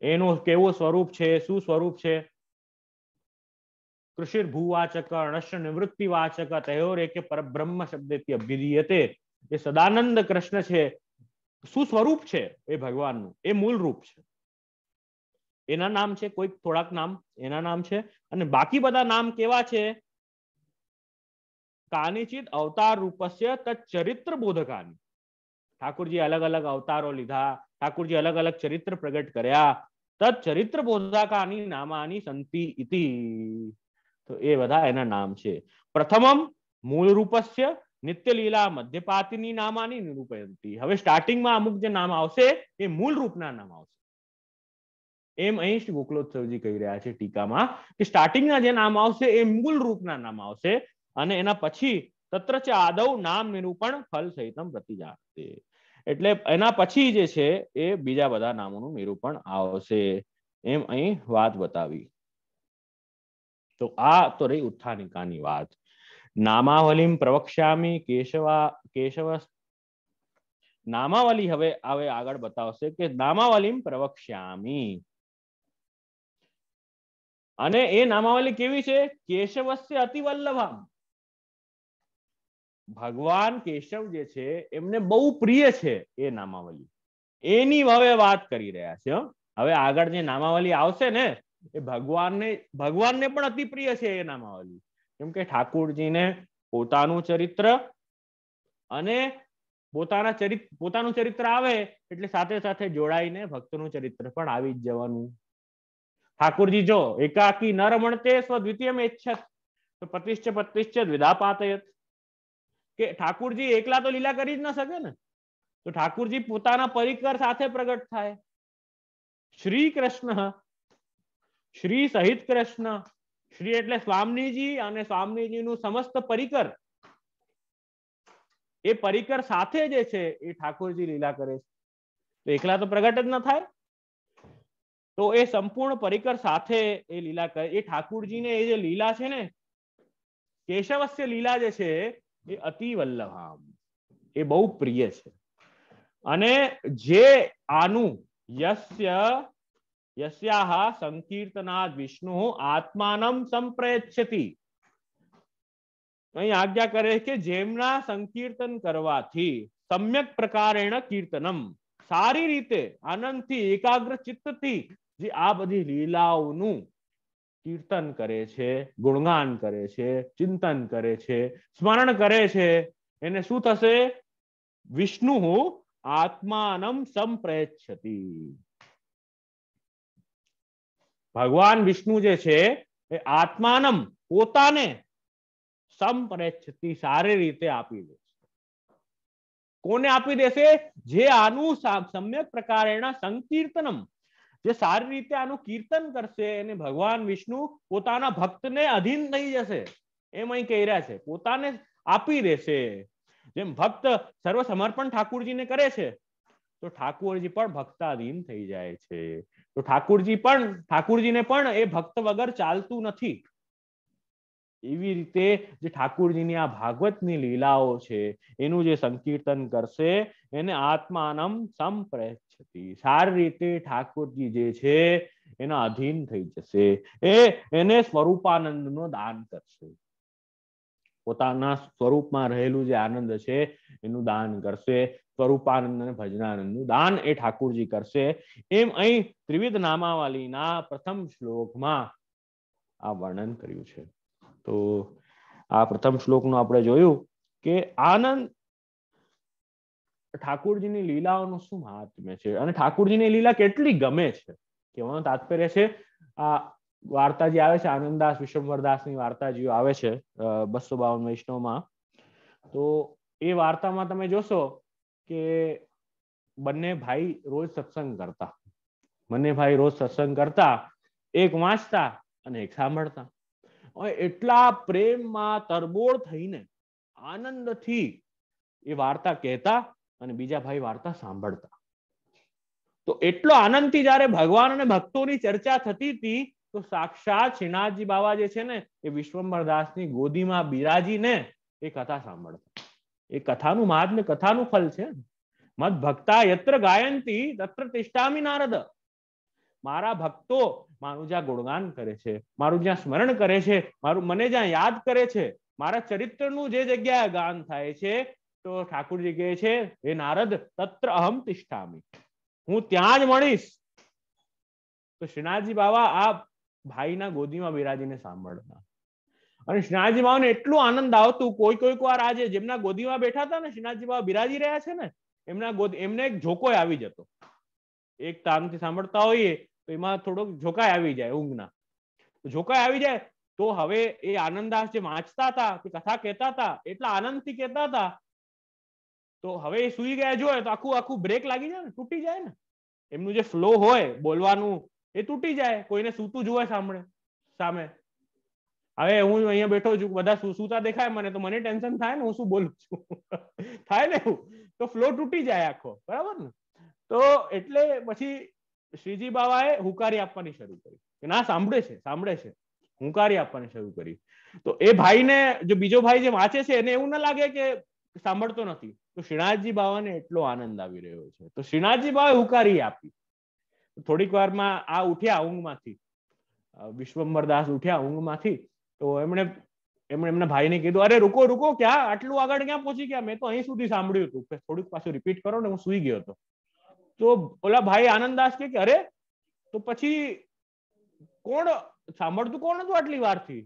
એનું કેવું સ્વરૂપ છે? શું સ્વરૂપ છે? કૃષિર ભૂવાચક અણસ્ય નિવૃત્તિ વાચક તયોર કે પરબ્રહ્મ શબ્દથી અભિધીયતે. એ સદાનંદ કૃષ્ણ છે. શું સ્વરૂપ છે? એ ભગવાનનું. એ મૂળ રૂપ છે. એના નામ છે, કોઈક થોડાક નામ એના નામ છે. અને બાકી બધા નામ કેવા છે? કાનિચિત અવતાર રૂપસ્ય તચરિત્ર બોધકાની ઠાકુરજી અલગ અલગ અવતારો લીધા ઠાકુરજી અલગ અલગ ચરિત્ર પ્રગટ કર્યા તચરિત્ર બોધકાની નામાની સંતિ ઇતિ તો એ બધા એના નામ છે પ્રથમમ મૂળ રૂપસ્ય નિત્ય લીલા મધ્યપાતીની નામાની નિરૂપયંતી હવે સ્ટાર્ટિંગમાં અમુક જે નામ આવશે એ મૂળ રૂપના નામ આવશે એમ અહીં શ્રી ગોકલોત્સવજી કહી રહ્યા છે ટીકામાં કે સ્ટાર્ટિંગના જે નામ આવશે એ મૂળ રૂપના નામ આવશે અને એના પછી તત્ર છે આદવ નામ નિરૂપણ ફલ સહિતમ પ્રતિજાતે. એટલે એના પછી જે છે એ બીજા બધા નામોનું નિરૂપણ આવશે. એમ અહીં વાત બતાવી. તો આ તો રહી ઉત્થાનિકાની વાત. નામાવલીમ પ્રવક્ષ્યામી કેશવા, કેશવ નામાવલી હવે હવે આગળ બતાવશે કે નામાવલીમ પ્રવક્ષ્યામી. અને એ નામાવલી કેવી છે? કેશવસ્ય અતિવલ્લભામ. ભગવાન કેશવ જે છે, એમને બહુ પ્રિય છે એ નામાવલી. એની હવે વાત કરી રહ્યા છે હવે આગળ જે નામાવલી આવશે ને, એ ભગવાનને ભગવાનને પણ અતિ પ્રિય છે એ નામાવલી. કેમ કે ઠાકોરજીને પોતાનું ચરિત્ર અને પોતાના ચરિત્ર પોતાનું ચરિત્ર આવે એટલે સાથે સાથે જોડાઈને ભક્તનું ચરિત્ર પણ આવી જ જવાનું. ઠાકુરજી જો, એકાકી ન રમણતે સ્વદ્વિતીય મેચ્છત તો પતિશ્ચ પતિશ્ચ દ્વિધા પાતયત. કે ઠાકુરજી એકલા તો લીલા કરી જ ન શકે ને? તો ઠાકુરજી પોતાના પરિકર સાથે પ્રગટ થાય. શ્રી કૃષ્ણ, શ્રી સહિત કૃષ્ણ, શ્રી એટલે સ્વામીજી અને સ્વામીજીનું સમસ્ત પરિકર. એ પરિકર સાથે જે છે એ ઠાકોરજી લીલા કરે છે. તો એકલા તો પ્રગટ જ ન થાય. તો એ સંપૂર્ણ પરિકર સાથે એ લીલા કરે. એ ઠાકુરજીને એ જે લીલા છે ને, કેશવસ્ય લીલા જે છે એ અતિ વલ્લભામ. એ બહુ પ્રિય છે. અને જે આનું યસ્ય, યસ્યાહ સંકીર્તનાદ વિષ્ણુ આત્માનમ સંપ્રયચ્છતિ અહીં આજ્ઞા કરે કે જેમના સંકીર્તન કરવાથી સમ્યક પ્રકારેણ કીર્તનમ. સારી રીતે આનંદથી, એકાગ્ર ચિત્તથી જે આ બધી લીલાઓનું કીર્તન કરે છે, ગુણગાન કરે છે, ચિંતન કરે છે, સ્મરણ કરે છે. એને શું થશે? વિષ્ણુ આત્માનમ સંપ્રયચ્છતિ ભગવાન વિષ્ણુ જે છે, એ આત્માનમ પોતાને સંપ્રેચ્છતી સારી રીતે આપી દે કોને આપી દેશે? જે આનું સમ્યક પ્રકારેના સંકીર્તનમ જે સારી રીતે આનું કીર્તન કરશે એને ભગવાન વિષ્ણુ પોતાના ભક્તને અધીન થઈ જશે, એમ અહીં કહી રહ્યા છે. પોતાને આપી દેશે. જેમ ભક્ત સર્વ સમર્પણ ઠાકુરજીને કરે છે, તો ઠાકુરજી પણ ભક્તાધીન થઈ જાય છે. તો ઠાકુરજી પણ, ઠાકુરજીને પણ એ ભક્ત વગર ચાલતું નથી. એવી રીતે જે ઠાકુરજીની આ ભાગવતની લીલાઓ છે, એનું જે સંકીર્તન કરશે, એને આત્માનમ સંપ્રેક્ષતી સારી રીતે ઠાકુરજી જે છે એના અધીન થઈ જશે. એ એને સ્વરૂપાનંદ દાન કરશે. પોતાના સ્વરૂપમાં રહેલું જે આનંદ છે એનું દાન કરશે. સ્વરૂપાનંદ અને ભજનાનંદનું દાન એ ઠાકુરજી કરશે. એમ અહીં ત્રિવિધ નામાવલીના પ્રથમ શ્લોકમાં આ વર્ણન કર્યું છે. તો આ પ્રથમ શ્લોકનું આપણે જોયું કે આનંદ ઠાકુરજીની લીલાઓનું શું મહાત્મ્ય છે? અને ઠાકુરજીની લીલા કેટલી ગમે છે? કહેવાનું તાત્પર્ય છે, આ વાર્તા જે આવે છે, આનંદદાસ, વિશ્વંભરદાસની વાર્તા જે આવે છે બસો બાવન વૈષ્ણવમાં. તો એ વાર્તામાં તમે જોશો કે બંને ભાઈ રોજ સત્સંગ કરતા. બંને ભાઈ રોજ સત્સંગ કરતા, એક વાંચતા અને એક સાંભળતા. એટલા પ્રેમમાં તરબોળ થઈને આનંદથી એ વાર્તા કહેતા અને બીજા ભાઈ વાર્તા સાંભળતા. તો એટલો આનંદથી જયારે ભગવાન અને ભક્તોની ચર્ચા થતી હતી, તો સાક્ષાત શ્રીનાથજી બાબા જે છે ને, એ વિશ્વંભરદાસની ગોદીમાં બિરાજીને એ કથા સાંભળતા. એ કથાનું મહાત્મ્ય કથાનું ફલ છે. મત ભક્તા યત્ર ગાયંતી, તત્ર તિષ્ઠામી નારદ. મારા ભક્તો મારું જ્યાં ગુણગાન કરે છે, મારું જ્યાં સ્મરણ કરે છે, મારું મને જ્યાં યાદ કરે છે, મારા ચરિત્રનું જે જગ્યાએ ગાન થાય છે તો ઠાકુરજી કહે છે, હે નારદ, તત્ર અહમ તિષ્ઠામી. હું ત્યાં જ મળીશ. તો શ્રીનાથજી બાવા આ ભાઈના ગોદીમાં બિરાજીને સાંભળતા. અને શ્રીનાથજી બાવાને એટલું આનંદ આવતું, કોઈ કોઈક વાર આજે જેમના ગોદીમાં બેઠા હતા ને, શ્રીનાથજી બાવા બિરાજી રહ્યા છે ને, એમના ગોદ, એમને એક ઝોકોય આવી જતો. એક તાનથી સાંભળતા હોઈએ તો એમાં થોડોક ઝોકાય આવી જાય ઊંઘના. ઝોકાય આવી જાય તો હવે એ આનંદાસ જે વાંચતા હતા, કે કથા કહેતા હતા, એટલા આનંદથી કહેતા હતા તો હવે એ સુઈ ગયા જોઈએ તો આખું આખું બ્રેક લાગી જાય ને, તૂટી જાય ને. એમનું જે ફ્લો હોય, બોલવાનું, એ તૂટી જાય, કોઈને સૂતું જોવે સામે સામે. હવે હું અહીંયા બેઠો છું, બધા સૂતા દેખાય મને, તો મને ટેન્શન થાય ને, હું શું બોલું છું? *laughs* થાય ને એવું? તો ફ્લો તૂટી જાય આખો, બરાબર ને? તો એટલે પછી શ્રીજી બાવાએ હુંકારી આપવાની શરૂ કરી. કે ના, સાંભળે છે સાંભળે છે. હુંકારી આપવાની શરૂ કરી. તો એ ભાઈને, જો બીજો ભાઈ જે વાંચે છે, એને એવું ના લાગે કે સાંભળતો નથી. તો શ્રીનાથજી બાવાને એટલો આનંદ આવી રહ્યો છે. તો શ્રીનાથજી બાવાએ હુકારી આપી. થોડીક વારમાં આ ઉઠ્યા ઊંઘમાંથી. વિશ્વંબર દાસ ઉઠ્યા ઊંઘમાંથી. તો એમણે એમણે એમના ભાઈને કીધું, અરે, રૂકો રૂકો, ક્યાં? આટલું આગળ ક્યાં પહોંચી ગયા? મેં તો અહીં સુધી સાંભળ્યું હતું. થોડુંક પાછું રિપીટ કરો ને, હું સુઈ ગયો હતો. તો ઓલા ભાઈ આનંદદાસ કે અરે, તો પછી કોણ? સાંભળતું કોણ હતું આટલી વારથી?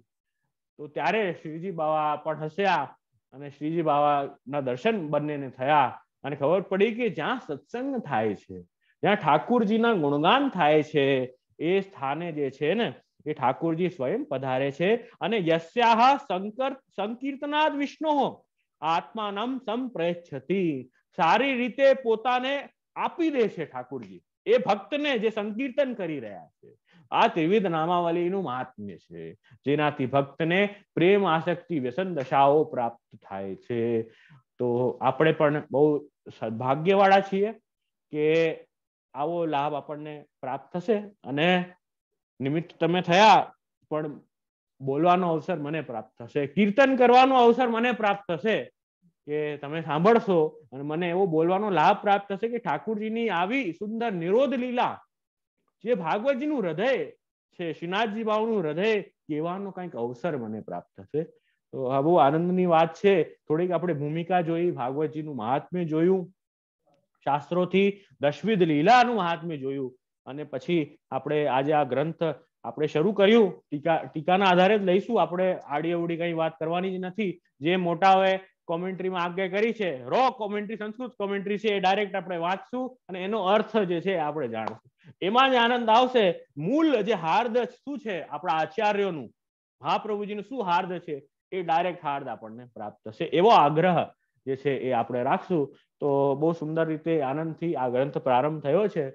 તો ત્યારે શ્રીજી બાવા પણ હસ્યા. અને શ્રીજી બાવાના દર્શન બંનેને થયા. અને ખબર પડી કે જ્યાં સત્સંગ થાય છે, જ્યાં ઠાકુરજીના ગુણગાન થાય છે, એ સ્થાને જે છે ને, એ ઠાકુરજી સ્વયં પધારે છે. અને યસ્યાહ શંકર સંકીર્તનાદ વિષ્ણુ, આત્માનમ સંપ્રેક્ષતી સારી રીતે પોતાને આપી દે છે ઠાકુરજી. એ ભક્તને જે સંકીર્તન કરી રહ્યા છે આ ત્રિવિધ નામાવલીનું મહાત્મ્ય છે, જેનાથી ભક્તને પ્રેમ, આસક્તિ, વ્યસન દશાઓ પ્રાપ્ત થાય છે. તો આપણે પણ બહુ સદભાગ્યવાળા છીએ કે આવો લાભ આપણને પ્રાપ્ત થશે અને નિમિત્ત તમે થયા પણ બોલવાનો અવસર મને પ્રાપ્ત થશે, કીર્તન કરવાનો અવસર મને પ્રાપ્ત થશે કે તમે સાંભળશો અને મને એવો બોલવાનો લાભ પ્રાપ્ત થશે કે ઠાકુરજીની આવી સુંદર નિરોધ લીલા જે ભાગવતજીનું હૃદય છે શ્રીનાથજી બાબુનું હૃદય, કહેવાનો કંઈક અવસર મને પ્રાપ્ત થશે. તો આ બહુ આનંદની વાત છે. થોડીક આપણે ભૂમિકા જોઈ, ભાગવતજીનું મહાત્મ્ય જોયું, શાસ્ત્રોથી દશવિધ લીલાનું મહાત્મ્ય જોયું, અને પછી આપણે આજે આ ગ્રંથ આપણે શરૂ કર્યું. ટીકા, ટીકાના આધારે જ લઈશું. આપણે આડી અવડી કઈ વાત કરવાની જ નથી. જે મોટાઓએ કોમેન્ટ્રીમાં આજ્ઞા કરી છે રો કોમેન્ટ્રી, સંસ્કૃત કોમેન્ટ્રી છે, એ ડાયરેક્ટ આપણે વાંચશું, અને એનો અર્થ જે છે આપણે જાણશું. એમાં જ આનંદ આવશે. મૂળ જે હાર્દ શું છે? આપણા આચાર્યોનું. મહાપ્રભુજીનું શું હાર્દ છે? એ ડાયરેક્ટ હાર્દ આપણને પ્રાપ્ત થશે. એવો આગ્રહ જે છે એ આપણે રાખશું. તો બહુ સુંદર રીતે આનંદથી આ ગ્રંથ પ્રારંભ થયો છે.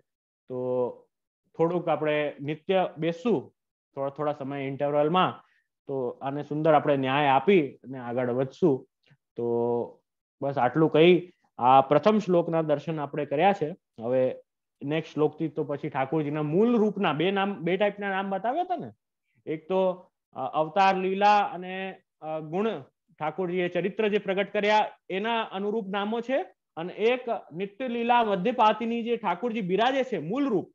તો થોડુંક આપણે નિત્ય બેસશું. થોડા થોડા સમય ઇન્ટરવલમાં તો આને સુંદર આપણે ન્યાય આપી અને આગળ વધશું. તો બસ આટલું કહી. આ પ્રથમ શ્લોકના દર્શન આપણે કર્યા છે. હવે નેક્સ્ટ શ્લોકથી તો પછી ઠાકોરજીના મૂળ રૂપના બે નામ, બે ટાઈપના નામ બતાવ્યા હતા ને? એક તો અવતાર લીલા અને ગુણ ઠાકોરજીએ ચરિત્ર જે પ્રગટ કર્યા એના અનુરૂપ નામો છે. અને એક નિત્ય લીલા મધ્યપાતીની જે ઠાકોરજી બિરાજે છે, મૂળ રૂપ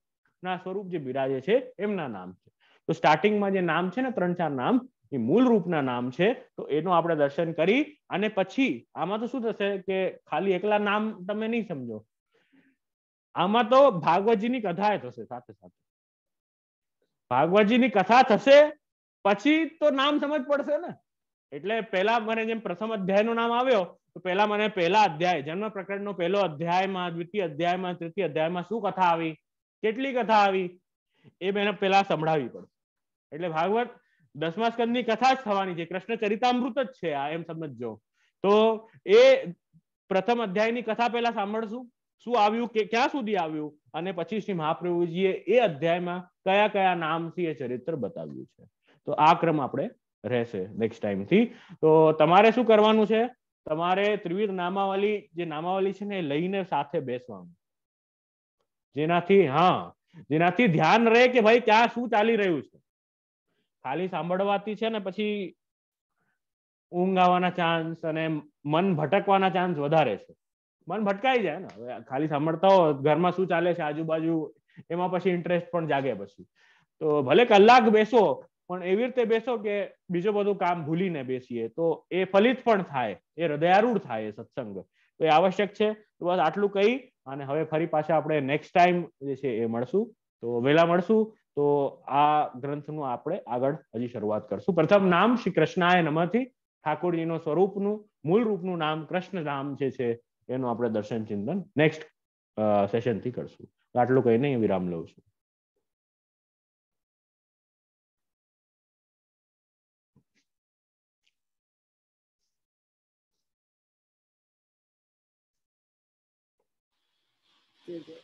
ના સ્વરૂપ જે બિરાજે છે, એમના નામ છે. તો સ્ટાર્ટિંગમાં જે નામ છે ને, ત્રણ ચાર નામ, એ મૂળ રૂપના નામ છે. તો એનું આપણે દર્શન કરી અને પછી આમાં તો શું થશે કે ખાલી એકલા નામ તમે નહીં સમજો. આમાં તો ભાગવતજીની કથા થશે સાથે સાથે. ભાગવતજીની કથા થશે પછી તો નામ સમજ પડશે ને. એટલે પહેલા મને જેમ પ્રથમ અધ્યાયનું નામ આવ્યો, તો પહેલા મને પહેલા અધ્યાય, જન્મ પ્રકરણનો પહેલો અધ્યાયમાં, દ્વિતીય અધ્યાયમાં, તૃતીય અધ્યાયમાં શું કથા આવી? કેટલી કથા આવી? એ મને પહેલા સંભળાવી પડશે. એટલે ભાગવત દસમા સ્કંદની કથા જ થવાની છે. કૃષ્ણ ચરિતામૃત જ છે આ, એમ સમજજો. તો એ પ્રથમ અધ્યાયની કથા પહેલા સાંભળશું. શું આવ્યું? કે ક્યાં સુધી આવ્યું? અને પછી શ્રી મહાપ્રભુજીએ એ અધ્યાયમાં કયા કયા નામથી એ ચરિત્ર બતાવ્યું છે? તો આ ક્રમ આપણે રહેશે નેક્સ્ટ ટાઈમથી તો તમારે શું કરવાનું છે? તમારે ત્રિવિધ નામાવલી, જે નામાવલી છે ને એ લઈને સાથે બેસવાનું. જેનાથી, હા, જેનાથી ધ્યાન રહે કે ભાઈ ક્યાં શું ચાલી રહ્યું છે. ખાલી સાંભળવાથી છે ને પછી ઊંઘ આવવાના ચાન્સ અને મન ભટકવાના ચાન્સ વધારે છે. મન ભટકાઈ જાય ને. હવે ખાલી સાંભળતા હો, ઘરમાં શું ચાલે છે આજુબાજુ, એમાં પછી ઇન્ટરેસ્ટ પણ જાગે પછી. તો ભલે કલાક બેસો, પણ એવી રીતે બેસો કે બીજું બધું કામ ભૂલીને બેસીએ. તો એ ફલિત પણ થાય, એ હૃદયારૂઢ થાય સત્સંગ. તો એ આવશ્યક છે. તો બસ આટલું કહી, અને હવે ફરી પાછા આપણે નેક્સ્ટ ટાઈમ જે છે એ મળશું. તો વહેલા મળશું. તો આ ગ્રંથનું આપણે આગળ હજી શરૂઆત કરશું. પ્રથમ નામ શ્રી કૃષ્ણાય નમથી ઠાકોરજીનો સ્વરૂપનું, મૂળ રૂપનું નામ કૃષ્ણ નામ જે છે એનું આપણે દર્શન ચિંતન નેક્સ્ટ સેશનથી કરશું આટલું કહીને વિરામ લઉં છું Good.